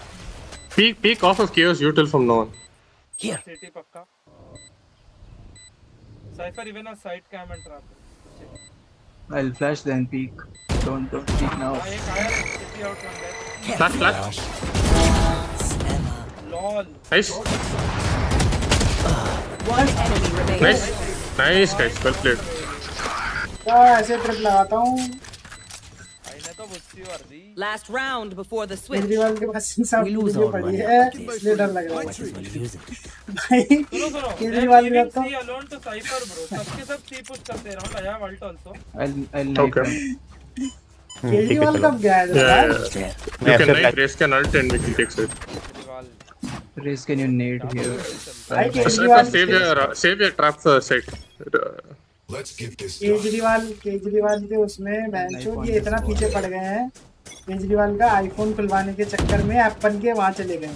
S5: Reloading.
S18: Peek, peek off of chaos util from now on.
S3: Here.
S13: CT पक्का Cypher even a side cam and trap
S19: I'll flash then peek. Don't don't peek now.
S13: हां एक आया CT out one that
S18: Flash, flash.
S13: Lol
S18: Nice.
S16: One enemy remaining.
S18: Nice. Nice, guys. Well played.
S1: क्या ऐसे trip लगाता हूँ
S16: Last round before the switch.
S1: Kejriwal के पास सिंह साहब
S3: We
S1: की
S3: lose
S1: वीडियो
S3: our
S1: पड़ी
S3: money
S1: है
S3: after this.
S1: इसलिए डर लग रहा
S3: Might
S1: है
S3: as well use it.
S1: भाई
S13: सुनो सुनो
S1: केजरीवाल भी
S13: गिविंग
S1: लगता
S13: C alone to Cypher bro सबके सब सी पुश करते रहो लाया world also
S19: I'll I'll knife
S18: Okay.
S19: them.
S1: Kejriwal कब गया है
S18: Yeah,
S1: यार
S18: yeah, yeah. You can knife, raise can ult and we can take side.
S19: Raise can you nade here?
S1: भाई
S18: Cypher,
S1: Kejriwal
S18: save your, uh, save your trap
S1: Kejriwal Kejriwal के उसमें बैंचो ये इतना पीछे पड़ गए हैं। केजरीवाल का आईफोन खुलवाने के चक्कर में एप्पल के वहाँ चले गए।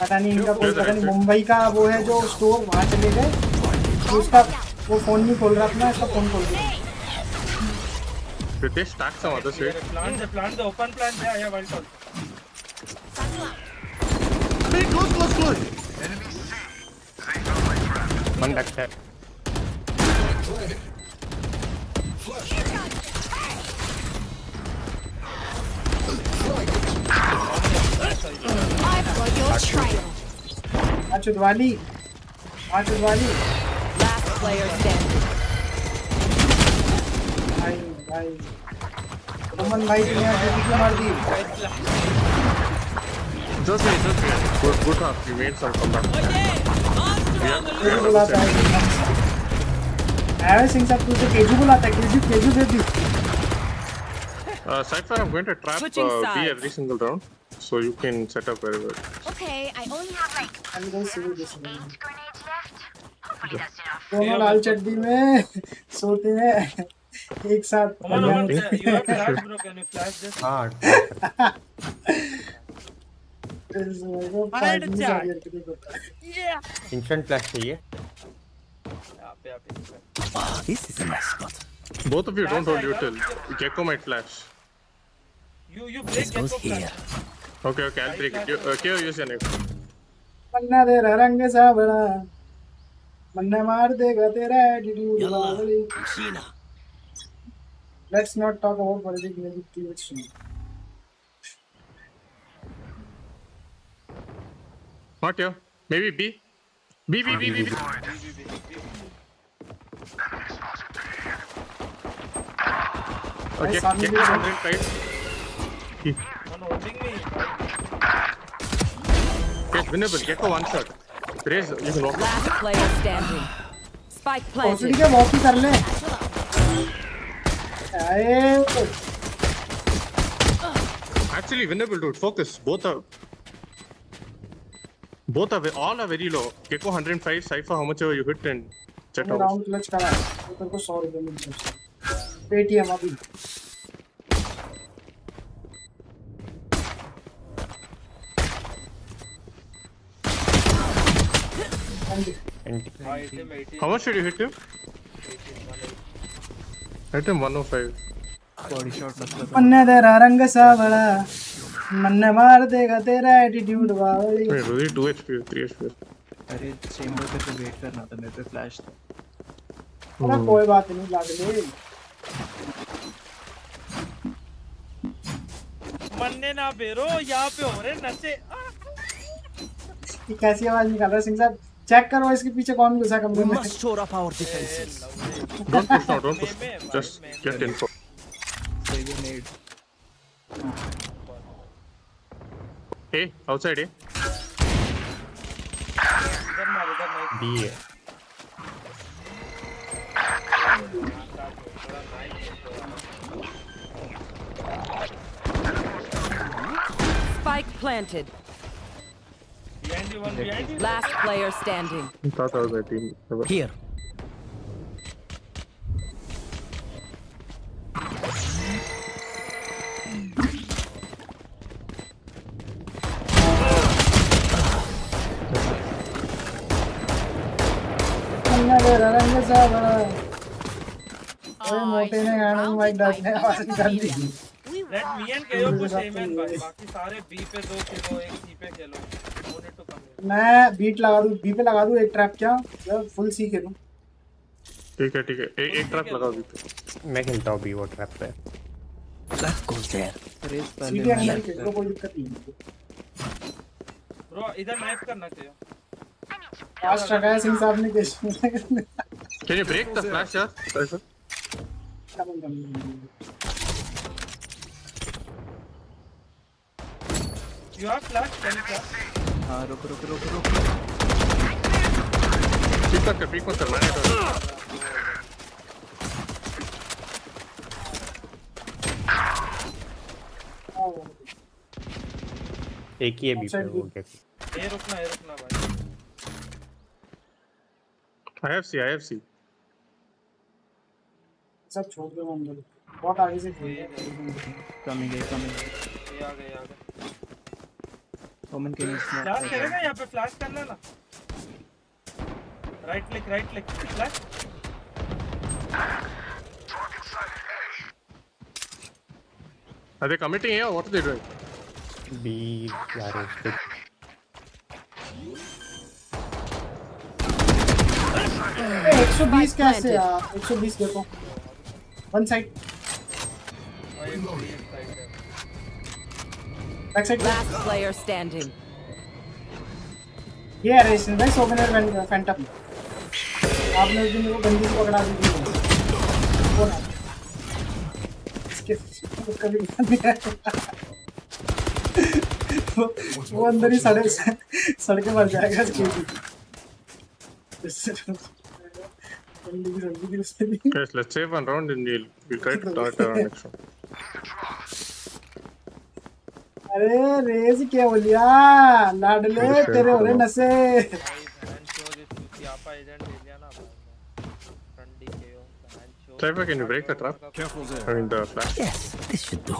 S1: पता नहीं इनका कोई पता नहीं मुंबई का वो है जो स्टोर वहाँ चले गए। तो उसका वो फ़ोन नहीं खोल रहा अपना इसका फ़ोन खोल दिया।
S18: Some other?
S13: प्लान दे प्लान दे ओपन प्लान दे
S20: close, close.
S11: One backstab.
S5: Planted. Flash.
S4: I've got your trail.
S1: आचुद वाली
S16: Last player standing.
S1: भाई भाई अमन भाई तुमने आज कितनी मार दी
S18: Just wait, just wait. Good, good half. We made some comeback.
S1: केजू है एवे सिंह साहब तुझे केजू बुलाता है केजू केजू दे दी
S18: Uh, Cypher, I'm going to trap uh, B every single round, so you can set up very well.
S8: Okay, I only have like
S1: I'm going to see this
S8: eight grenades left. Hopefully that's enough.
S1: दोनों लाल चड्डी में सोते हैं एक साथ?
S11: हाँ
S1: है।
S11: Instant flash चाहिए
S13: पे.
S3: Ah, this is a nice spot.
S18: Both of you don't hold util. Gecko might flash.
S13: You, you
S3: This
S13: break
S3: goes
S13: Gecko
S3: here.
S13: flash.
S18: Okay, okay, I'll break it. You, uh, Kyo, use your knife.
S1: मन्ना तेरा रंग सावड़ा मन्ना मार देगा तेरा attitude बावली
S3: Sheena.
S1: Let's not talk about politics music too much
S18: Not here. Maybe B. B, B, B, B, B. Okay,
S1: सामने है।
S18: 105.
S13: Man holding me.
S18: Okay, winnable. Gecko one shot. Raise, you can walk.
S16: Last player standing. Spike planted.
S1: के walk ही कर ले
S18: Actually, winnable, dude. Focus. Both are. Both are. All are very low. Gecko 105. Cypher, how much ever you hit and
S1: मैंने
S18: out.
S1: Round clutch करा तो तेरे को 100 रुपए मिल सकते पेटीएम अभी।
S18: How much did you hit him? Hit him 105.
S19: Body shot लगता था
S1: मन्ने तेरा रंग सावड़ा मन्ने मार देगा तेरा एटीट्यूड बावली
S18: Wait, was he 2 HP or 3 HP?
S19: अरे चेंबर पे तो वेट करना था मेरे पे फ्लैश था
S1: अरे कोई बात नहीं लागले
S13: मन्ने ना बेरो यहाँ पे हो रहे नशे
S1: ये कैसी आवाज़ निकाल रहा है सिंह साहब चेक करो इसके पीछे कौन घुसा कमरे में
S3: must shore up our defenses.
S18: Don't push now, don't push. Just get info.
S19: सही है नेड
S18: Hey, outside, eh?
S11: be.
S16: Spike planted. Last player standing.
S18: I thought I was a team.
S3: Here.
S1: तेरा रंग ओए मोटे ने गाना माइक डालने आवाज़ निकाल दी
S13: let me and KO push amen भाई बाकी सारे B पे दो खेलो एक C पे खेलो
S1: मैं बीट लगा दूँ बी पे लगा दूँ एक ट्रैप क्या या फुल सी खेलूं
S18: ठीक है ठीक है ए, एक ट्रैप लगा दी थी
S11: मैं खेलता हूँ बी वो ट्रैप पे
S3: That goes there.
S19: रेस पहले
S1: ही लो कोई दिक्कत नहीं है
S13: bro इधर नाइफ करना KO
S1: सिंह साहब ने कैसे
S18: Can you break the flash, yaar? Cypher?
S1: Come on, come on.
S13: you have flash can you flash
S19: हाँ रुक रुक रुक रुक
S18: Peek मत कर, peek मत कर, मैंने तो-
S11: एक ही है बी पे वो. क्या
S13: ये रुकना ये रुकना भाई
S18: Have C.
S1: सब छोड़ दो अंदर बहुत आगे से खेल रहे हैं।
S19: कमिंग है कमिंग
S13: ये आ गए आ गए
S19: ओमन के नीचे
S13: फ्लैश करेगा यहाँ पे फ्लैश करना ना right click right click flash
S18: Are they committing here? What are they doing?
S11: हैं पे
S1: ए, 120 कैसे यार 120 देखो one side back side
S16: Last player standing.
S1: ये रेस भाई सोगनर फैंटम आपने उस दिन मेरे को गंदी से पकड़ा दी थी वो ना इसके उसका भी ध्यान नहीं वो अंदर ही सड़े सड़के मर जाएगा। इसके
S18: Guys, let's save one round and we'll, we'll try to start our next round.
S1: अरे रेस क्या बोलिया लाडले तेरे हो रहे
S18: sure.
S1: नशे
S13: आपा एजेंट ले लिया ना ठंडी के हो
S18: Cypher, can you break the trap?
S20: Careful there.
S18: I mean, the flash.
S3: Yes, this should do.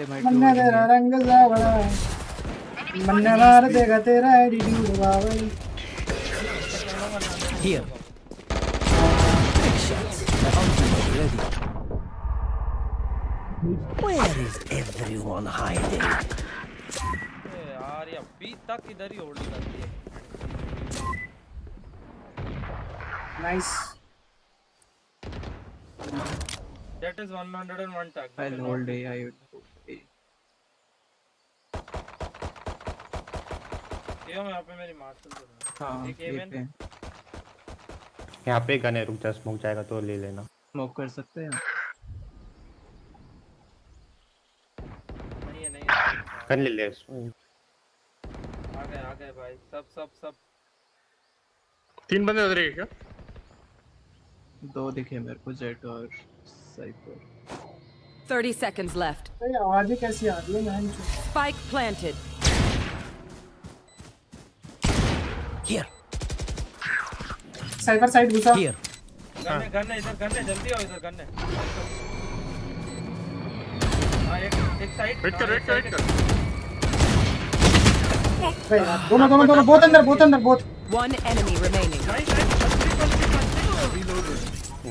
S13: है
S19: They might
S1: मन्ना तेरा. रंग सावला मन्ना मार देगा तेरा एटीट्यूड बावल
S3: ready. Where is everyone hiding?
S13: यार ये अभी तक इधर ही होल्ड कर दिए
S1: nice
S13: that is 101 tag
S19: I'll hold A. I will hold A.
S13: ये मैं यहाँ पे मेरी मार्शल कर रहा
S19: हाँ
S13: हूँ
S11: यहाँ पे गन है रुक जा स्मोक जाएगा तो ले लेना।
S19: स्मोक कर सकते हैं?
S13: नहीं नहीं
S11: गन ले ले।
S13: आ गए आ गए भाई सब सब सब।
S18: तीन बंदे उधर ही क्या?
S19: दो दिखे मेरे को जेट और साइपर।
S16: 30 seconds left.
S1: भाई आवाज़ें कैसी आ रही है man
S16: Spike planted.
S3: Here.
S1: Cypher side घुसा
S3: Here.
S13: गन है गन है इधर गन है जल्दी आओ इधर गन है हाँ एक एक साइड
S18: वेट कर वेट कर वेट कर
S1: भाई यार, दोनों दोनों दोनों बहुत अंदर बहुत अंदर बहुत
S16: One enemy remaining.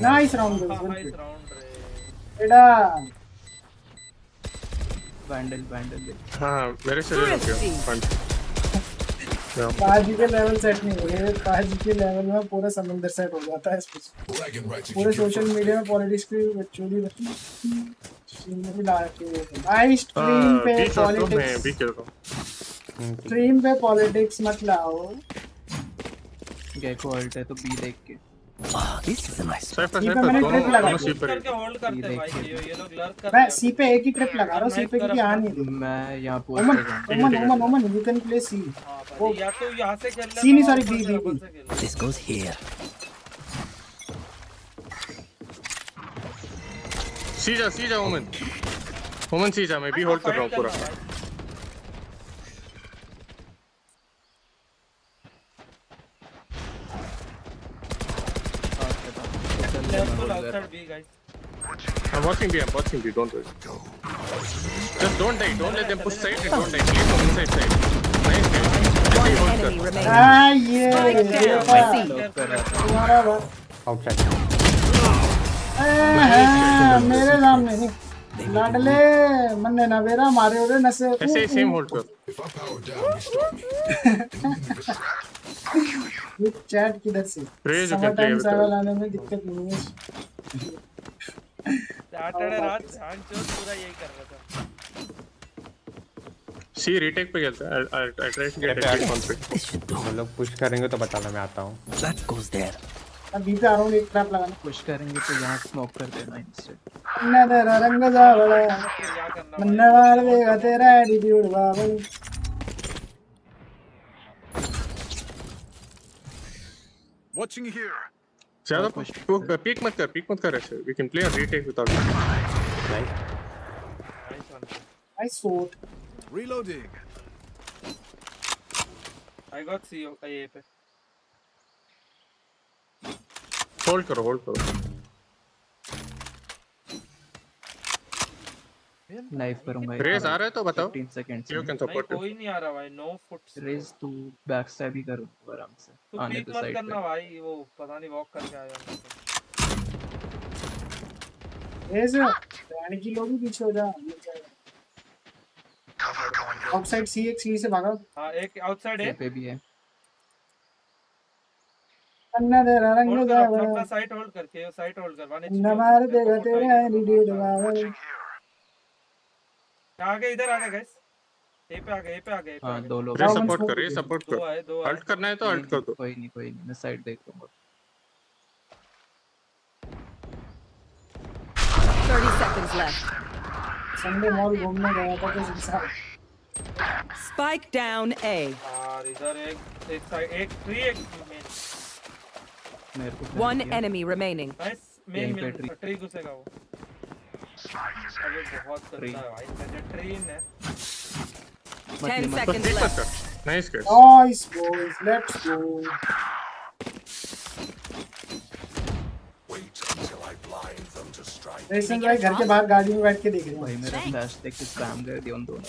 S1: Nice round
S13: nice round रे
S1: एडा
S19: वैंडल वैंडल
S18: हाँ मेरे से ले लो फंड
S1: पाजी के लेवल सेट नहीं हुए पाजी के लेवल में पूरा समंदर सेट हो जाता है पूरे सोशल मीडिया में पॉलिटिक्स की एक्चुअली स्ट्रीम भी ला के भाई स्ट्रीम पे
S18: तो
S1: पॉलिटिक्स स्ट्रीम पे पॉलिटिक्स मत लाओ।
S19: गैको अल्ट है तो बी देख के।
S3: Ah, this is a nice.
S18: Cypher
S1: C पे
S18: साइफर
S1: मैंने
S18: दोनों
S1: ट्रिप लगा
S18: सी पर
S13: करके होल्ड करते हैं भाई ये लोग लर्क कर
S1: मैं सी पे एक ही ट्रिप लगा रहा हूँ सी पे क्योंकि आ नहीं रही
S19: मैं यहाँ पोस्ट
S1: ओमन
S19: कर रहा हूँ।
S1: ओमन ओमन ओमन यू कैन प्ले सी
S13: वो या तो यहाँ से खेल
S1: सी नहीं sorry B B B
S3: This goes
S18: C जा सी जा ओमन ओमन सी जा मैं भी होल्ड कर रहा हूँ पूरा
S13: outside B guys
S18: I'm watching B I'm watching B don't worry just don't die don't let them push side and don't die please from inside side nice guys
S16: One enemy remaining.
S1: हाँ बात
S11: outside
S1: हाँ, मेरे सामने नहीं लाडले मन्ने ना बेरा मारे हो रहे नशे
S18: ऐसे ही सेम होल्ड कर
S1: ये चैट किधर से
S18: can play
S1: टाइम
S18: us.
S1: लाने में दिक्कत नहीं है
S13: सैटरडे रात ध्यान पूरा यही कर रहा था।
S18: सी रीटेक पे खेलते हैं I try to get
S11: पे लोग पुश करेंगे तो बताना मैं आता हूँ।
S3: That goes there.
S1: मैं बी पे आ रहा हूँ एक ट्रैप लगाने।
S19: पुश करेंगे तो यहाँ स्मोक कर देना इंस्टेंट
S1: मन्ने तेरा रंग सावला मन्ने मार देगा तेरा एटीट्यूड बाबू
S20: Watching here.
S18: ज़्यादा पुश पीक मत कर पीक मत कर ऐसे we can play a retake without
S11: nice
S1: nice shot
S20: reloading
S13: I got C A पे
S18: होल्ड करो होल्ड करो.
S19: नाइफ करूँगा
S18: रेस आ रहा है तो बताओ।
S19: 15 सेकंड्स
S18: can
S13: भाई
S18: support
S13: कोई नहीं आ रहा भाई नो फुट
S19: रेस तू बैक स्टैब ही कर आराम से। आने दो
S13: मत
S19: साइड
S13: करना भाई वो पता नहीं वॉक करके आया
S1: रेस रानी की लोग भी पीछे हो जा। आउटसाइड सी एक सी से भागा।
S13: हाँ एक आउटसाइड है।
S19: पे भी है।
S1: अन्ना दे रंग
S13: होल्ड कर
S1: जावा
S13: अपना अपना साइट होल्ड करके साइट होल्ड कर आगे इधर आगे गाइस ए पे आगे ए पे आगे ए पे
S19: हाँ दो लोग
S18: रे सपोर्ट कर रे सपोर्ट
S13: दो आए, दो
S18: कर। हल्ट करना है तो हल्ट कर दो
S19: कोई नहीं कोई नहीं मैं साइड देख लूँगा
S16: 30 seconds left.
S1: संडे मॉल घूमने गया था तो इंसान
S16: Spike down A.
S13: और इधर एक एक साइड एक ट्री एक
S19: मेरे को
S16: One enemy remaining.
S19: Guys
S13: main.
S19: Tree
S13: घुसेगा वो अबे बहुत। गंदा है भाई मैंने ट्री है
S16: 10
S18: बस
S16: seconds
S18: ठीक
S16: left.
S18: कर nice guys
S1: nice boys let's go ration भाई घर के बाहर गाड़ी में बैठ के देख रहे
S19: भाई
S1: हैं
S19: मेरा फ्लैश देख के स्पैम कर दिया उन दोनों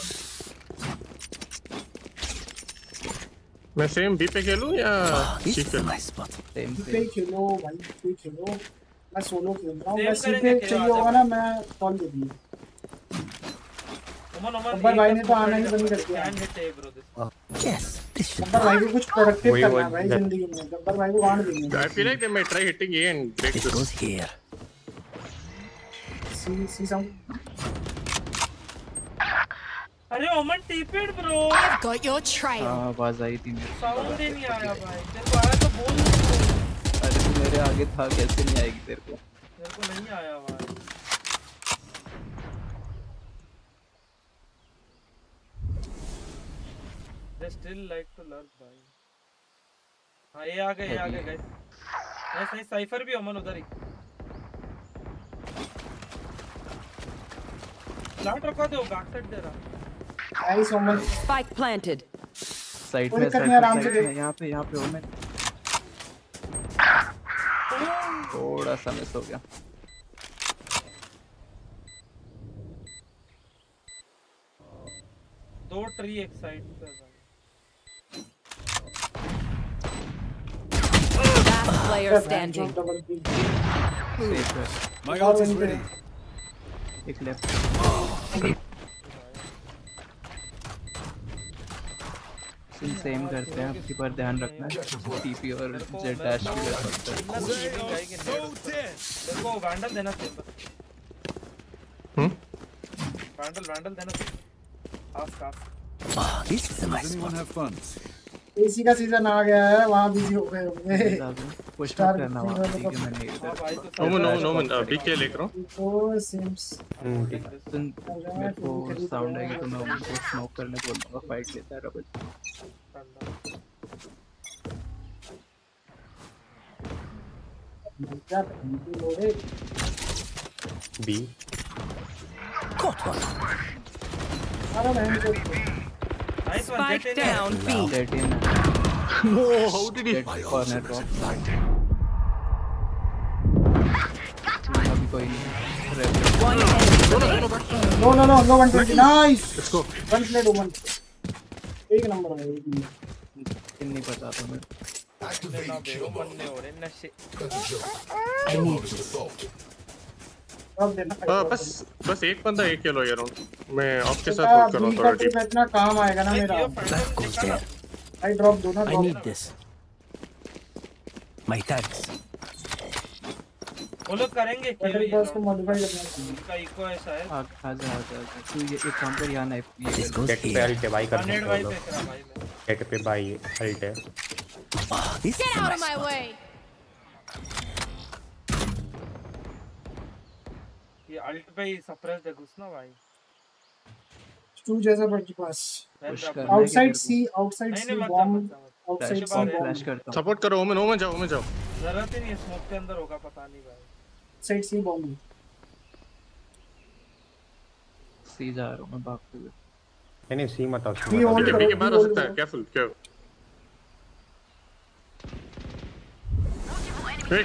S18: मैं सेम बी पे खेलूं या सी खेलूं
S19: सेम
S1: पे? ही खेलो भाई ही खेलो। मैं सोलो खेल रहा हूँ मैं सी
S13: करेंगे,
S1: पे
S13: खेलो,
S1: चाहिए होगा ना मैं कॉल दे दूँगा।
S13: उमन उमन
S1: अब्बर भाई ने तो आना ही बंद कर दिया।
S13: ए ब्रो दिस
S3: should
S1: भाई को कुछ प्रोडक्टिव करना है भाई ज़िंदगी में गब्बर भाई को वांड देंगे।
S18: Feel like they might try hitting A and break
S3: It
S18: this.
S3: goes
S1: C C sound
S13: अरे Omen TPed
S4: bro got your trail.
S19: हाँ आवाज़ आई थी मेरे
S13: साउंड ही नहीं आया भाई। तेरे को आया तो बोल।
S19: तू मेरे आगे था कैसे नहीं आएगी तेरे को?
S13: मेरे को नहीं आया भाई। They still like to lurk भाई। हाँ ये आ गए ये आ गए गाइस नाइस नाइस साइफर भी अमन उधर ही। फ्लैट रखा दो बैक साइड दे रहा।
S1: Nice Omen
S16: Spike planted.
S1: Side
S19: में साइड में। यहाँ पे यहाँ पे हूँ मैं थोड़ा सा मिस हो गया
S13: दो ट्री एक साइड पे है
S16: player standing.
S20: My ult is ready.
S19: एक लेफ़्ट सेम करते हैं आपकी पर ध्यान रखना टीपी और जेड डैश भी कर सकते हैं।
S13: को वैंडल देना
S18: Hmm?
S13: वैंडल वैंडल देना ask ask
S3: Ah, this is a nice
S20: anyone have funds?
S1: AC का सीज़न आ गया है वहाँ बिज़ी हो गए होंगे।
S19: पुश
S1: Star
S19: मत करना
S1: King
S19: ठीक है
S1: को-
S19: मैं नहीं
S13: हाँ भाई
S19: इधर
S13: तो
S18: ओमन ओमन ओमन बी के लेकर हूँ
S1: तो सिम्स
S19: हम्म, सुन मेरे को साउंड आएगी तो मैं उनको स्मोक करने बोल दूँगा फाइट लेता है रबल
S1: क्या
S11: बी
S3: Caught one.
S1: अरे बहन को
S13: nice one
S16: Spike
S13: Jett in है।
S16: down B.
S19: Jett in
S18: Whoa, how did he?
S19: Corner drop अभी कोई नहीं refer
S16: One enemy remaining.
S1: No no no no 120 nice
S18: Let's go.
S1: One plate Omen एक number है एक नंबर
S19: नहीं पता था मैं
S13: ना बेरो बनने हो रहे नशे
S3: I need this.
S18: हाँ, बस बस एक बंदा एक किलो ये राउंड मैं आपके साथ वर्क कर रहा हूँ थोड़ा डीप
S1: इतना काम आएगा ना मेरा. भाई ड्रॉप दो ना drop
S3: need this. My thanks.
S13: वो लोग करेंगे खेल
S1: पास को। मॉडिफाई करना चाहिए
S13: उनका इको है शायद
S19: आ जा आ जा। तू ये एक काम कर यहाँ नाइफ
S11: जेट पे
S3: here.
S11: अल्ट है भाई कर हो
S13: मैं
S11: जेट पे भाई अल्ट है
S4: Get out of my way.
S13: ये अल्ट पे ही सप्रेस दे घुसना भाई।
S1: टू जैसा बट पास
S19: करना है
S13: outside C outside
S1: C
S19: bomb.
S1: Outside
S13: C
S19: flash करता हूँ।
S18: सपोर्ट करो ओमन ओमन जाओ ओमन जाओ।
S13: ज़रूरत ही नहीं है स्मोक के अंदर होगा पता नहीं भाई।
S1: साइड सी बॉम्ब
S19: सी जा रहा हूँ मैं भागते हुए
S11: नहीं नहीं सी मत आओ सी
S18: है
S1: करो,
S18: के बाहर हो
S1: hold
S18: सकता है
S1: करो।
S18: केयरफुल केयर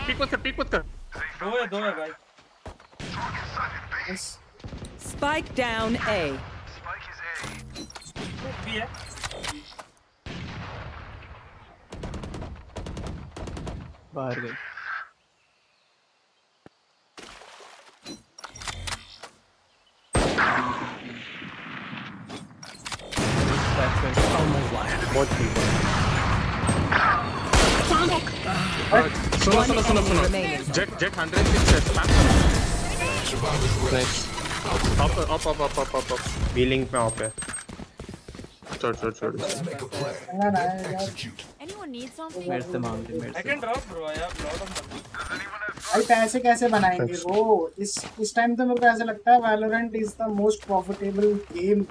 S18: पिक मत कर पिक मत कर
S13: दो है दो है भाई।
S16: Spike down A.
S13: भी है
S19: बाहर गई
S18: बहुत ठीक है सुनो सुनो सुनो सुनो जेट जेट 106 है स्पैम नाइस
S11: है
S18: छोड़ छोड़
S1: ना ना यार
S8: Anyone need something?
S19: मेरे से मांग ले मेरे
S13: I
S19: से
S13: can drop bro. I have lot of money.
S1: भाई पैसे कैसे बनाएँगे? वो इस इस टाइम तो मेरे को ऐसा लगता है Valorant is the most profitable game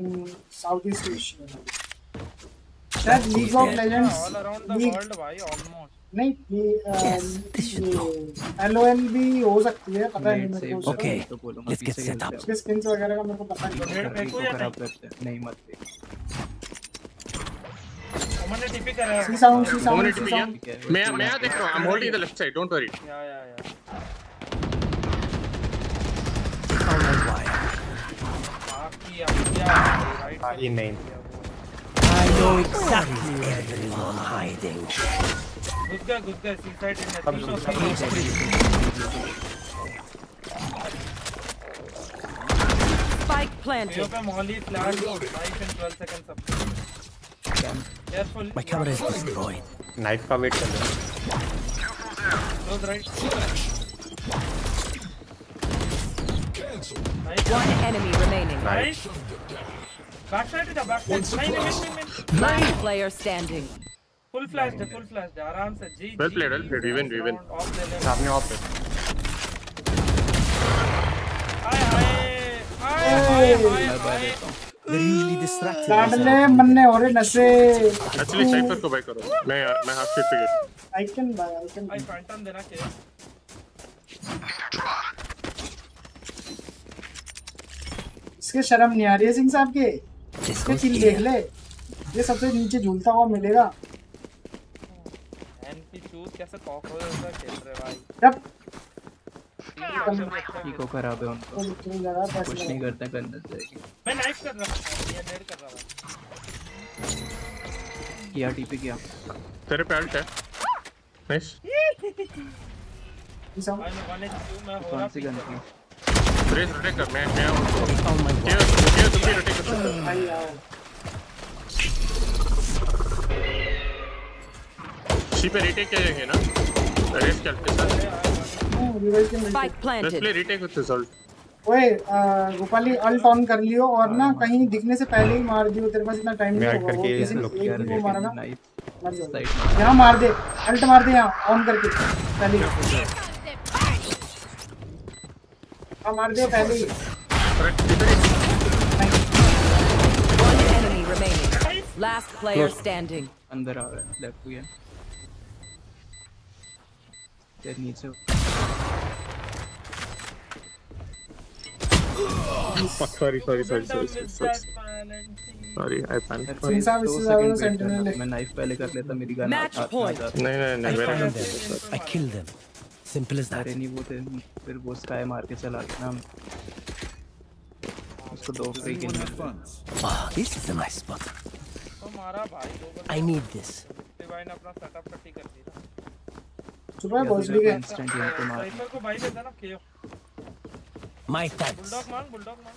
S1: in South East Asia शायद League of Legends
S13: all around the world भाई almost.
S1: नहीं ये एलओएल भी हो सकती है पता नहीं मेरे को
S19: ओके तो बोलूँगा
S16: let's get set
S1: स्किन्स वगैरह का मेरे को पता नहीं।
S19: करने को खराब करते हैं। नहीं मत देख।
S13: मैंने टीपी करा है।
S1: C
S18: sound
S1: C
S18: sound
S1: C
S18: sound मैं मैं देख रहा हूँ I am holding the left side don't worry
S13: yeah yeah yeah. बाकी अब क्या राइट
S11: नहीं
S16: I know exactly where everyone hiding.
S13: घुस गया घुस गया C side in
S16: Spike
S13: yo
S16: planted.
S13: पे molly flash life in 12 seconds अब careful
S16: My camera is destroyed.
S11: Night का वेट कर लो
S13: close right
S16: One enemy remaining.
S13: Nice Back side जा back side नहीं नहीं नहीं
S16: Last player standing.
S13: Full flash है full flash है आराम से जी
S18: well played well played we win we win
S13: of ले ले
S11: सामने ऑफ़ है।
S13: हाय हाय हाय हाय हाय
S16: They're usually distracted.
S1: लाडले मन्ने नशे।
S18: एक्चुअली साइफर को बाय करो। मैं मैं हाफ़ शीट पे
S1: I can buy I can
S13: भाई फैंटम देना के
S1: इसके शर्म नहीं आ रही है सिंह साहब के? इसके किल देख ले। ये सबसे नीचे झूलता हुआ मिलेगा।
S13: एनपी चूज़ कैसे कॉकरोच जैसा खेल रहे भाई?
S1: जब
S19: इको खराब है उनको। कुछ नहीं करते करने से
S13: मैं नाइफ कर रहा था ये डेड कर रहा था
S19: किया टीपी किया।
S18: तेरे पे अल्ट है नाइस
S13: वन एचपी मैं हो रहा
S19: कौन सी गन की
S18: ब्रेस रोटेट कर मैं मैं उनको क्या क्या तुम भी रोटेट कर सकते हो
S1: भाई आओ
S18: सी पे रीटेक करेंगे ना? रेस चलते सर
S1: रिवाइज के मिलते
S16: Spike
S18: let's
S16: planted.
S18: Play retake with result
S1: ओए गोपाली अल्ट ऑन कर लियो और ना कहीं दिखने से पहले ही मार दियो तेरे पास इतना टाइम नहीं होगा। वो
S11: करके
S1: किसी एक को मारना
S19: नाइस
S1: मर जाएगा यहाँ मार दे अल्ट मार दे यहाँ ऑन करके। पहले ही। हाँ मार दे पहले ही
S16: One enemy remaining. Last player standing.
S19: अंदर आ रहा है लेफ्ट हुई है तेरे नीचे
S18: sorry sorry sorry sorry sorry I panic
S1: Singh Sahab इससे ज्यादा तो सेंटिनल है
S19: मैं नाइफ पहले कर लेता मेरी गन
S16: Match point.
S18: नहीं नहीं नहीं मेरा
S16: found
S18: गलती
S16: I killed them. As that.
S19: अरे नहीं वो थे फिर वो स्काई मार के चला गया ना उसको दो फ्री गए
S16: Ah, this is a nice spot.
S13: तो मारा भाई दो बंदे
S16: I need this.
S13: भाई ने अपना सेटअप पट्टी कर दी
S1: सुबह भोसड़ी के
S19: इंस्टेंट यहाँ पे मार
S13: साइफर को भाई दे देना केओ
S16: My thanks.
S13: बुलडॉग मांग बुलडॉग मांग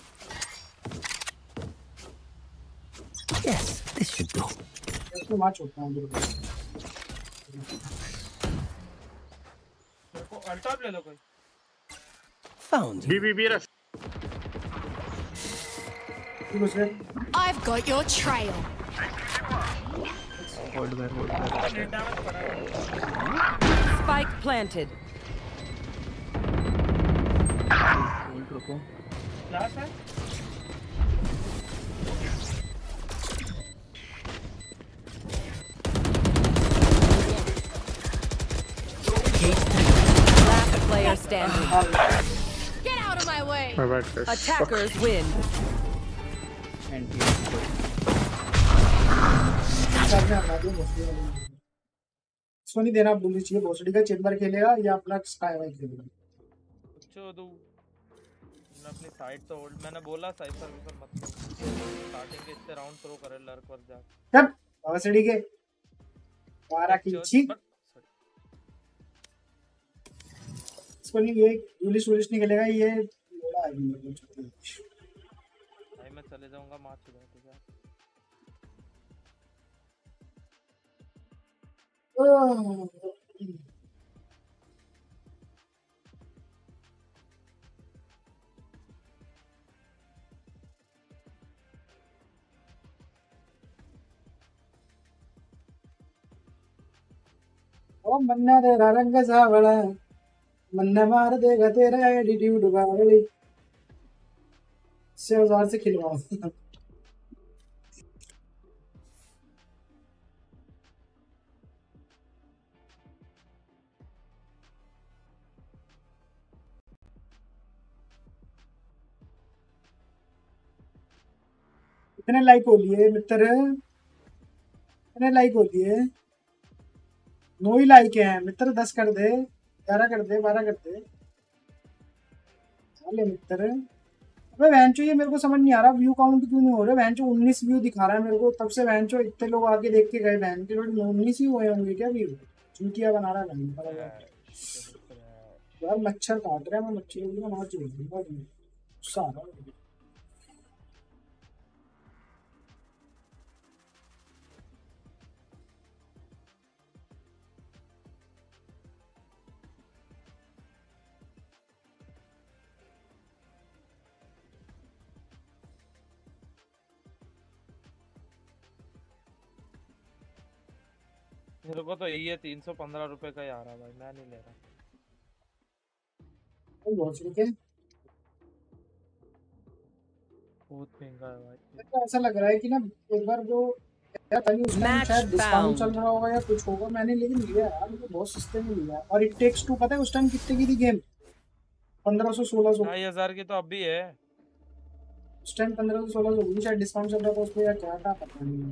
S16: Yes, this should do.
S1: इसको मार छोड़ता हूँ बिल्कुल
S13: मेरे को अल्टा ले लो कोई
S16: Found
S18: B
S16: you.
S18: B B rush
S1: दूसरे
S4: I've got your trail.
S19: Hold कर होल्ड कर
S13: नेट डैमेज पड़ा है
S16: Spike planted.
S19: होल्ड रुको
S13: फ्लैश है
S16: Last Player standing.
S4: Get out of my way.
S18: My bad rush
S16: Attackers
S1: Fuck. win. भोसड़ी इसको नहीं देना बुली चाहिए भोसड़ी का चेम्बर खेलेगा या अपना स्काई वाई खेलेगा
S13: चोदू तुमने अपनी साइड तो होल्ड मैंने बोला साइफर विफर मत करो स्टार्टिंग के इतने राउंड थ्रो करे लर्क पर जा
S1: जब भवसड़ी के बारह की छीक नहीं ये पुलिस पुलिस निकलेगा ये है को छोड़ दे।
S13: भाई मैं चले जाऊँगा मार चुका है
S1: ओह, ओ मन्ना तेरा रंग सावला मन्ना मार देगा तेरा एटीट्यूड बावली से औज़ार से खिलवाओ कितने लाइक हो लिए मित्र कितने लाइक हो लिए नौ ही लाइक हैं मित्र दस कर दे ग्यारह कर दे बारह कर दे चले मित्र अबे वैंचो ये मेरे को समझ नहीं आ रहा व्यू काउंट क्यों नहीं हो रहा वैंचो उन्नीस व्यू दिखा रहा है मेरे को तब से वैंचो इतने लोग आके देख के गए वैन के उन्नीस ही हुए होंगे क्या व्यू चूटिया बना रहा है। यार मच्छर काट रहा है मैं मच्छर की हूँ बहुत गुस्सा आ रहा है
S13: मेरे को तो यही है तीन सौ पंद्रह रुपए का ही आ रहा भाई मैं नहीं ले रहा।
S1: बहुत
S13: महँगा है भाई।
S1: ऐसा लग रहा है कि ना एक बार जो शायद डिस्काउंट चल रहा होगा या कुछ होगा मैंने लेकिन लिया यार मुझे बहुत सस्ते में लिया और इट टेक्स टू पता है उस टाइम कितने की थी गेम पंद्रह सौ सोलह सौ।
S13: ढाई हज़ार की तो अब भी है।
S1: उस टाइम पंद्रह सौ सोलह सौ शायद डिस्काउंट चल रहा था उस पर क्या था पता नहीं।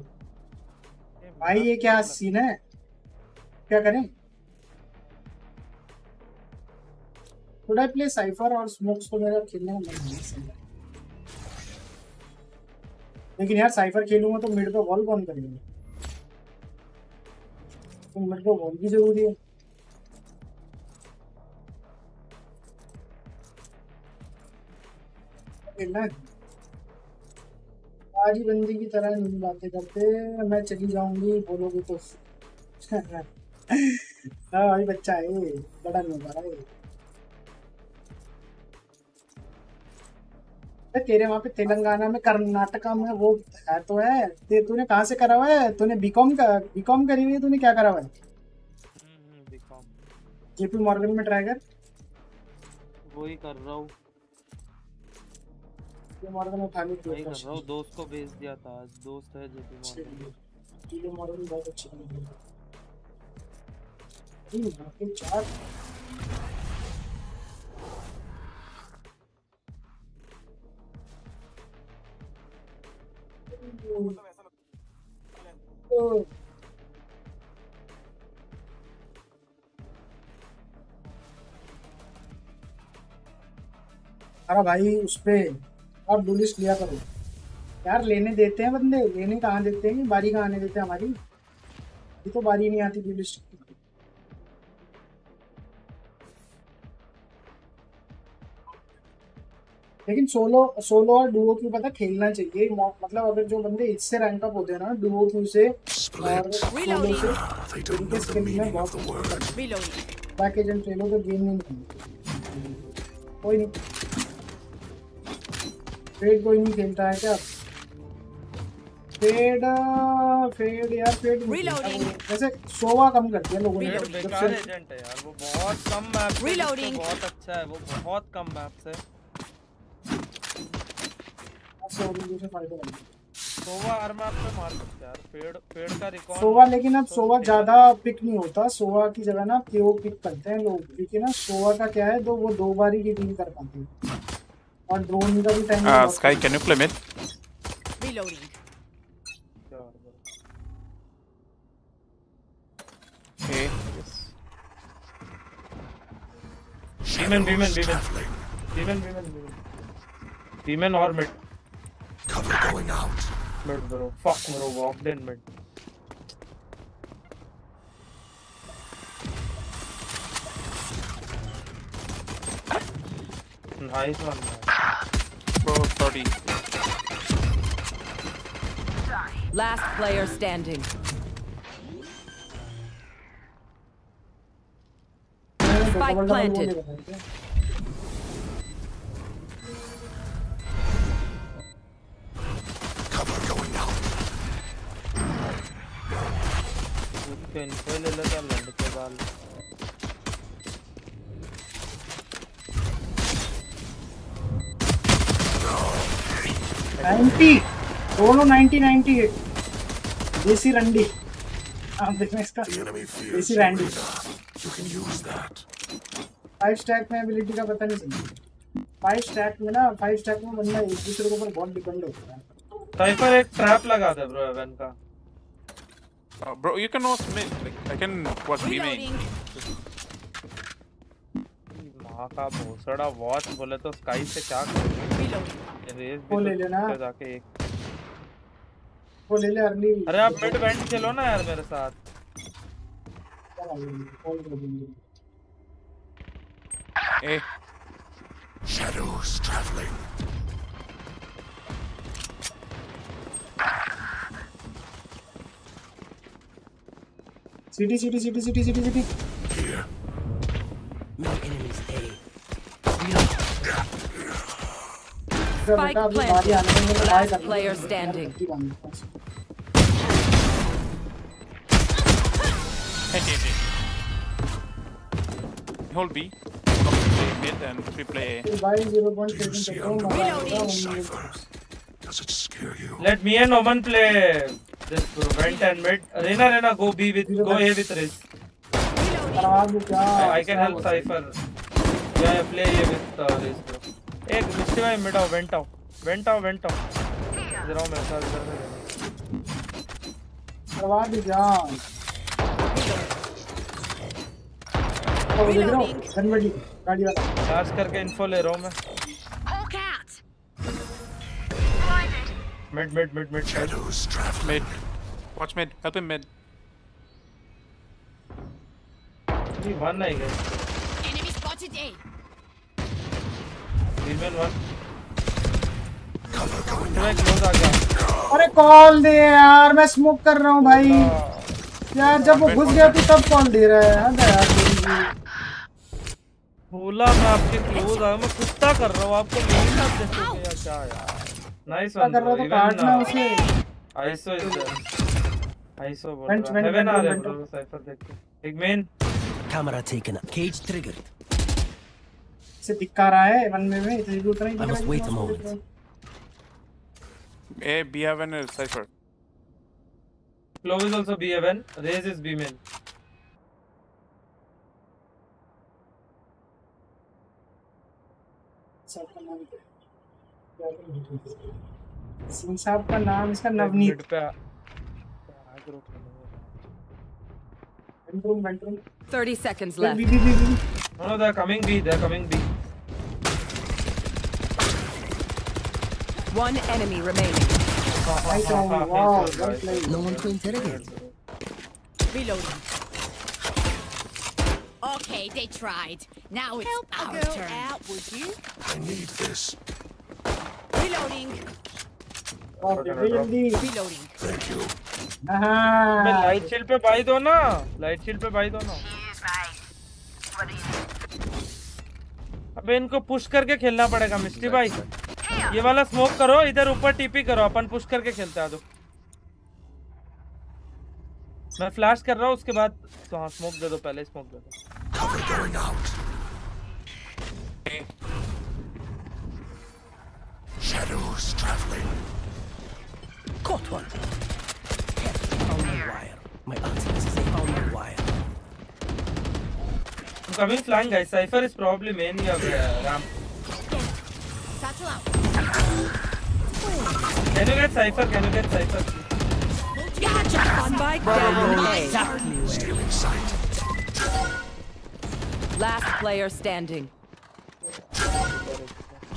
S1: भाई ये क्या सीन है? क्या करें? I play Cypher और Smokes तो मेरा खेलने का मन नहीं सही लेकिन यार साइफर खेलूँगा तो मिड पे वॉल कौन करेगा। तो मिड पे वॉल भी ज़रूरी है। खेलना आज बंदी की तरह बातें करते, मैं चली जाऊँगी, बोलोगे तो। हाँ भाई बच्चा है बड़ा नहीं होगा है। तेरे वहाँ पे तेलंगाना में कर्नाटका में वो है तो है। ते तूने कहाँ से करा हुआ है? तूने बीकॉम का बीकॉम करी हुई है? तूने क्या करा हुआ है?
S13: बीकॉम
S1: जेपी मॉर्गन में ट्राई कर।
S13: वही कर रहा हूँ।
S1: जेपी मॉर्गन में खाली
S13: वही कर रहा हूँ। दोस्त को भेज दिया था दोस्त है जेपी मॉर्गन
S1: जेपी मॉर्गन बहुत अच्छी है। अरे, भाई उस और बुलिस लिया करो। यार लेने देते हैं बंदे लेने कहाँ देते हैं? बारी कहाँ आने देते हैं हमारी? ये तो बारी नहीं आती बुलिस की लेकिन सोलो सोलो और डुओ क्यू पता खेलना चाहिए। मतलब अगर जो बंदे इससे रैंक अप होते हैं ना डुओ क्यू से और सोलो से स्किल में बहुत ट्रेलो तो गेम नहीं खेलते कोई नहीं। फेड कोई नहीं खेलता है क्या? फेड फेड यार फेड। वैसे सोवा कम कर दिया लोगों ने।
S13: बेकार एजेंट है यार वो बहुत कम मैप
S8: Reloading.
S13: बहुत अच्छा है वो बहुत कम मैप से
S1: सोवा से फ़ायदा है
S13: सोवा हर पे मार सकते यार पेड़ पेड़ का रिकॉर्ड
S1: सोवा लेकिन अब सोवा ज़्यादा पिक नहीं होता सोवा की जगह ना पीओ पिक करते हैं लोग क्योंकि ना सोवा का क्या है तो वो दो बार ही रिडीम कर पाते हैं और ड्रोन का भी
S21: time Sky, can you play mid?
S8: Reloading.
S21: Okay. Yes.
S2: Women, women, women. Women, women, women.
S13: Demon or mid.
S5: Cover going out.
S13: Mid bro. Fuck bro. Walked in mid. Nice one. man.
S21: Bro, 30.
S6: Last player standing. Spike planted.
S13: उसके इनको ले लेता लड़के बाल।
S1: Ninety दोनों ninety ninety देसी रंडी आप देखना इसका। देसी रैंडी. फाइव स्टैक में एबिलिटी का पता नहीं चलता फाइव स्टैक में ना फाइव स्टैक में बंदा एक दूसरे के ऊपर बहुत डिपेंड होता है।
S13: साइफर एक ट्रैप लगा दे ब्रो एवन का।
S21: Uh, bro, you can also mid. Like, I can watch B main.
S13: माँ का भोसड़ा वॉच बोले तो स्काई से क्या करेंगे रेस भी
S1: ले
S13: तो
S1: लेना।
S13: जाके एक
S1: वो ले ले अर्ली
S13: अरे आप मिड वेंट खेलो ना यार मेरे साथ
S21: A.
S5: Shadows traveling.
S1: CT CT CT CT CT CT
S5: Here.
S3: My enemies A.
S6: Spike
S1: बेटा अभी बारी आने में
S6: planted.
S1: ट्राई
S6: Last
S1: कर
S6: player standing.
S21: Hey, hey, hey. Hold B. Play mid and three play A.
S1: भाई
S5: Does it scare you?
S13: Let me and Oman play this bro. And mid. Rena, Rena, go B with, go A with Riz.
S1: क्या
S13: I can help Cypher. Yeah, yeah, play A with uh, Riz bro. एक मिस्टी भाई mid आओ, went आओ, went आओ, went आओ. इधर आओ मेरे साथ इधर में.
S1: करवा दूँ जान हो
S13: चार्ज करके इन्फो ले रहा हूँ मैं. Mid, mid, mid, mid.
S5: Shadows traveling.
S21: Mid. Watch mid. Help him mid.
S13: ये one है क्या?
S4: Enemy spotted A.
S13: Demon one.
S5: Cover going
S13: मैं close आ गया.
S1: अरे कॉल दे यार मैं स्मोक कर रहा हूँ भाई यार जब वो घुस गया तो तब कॉल दे रहा है यार
S13: बोला मैं आपके क्लोज आया मैं कुत्ता कर रहा हूँ आपको मेरे साथ देखोगे क्या यार नाइस वन
S1: कर रहा
S13: ब्रो
S1: था काटना उसे
S13: आईसो देयर आईसो बोल रहा
S1: vent,
S13: हेवन आ रहा है ब्रो साइफर देख के एक main
S3: Camera taken. Cage triggered.
S1: से दिक्का रहा है वन में में इतनी भी उतना ही
S3: I
S1: दिख
S3: must
S1: रहा
S3: wait a
S1: है
S3: moment.
S21: A, B heaven is Cypher.
S13: Clove is
S1: also B heaven Raze Singh साहब का नाम इसका नवनीत
S13: मिड पे आ-
S1: vent room vent room
S6: 30 seconds
S1: B
S6: left.
S1: B B B
S13: No, no, they're coming B. They're coming B.
S6: One enemy remaining.
S1: Nice one, wow, well played.
S3: No one to interrogate.
S4: Reloading. Okay, they tried. Now it's
S8: Help a
S4: our
S8: girl
S4: turn.
S8: out, would you?
S5: I need this.
S4: Reloading.
S1: जल्दी
S4: Reloading.
S13: मैं
S1: हाँ
S13: light shield पे buy दो ना। Light shield पे buy दो ना। अबे इनको पुश करके खेलना पड़ेगा मिस्टी भाई। ये वाला स्मोक करो इधर ऊपर टीपी करो अपन पुश करके खेलते हैं आ दो मैं फ्लैश कर रहा हूँ उसके बाद तो हाँ स्मोक दे दो पहले स्मोक दे दो.
S5: Shadows traveling.
S3: Caught one. Found my wire. My answer is they found my wire.
S13: I'm coming flying, guys Cypher is probably main या uh, ramp
S4: Satchel out.
S13: Can you get Cypher can you get Cypher
S6: Spike down A.
S5: Stealing sight.
S6: Last player standing.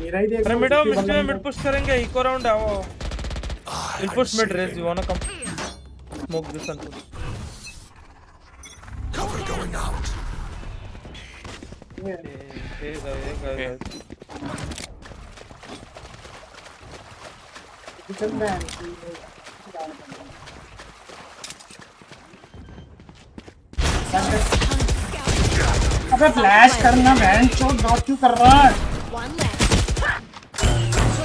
S1: मेरा ही देख
S13: अरे
S1: लो,
S13: mid आओ mid में mid push करेंगे eco round आओ। Will push mid Raze you want come smoke this
S5: Cover going out.
S1: अबे फ्लैश करना बहन चोट डॉट क्यों कर रहा है।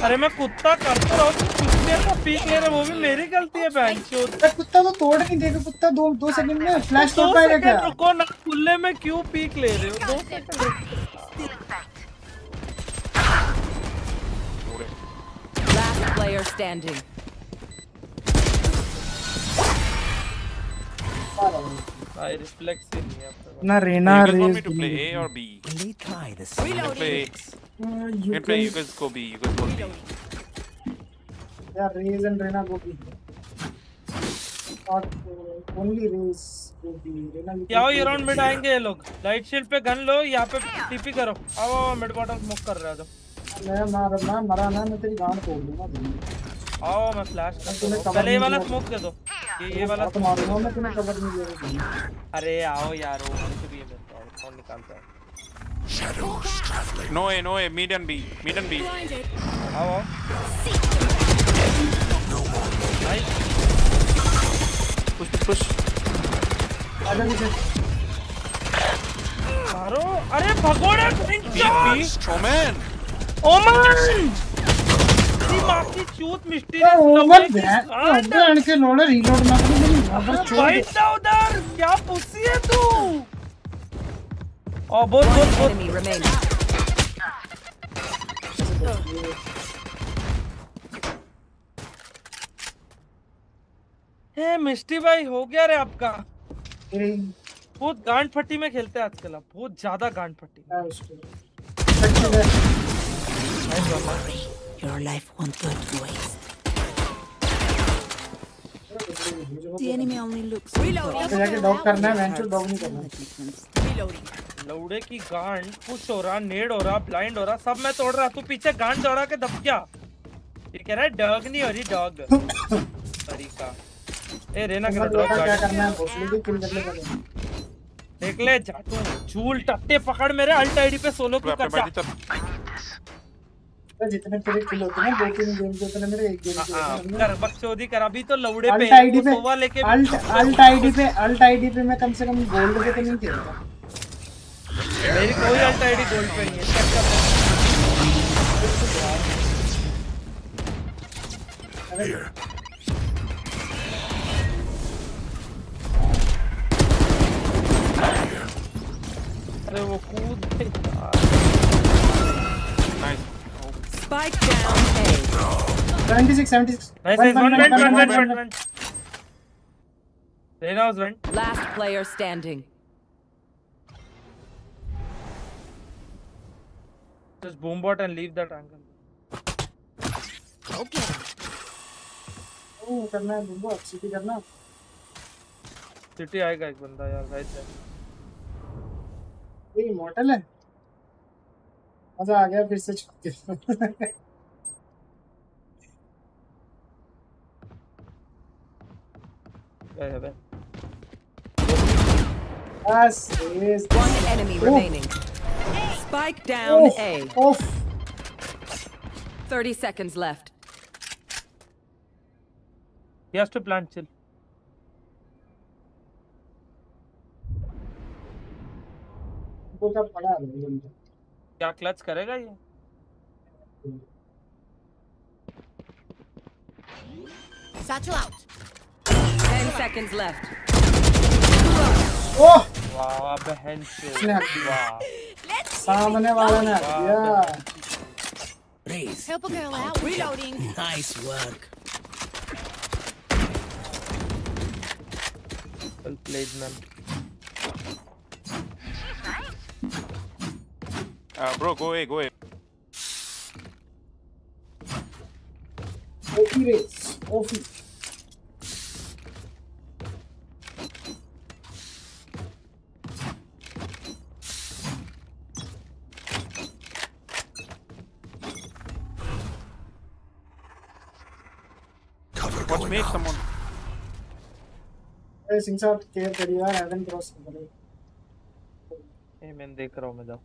S13: अरे मैं कुत्ता कर तो रहा हूँ कुत्ते को पीक ले रहे वो भी मेरी गलती है बहन
S1: कुत्ता तो तोड़ नहीं देगा कुत्ता दो दो सेकंड में फ्लैश तोड़ पाएगा क्या?
S13: रुको ना खुले में क्यों पीक ले रहे हो? दो सेकंड. भाई रिफ्लेक्स ही नहीं है अपने
S1: Reyna
S21: You want me
S1: Raze
S21: to play A or B? Play A. You
S1: you
S21: can play. You
S1: can
S21: guys go B. You guys go B.
S1: yeah Raze and Reyna go be not only Raze go be Reyna you
S13: क्या ये round mid आएँगे ये लोग। Light shield पे gun लो यहाँ पे TP करो। आओ आओ मिड बॉटम स्मोक कर रहा था
S1: मैं मार मैं मरा ना मैं तेरी गांड तोड़ दूँगा।
S13: आओ मैं फ्लैश कर पहले ये वाला स्मोक दे दो। ये ये वाला
S1: बहुत मारूँगा मैं तुम्हें कवर नहीं दे रहा
S13: अरे आओ यार वो मुझे भी ये मिलता है कौन निकालता है
S5: Shadows traveling.
S21: No A, no A. Mid and B. Mid and B.
S13: आओ आओ नाइस
S21: push, push.
S1: आजा पीछे
S13: मारो अरे भगोड़े.
S21: Omen.
S13: ओमन दी माँ की चूत
S1: लोड़े रीलोड ना करो मेरी
S13: उधर क्या पुसी है तू ओ बोल बोल बोल हे मिस्टी भाई हो गया रे आपका। बहुत गांड फट्टी में खेलते हैं आजकल आप बहुत ज़्यादा गांड फट्टी
S6: Your life won't go to waste. The enemy only looks
S1: आगे जाके डॉग करना है वेंचर डॉग नहीं करना।
S13: लौड़े की गांड पुश हो रहा नेड हो रहा ब्लाइंड हो रहा सब मैं तोड़ रहा तू पीछे गांड दौड़ा के दब गया। ये कह रहा है डॉग नहीं हो रही डॉग। तरीका ए रेना के
S1: समझ
S13: ड्रॉप
S1: लो क्या करना है भोसड़ी की किल कर ले
S13: देख ले जाटू झूल टट्टे पकड़ मेरे अल्ट आईडी पे सोलो क्यों
S21: अपने
S1: तो जितने तेरे किल होते हैं दो तीन गेम के उतने मेरे एक गेम के होते
S13: कर बकचोदी कर अभी तो लौड़े पे
S1: आईडी पे
S13: सोवा लेके
S1: अल्ट अल्ट आईडी पे अल्ट आईडी पे मैं कम से कम गोल्ड पे तो नहीं खेलता।
S13: मेरी कोई अल्ट आईडी गोल्ड पे नहीं है चेक कर अरे वो कूद.
S22: Spike down A.
S1: 76 76
S13: Nice,
S1: One,
S13: nice,
S1: one,
S13: one,
S1: one,
S13: vent,
S1: one,
S13: one,
S1: one,
S13: vent,
S1: one,
S13: vent,
S1: one.
S13: vent. Reyna was vent.
S22: Last player standing.
S13: Just boom bot and leave that angle.
S8: Okay.
S1: ओ करना है बुम्बो city करना
S13: city आएगा एक बंदा यार guys है
S1: ये immortal है मजा आ गया फिर से छुप के
S13: गए है बे
S1: बस yes.
S22: One enemy
S1: Oh.
S22: remaining. Spike down
S1: Oof,
S22: A.
S1: oof.
S22: 30 seconds left.
S13: He has to plant chill.
S1: वो क्या पड़ा है भाई
S13: क्या क्लच करेगा ये
S8: Satchel out.
S22: 10 seconds left.
S1: ओह
S13: वाह बहन
S1: इसने हक दिया।
S13: वाह
S1: सामने वाला ने हक दिया
S16: Raise.
S8: Help a girl out. Reloading.
S16: Nice work.
S13: well played man
S21: Uh, bro, go away, go away.
S1: OP Raze OP
S21: Watch me, someone.
S1: ए सिंह साहब केयर करिए यार हेवन क्रॉस करो
S13: ए मैं देख रहा हूँ मैं जाओ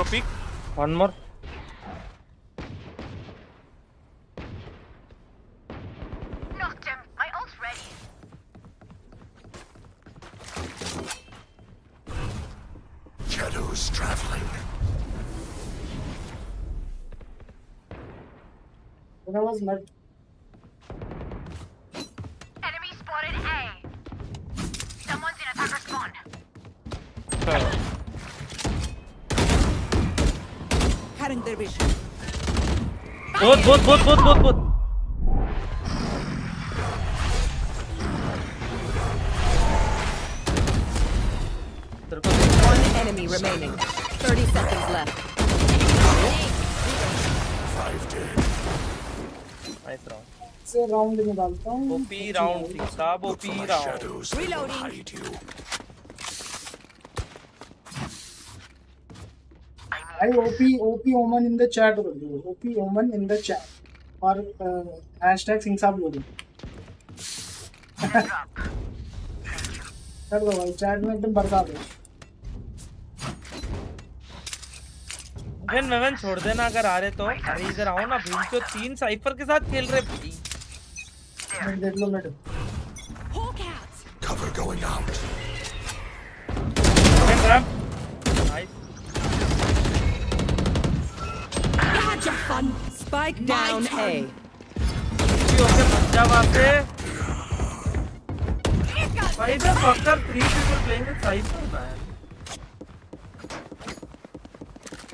S21: Bro, peek.
S13: one more
S15: Knocked him. My ult's ready.
S5: Shadows traveling.
S1: that was not
S6: Cutting their vision.
S13: both both both both both both
S22: One enemy remaining. 30 seconds left.
S5: Five dead.
S13: nice round
S1: से round में डालता हूँ
S13: OP round Singh Sahab
S5: Look
S13: OP
S5: for my
S13: round
S5: shadows.
S1: भाई OP OP Omen in the chat कर दो OP Omen in the chat और hashtag Singh साहब लोग कर दो भाई चैट में एकदम बरसा दो
S13: वेन वेवन छोड़ देना अगर आ रहे तो। अरे इधर आओ ना भीम को तीन साइफर के साथ खेल रहे भाई
S1: देख लो mid
S4: Hawk out.
S5: Cover
S4: had your fun.
S22: Spike down A.
S13: Okay okay मत जा वहाँ पे भाई the fucker three people playing with cypher man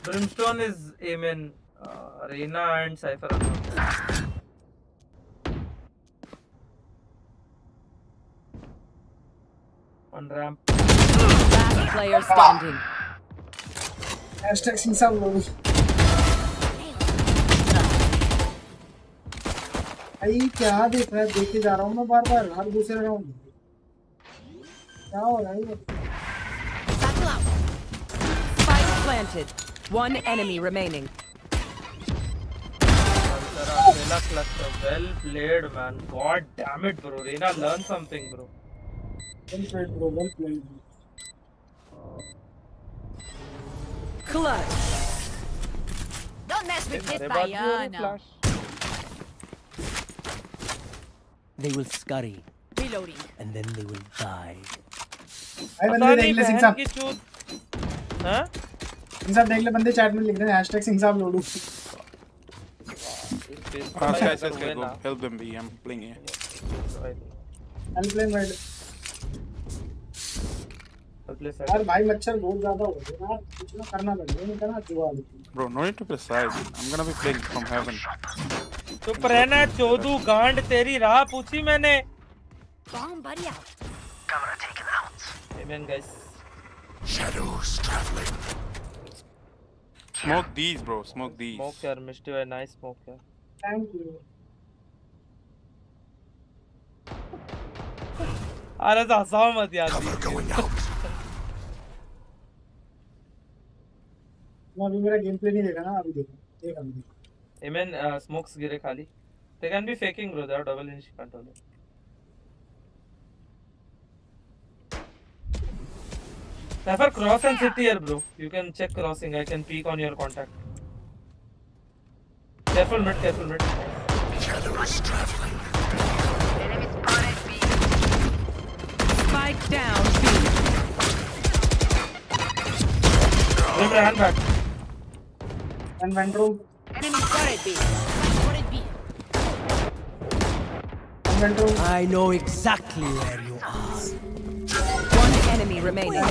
S13: Brimstone is aiming uh, Reina and Cypher are not. On ramp.
S22: Last player standing.
S1: Hashtag Singh Sahab लोग भाई क्या देख रहा है देखे जा रहा हूँ मैं बार बार हर दूसरे राउंड क्या हो रहा है
S22: planted. One enemy remaining.
S13: Well played, man. God damn it, bro. Reina, learn something, bro.
S1: Well played, bro. Well played.
S22: Clutch.
S8: Don't mess with this
S13: हो
S8: Diana.
S16: They will scurry,
S8: Reloading.
S16: and then they will die.
S1: भाई
S13: पता
S1: बंदे
S13: नहीं
S1: देख ले सिंह
S13: बहन
S1: साहब
S13: की चूत हाँ
S1: सिंह साहब देख ले बंदे चैट में लिख रहे हैं हैशटैग सिंह साहब लोडू
S21: Uh, guys, guys, guys, go help them be. I'm playing here.
S1: Helpline word यार भाई मच्छर बहुत ज्यादा हो गए यार कुछ ना करना पड़ेगा नहीं करना जुआ
S21: Bro, no need to play side. I'm gonna be playing from heaven.
S13: चुप रहना चौदू गांड तेरी राह पूछी मैंने।
S8: बॉम्ब बढ़िया कमरा
S13: taken out MN guys
S5: shadows travelling
S21: smoke this bro smoke this
S13: smoke यार मिस्टर है नाइस स्मोक यार
S1: थैंक यू
S13: अरे तो जा सा मत यार।
S1: मैं मेरा गेम प्ले नहीं देखा ना अभी देखा। देखा।
S13: Amen, uh, smokes गिरे खाली they can be faking bro they are double inch control Prefer cross and city here bro you can check crossing I can peek on your contact careful mid careful mid
S5: Shadows traveling.
S22: Spike down B.
S13: Brim ran back.
S1: One vent room.
S8: Enemy spotted B. Spotted B.
S1: One vent room.
S16: I know exactly where you are.
S22: One enemy remaining.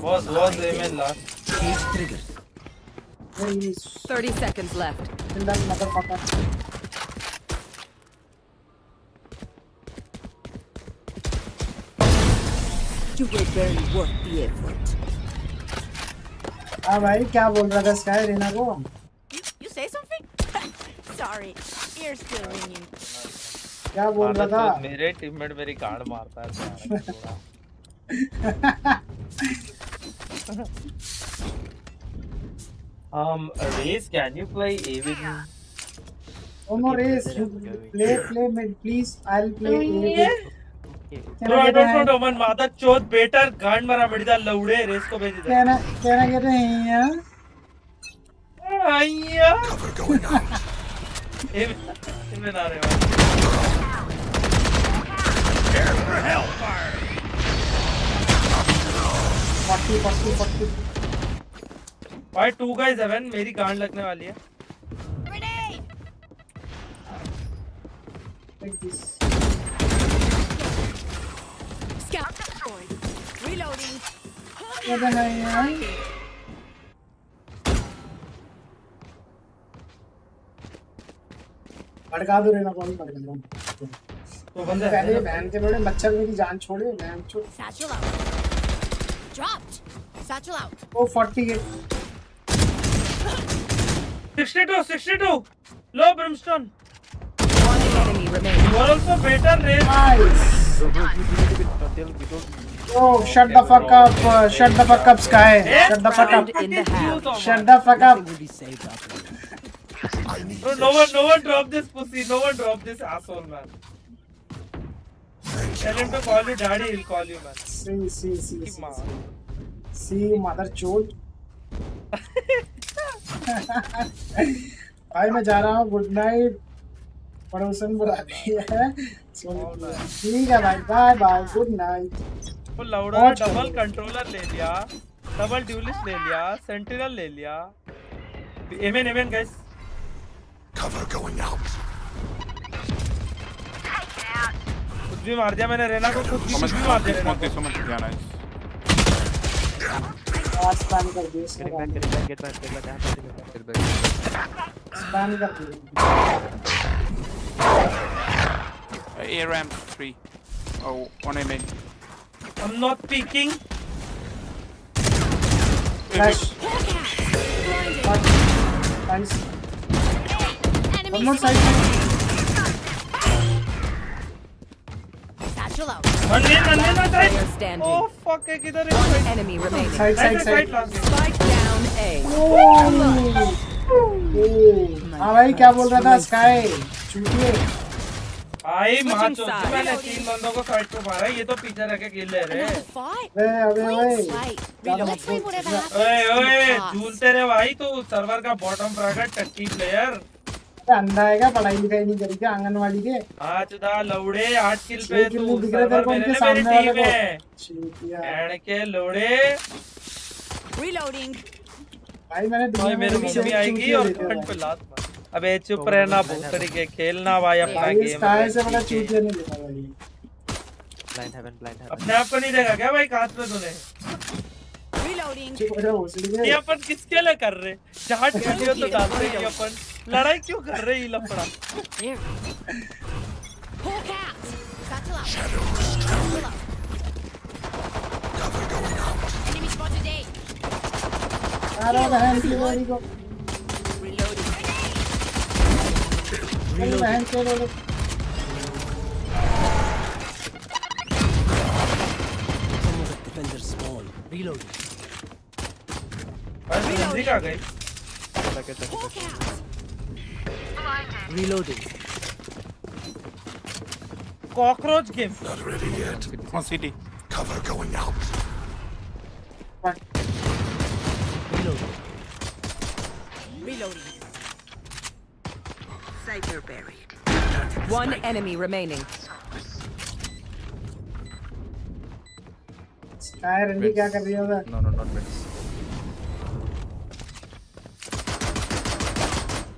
S13: Was was aim last.
S16: Cage triggers.
S1: Please.
S22: 30 seconds left.
S1: Kill that motherfucker.
S6: You were barely worth the effort.
S1: हाँ भाई क्या बोल रहा था sky Reena को
S8: You Say something? Sorry, ears still ringing.
S1: क्या बोल रहा था
S13: तो मेरे टीममेट मेरी गार्ड मारता है Um, Race, can you play A with me?
S1: No more race. Play, play mid, please. I'll play A with.
S13: Bro, I don't know, Doman. Mother चोद बेटर गांड मारा बड़ीदा लौड़े रेस को भेज दे
S1: कहना कहना कहते हैं यार
S13: आइया ए इनमें ना रहे भाई
S1: फोर्टी फोर्टी फोर्टी
S13: भाई टू गाइस हेवन मेरी गांड लगने वाली है।
S4: Scout destroyed. Reloading.
S1: भड़का दो रेना कौन भड़का दो
S13: तो बंदे
S1: पहले बहन के बड़े मच्छर मेरी जान छोड़े बहन छोड़
S8: Satchel out. Dropped. Satchel out.
S1: ओ 48
S13: 62 62 लो Brimstone
S22: One enemy remaining.
S13: You are also better race
S1: Nice. Oh, shut the fuck up. Uh, shut the fuck up, Sky. Shut the fuck up.
S22: In the half.
S1: Shut the fuck up.
S13: Bro, no one no one drop this pussy no one drop this asshole man Tell him to call you daddy he'll call you man
S1: See, see, see, see. See, mother chode. भाई मैं जा रहा हूँ good night पड़ोसन बुला रही है ठीक है भाई बाय बाय गुड नाइट
S13: वो लौड़ा डबल कंट्रोलर ले लिया डबल ड्यूलिस्ट ले लिया सेंटिनल ले लिया एमएन एमएन गाइस
S5: Cover going out.
S13: कुछ भी मार दिया मैंने रेना को कुछ भी कुछ भी मार दिया Reyna
S21: Smoke this, someone. Yeah, nice.
S1: आज स्पैम कर दिया स्पैम कर दिया
S21: Uh, A ramp three. Oh, one A main.
S13: I'm not peeking
S1: flash nice one more side
S8: Satchel out.
S13: one in one in One
S22: more
S13: side.
S1: भाई क्या बोल रहा था? स्काई चुटिए
S13: भाई तो- तीन बंदों को साइड ये तो पीछे रह के खेल ले झूलते रहे भाई तो सर्वर का बॉटम प्रागर टक्की प्लेयर
S1: अंधा है पढ़ाई लिखाई नहीं करी क्या आंगनवाड़ी के
S13: आज दा लौड़े आठ किल पे तू
S1: दिख रहे तेरे को उनके सामने वाले को
S13: है एंड के लौड़े
S8: Reloading.
S1: भाई मैंने
S13: भाई मेरे को भी आएगी और कमेंट पे लात मार अबे चुप रहना भूतड़ी के खेलना भाई अपना गेम
S1: से बड़ा नहीं देता भाई
S23: Blind heaven, blind heaven.
S13: अपने आप को नहीं देखा क्या भाई कांच में तूने ये अपन किसके लिए कर रहे चाट वीडियो तो डालते ही अपन लड़ाई क्यों कर रहे लफड़ा.
S1: अरे बहन की को बहन के
S16: spawn. Reloading.
S13: भाई जल्दी का गई
S8: Hawk out.
S16: Reloading.
S13: Cockroach game
S5: Not ready yet.
S21: One city.
S5: Cover going out.
S16: Reloading.
S8: Reloading.
S22: Cypher buried. One enemy remaining.
S1: Skye रंडी क्या कर रही है उधर
S23: No, no, not Vince.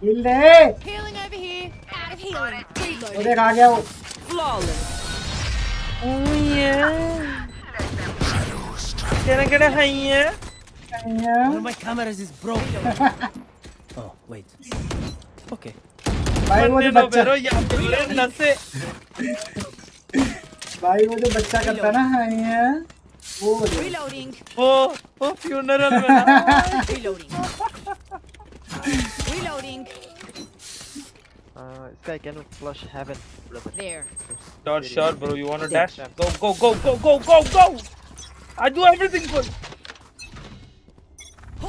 S1: Hill they
S4: Healing over here. Out of healing.
S1: वो
S4: Reloading.
S1: देख आ गया वो
S22: Flawless.
S13: Oh yeah. केड़े केड़े हैं ये
S16: One of my cameras is broken. oh, wait. Okay.
S1: भाई वो जो
S13: बंदे लो
S1: बच्चा
S13: बेरो या ले नसे
S1: भाई वो जो बच्चा करता ना हाँ, ये वो हो गया।
S4: Reloading.
S13: ओ ओ फ्यूनरल में ना
S4: Reloading. Reloading.
S23: Uh, this guy can flush heaven.
S4: There.
S13: Sure, shot, bro. You wanna dash? Go, go, go, go, go, go, go! I do everything for you.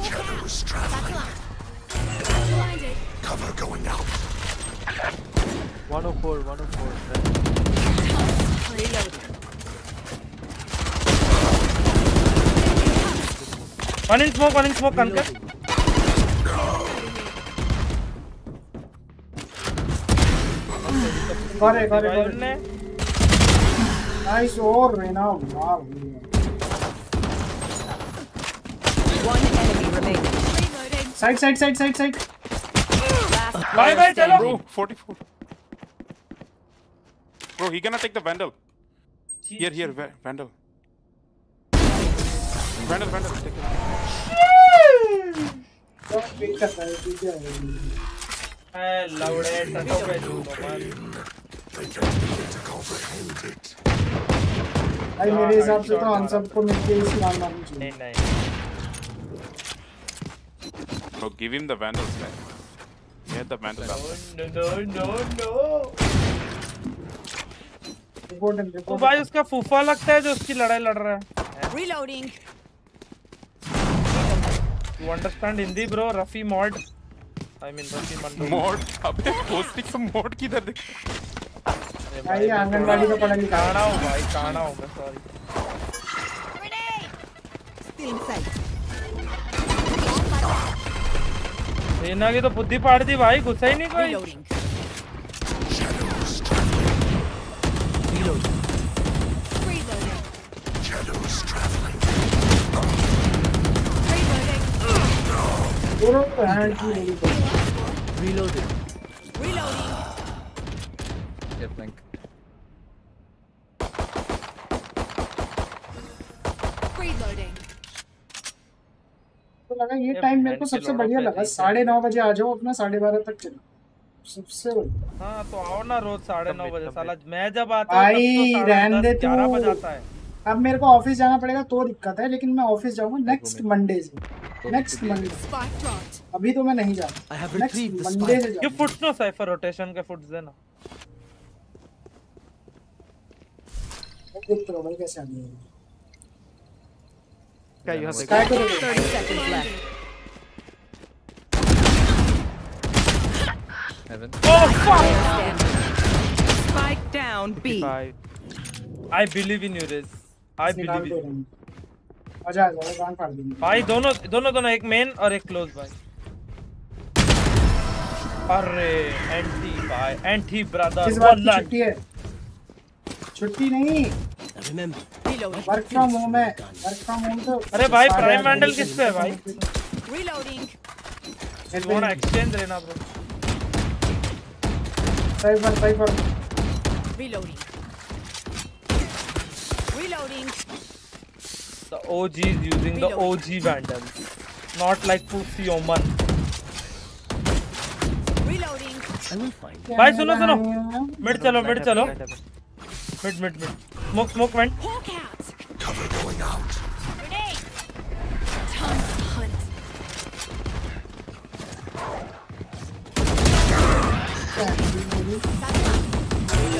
S5: Shadows traveling. Cover going out.
S23: 104, 104.
S4: Reloading.
S13: One in smoke, one in smoke, Kankar.
S1: करे करे करे
S13: ने
S1: nice और रेना वाह
S22: One enemy remaining.
S1: Side side side
S22: side
S13: side
S22: player
S13: bye, chalo.
S22: standing.
S21: Bro, 44. Bro, he gonna take the Vandal. Here, here, Va- Vandal. Vandal, Vandal, take it.
S1: Wait कर रहा है
S13: मान.
S1: भाई मेरे हिसाब से तो हम सबको मिलके इसी राउंड मारनी चाहिए
S13: नहीं नहीं
S21: Bro, give him the Vandals, man. Get the Vandals out.
S13: no no no no
S1: report and
S13: तो
S1: रिपोर्ट
S13: भाई उसका फूफा लगता है जो उसकी लड़ाई लड़ रहा है
S4: Reloading.
S13: You understand Hindi bro Rafi mod I mean रफी मंडो
S21: Mod. अबे posting some mod किधर देख?
S1: भाई आंगनवाड़ी का पढ़ा लिखा
S13: काना हूँ भाई काना हूँ मैं सॉरी
S6: inside.
S13: रेना की तो बुद्धि पाड़ दी भाई गुस्सा ही नहीं कोई
S4: Reloading.
S5: Shadows traveling.
S16: Reloading.
S4: Reloading.
S5: Shadows traveling.
S4: Reloading.
S1: दोनों हैंड की.
S16: Reloading.
S1: तो लगा ये
S13: ये
S1: टाइम मेरे को सबसे बढ़िया लगा साढ़े नौ बजे आ जाओ अपना साढ़े बारह तक चलो सबसे
S13: हाँ तो आओ ना रोज साढ़े नौ बजे साला मैं जब आता हूँ तो
S1: रहने दे
S13: ग्यारह
S1: तू।
S13: बज आता है
S1: अब मेरे को ऑफ़िस जाना पड़ेगा तो दिक्कत है लेकिन मैं ऑफ़िस जाऊँगा नेक्स्ट मंडे से नेक्स्ट मंडे अभी तो मैं नहीं जाऊँगा
S13: नेक्स्ट रोटेशन के फुट देना
S1: तो कैसे आ गया?
S23: क्या you have
S22: 30 seconds left.
S23: Heaven.
S13: Oh fuck.
S22: Spike down B.
S13: I believe in you रिस। I
S1: निकाल
S13: believe
S1: दो
S13: in you.
S1: रन। मज़ा आ जाएगा गांड फाड़ देंगे।
S13: भाई दोनों दोनों दोनों एक मेन और एक क्लोज भाई। अरे एंटी भाई एंटी ब्रदर
S1: किस छुट्टी है। छुट्टी नहीं। वर्क फ्रॉम होम है। वर्क फ्रॉम होम तो
S13: अरे भाई प्राइम वैंडल
S1: आदमी
S13: किस पे है भाई. यू वांट एक्सचेंज लेना bro
S1: cyber cyber
S4: Reloading. Reloading.
S13: The OG is using Reloading. the OG Vandals. Not like Pussy Oman.
S4: Reloading.
S16: I.
S13: Bhai,
S23: suno,
S13: suno.
S23: Mid chalo, mid
S13: chalo. Mid, mid, mid. Smoke, smoke
S4: vent. Out.
S5: Cover going out.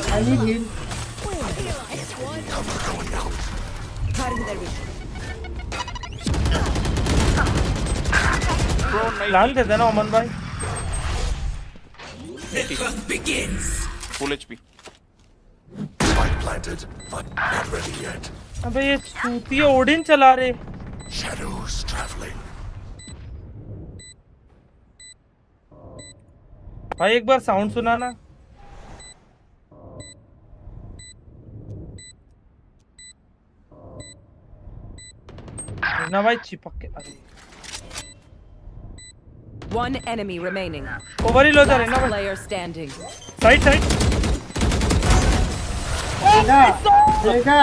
S6: I need him.
S13: लान देते ना अमन भाई। अबे ये चूती Odin चला रहे।
S5: Shadows traveling.
S13: भाई एक बार साउंड सुना ना ना भाई चिपक के अरे।
S22: One enemy remaining.
S13: Over लो जा रहे ना
S22: Last player standing.
S13: Side side
S1: देखा देखा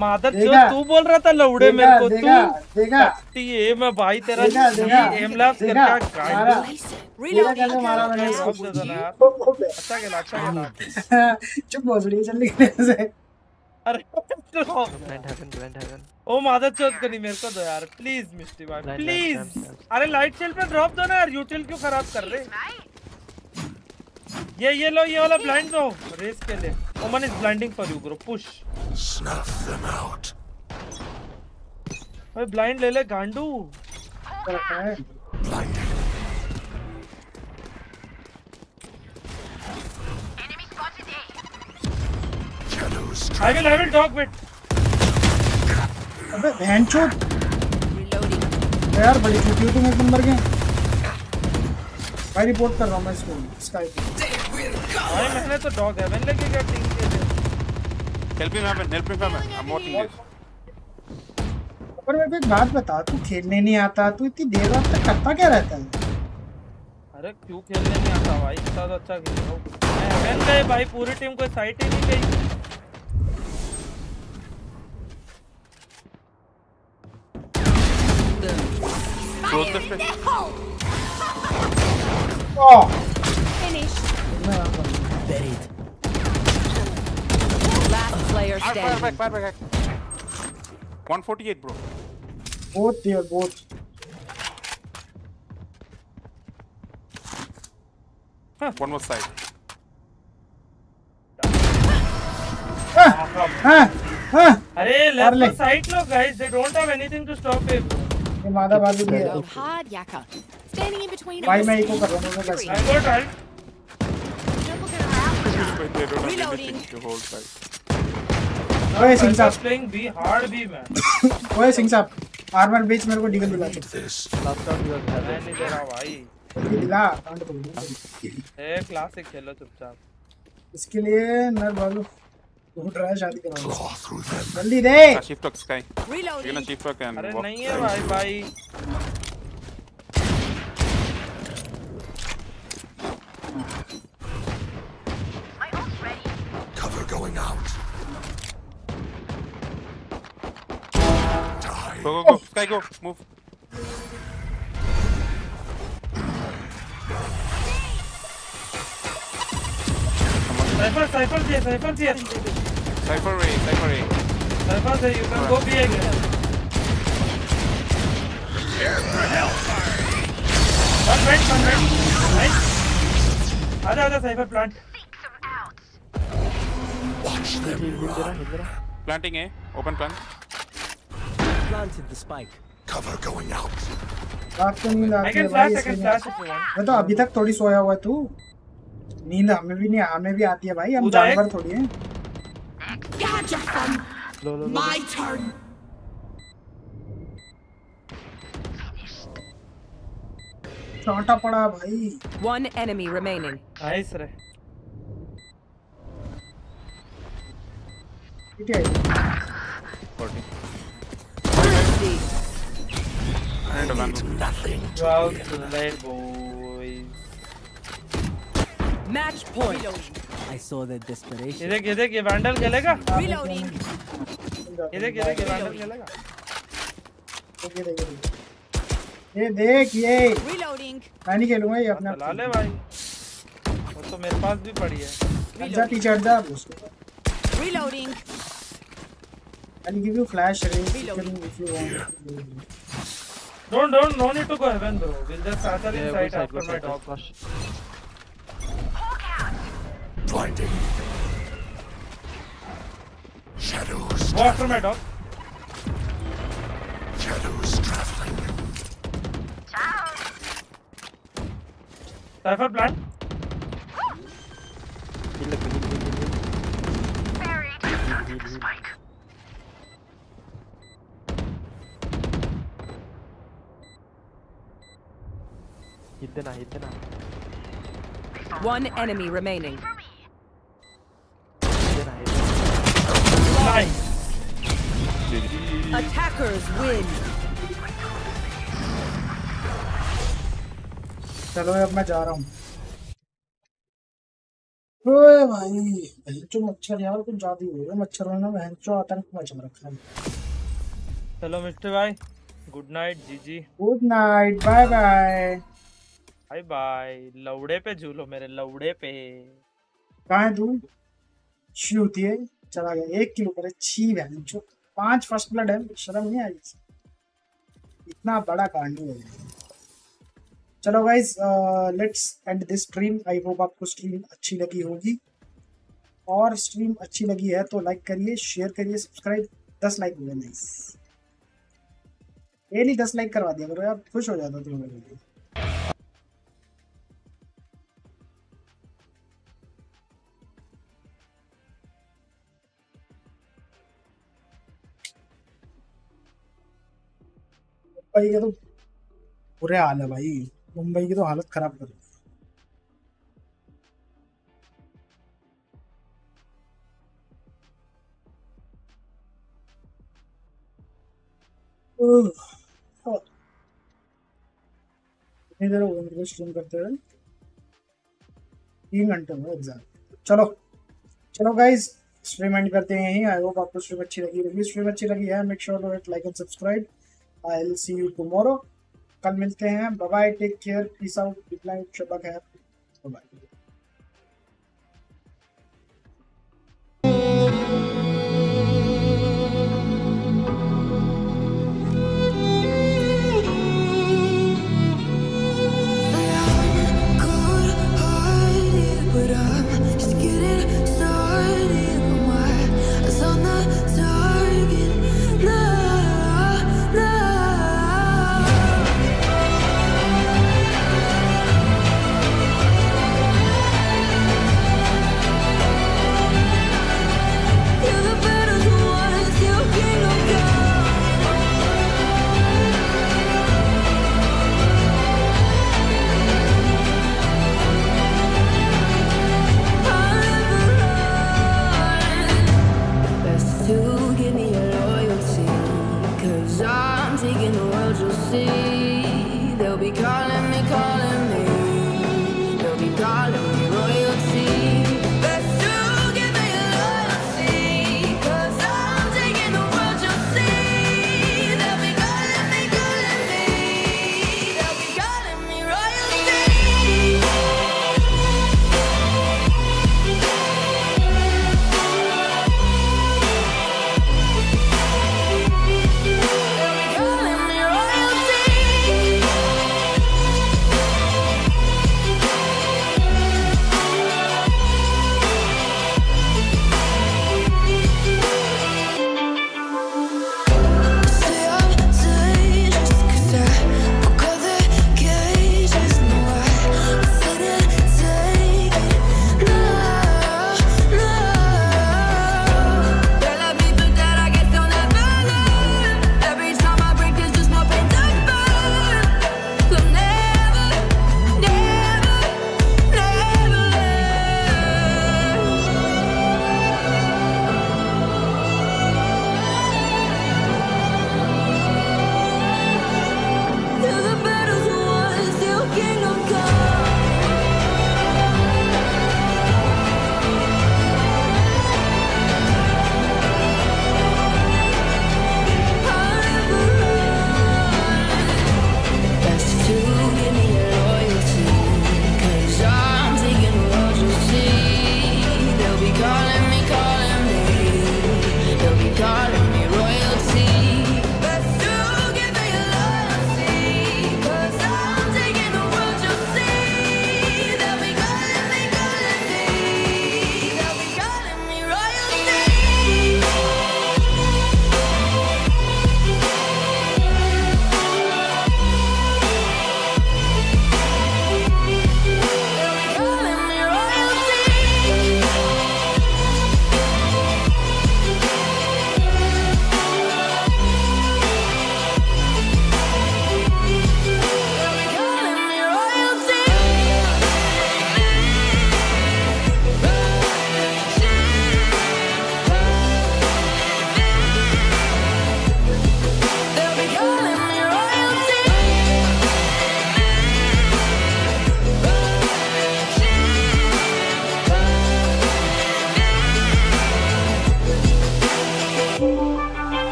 S13: मादर जो
S1: देखा?
S13: तू बोल रहा था लौड़े मेरे को तू
S1: देखा?
S13: कट्टी मैं भाई तेरा
S1: देखा, देखा?
S13: एम लैप्स कर
S1: देखा?
S13: क्या
S1: मारा।
S13: गाइड
S1: देखा मारा मैंने
S13: अच्छा खेला अच्छा खेला
S1: चुप भोसड़ी जल्दी खेलने से
S13: अरे
S23: Blind heaven, blind heaven.
S13: ओ मादर चोद करी मेरे को दो यार। प्लीज़ मिस्टी भाई प्लीज़ अरे लाइट शेल पे ड्रॉप दो ना यार यूटिल क्यों खराब कर रहे? ये ये लो ये वाला ब्लाइंड दो रेस के लिए। Omen is blinding for you bro push
S5: Snuff them out.
S13: भाई ब्लाइंड ले ले गांडू।
S5: Shadows
S13: I will I will talk
S1: अबे बहनचोद यार बड़ी छुट्टी हो तुम एक नंबर के। भाई रिपोर्ट कर रहा हूँ मैं इसको। स्काई
S13: भाई मैंने तो डॉग हेवन लेके गया टीम के लिए
S21: Help him, Heaven. Help him, Heaven. I'm watching this.
S1: पर मेरे को एक बात बता तू खेलने नहीं आता तू इतनी देर रात तक करता क्या रहता है?
S13: अरे क्यों खेलने नहीं आता भाई? इतना तो अच्छा खेल रहा हूँ। मैं भाई पूरी टीम कोई साइट ही नहीं गई।
S21: Fire in the hole!
S1: oh! Finished.
S16: Buried.
S22: Last player
S21: standing. Fire
S22: back, fire
S21: back, fire back. 148, bro.
S1: Both there, both.
S21: Huh, one more side.
S1: Ah, ah,
S13: ah. Arey, left side guys. They don't have anything to stop
S1: him. मादा बाजू भी है।
S8: Hard yakka. Standing in between
S1: भाई मैं eco कर रहा हूँ मैं बस
S21: I got right to hold side.
S1: ओए सिंह साहब।
S13: Playing B hard B man
S1: ओए सिंह साहब आर्मर बेच मेरे को डिगल दिला
S23: round you have
S13: मैं नहीं दे रहा भाई.
S1: दिला काउंट कर
S13: ए क्लासिक खेलो चुपचाप.
S1: इसके लिए नर बालू ढूंढ रहा है शादी करवाना जल्दी दे
S21: Ah, shift lock, Sky. You're gonna shift lock and
S13: अरे
S21: walk
S13: नहीं है
S21: side.
S13: भाई भाई
S5: Cover going out.
S21: Go, go, go. Sky, go. Move.
S13: Cypher Cypher से साइफर से
S21: Cypher A, Cypher A.
S13: Cypher से you can go B again one right one right nice आजा आजा Cypher plant
S5: Watch them run.
S21: Planting A. Open plant.
S16: Planted the spike.
S5: Cover going out.
S1: रात को नींद
S13: I
S1: आती है
S13: can flash, I can flash if you want.
S1: मैं तो अभी तक थोड़ी सोया हुआ है तू नींद हमें भी नहीं हमें भी आती है भाई हम जानवर थोड़ी हैं
S15: Gotcha, fun.
S23: Low, low, low.
S15: My turn.
S1: चाटा पड़ा भाई
S22: One enemy remaining.
S13: नाइस रे
S1: ठीक है
S21: 40.
S22: Thirsty.
S21: And a vandal.
S5: Nothing.
S13: You out to the late boys.
S22: Match point.
S16: I saw the desperation.
S13: ये देख ये देख ये वैंडल खेलेगा
S8: Reloading.
S13: ये देख ये देख ये वैंडल खेलेगा
S1: ये देख, ये
S8: Reloading.
S1: मैं नहीं खेलूँगा ये अपना
S13: चला ले भाई वो तो मेरे पास भी पड़ी है
S1: जा पीछे हट जा उसको
S8: Reloading.
S1: I'll give you flash range if you want.
S13: Don't don't no need to go heaven bro. We'll just satchel
S23: Yeah,
S13: inside after my dog.
S23: flash.
S5: Blinding. Shadows.
S13: Go after my dog.
S5: Shadows traveling.
S13: Cypher plant.
S23: Heal, heal, heal, heal, heal. Heal, heal, heal. Hit the na, hit the na.
S22: One enemy remaining.
S13: Nice.
S22: Attackers win.
S1: चलो अब मैं जा रहा हूँ। ओए भाई बहनचो मच्छर यार कुछ ज़्यादा ही हो रहा है। मच्छरों ने बहनचो आतंक मचा रखा है
S13: चलो मिस्टर भाई गुड नाइट जी जी
S1: good night bye bye
S13: bye bye लौड़े पे झूलो मेरे लौड़े पे।
S1: कहाँ है तू? छी होती है। चला गया। एक किलो करे छी बहनचो पाँच फ़र्स्ट ब्लड है, शर्म नहीं आई? इतना बड़ा कांड है चलो guys let's end this stream I hope आपको स्ट्रीम अच्छी लगी होगी। और स्ट्रीम अच्छी लगी है तो लाइक करिए शेयर करिए सब्सक्राइब दस लाइक हो गए नाइस डेली दस लाइक करवा दिया करो यार, खुश हो जाता तुम मुंबई के तो बुरे हाल है भाई. मुंबई की तो हालत खराब कर दी हाँ। हो स्ट्रीम करते हुए तीन घंटे हुए एग्ज़ाम चलो. चलो गाइज़ स्ट्रीम एंड करते हैं. यहीं आई होप आपको स्ट्रीम अच्छी लगी होगी. स्ट्रीम अच्छी लगी है make sure to like and subscribe I will see you tomorrow कल मिलते हैं। Bye bye take care peace out good night है बाय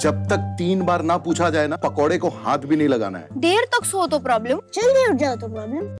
S7: जब तक तीन बार ना पूछा जाए ना पकोड़े को हाथ भी नहीं लगाना है।
S24: देर तक सो तो प्रॉब्लम। जल्दी उठ जाओ तो प्रॉब्लम।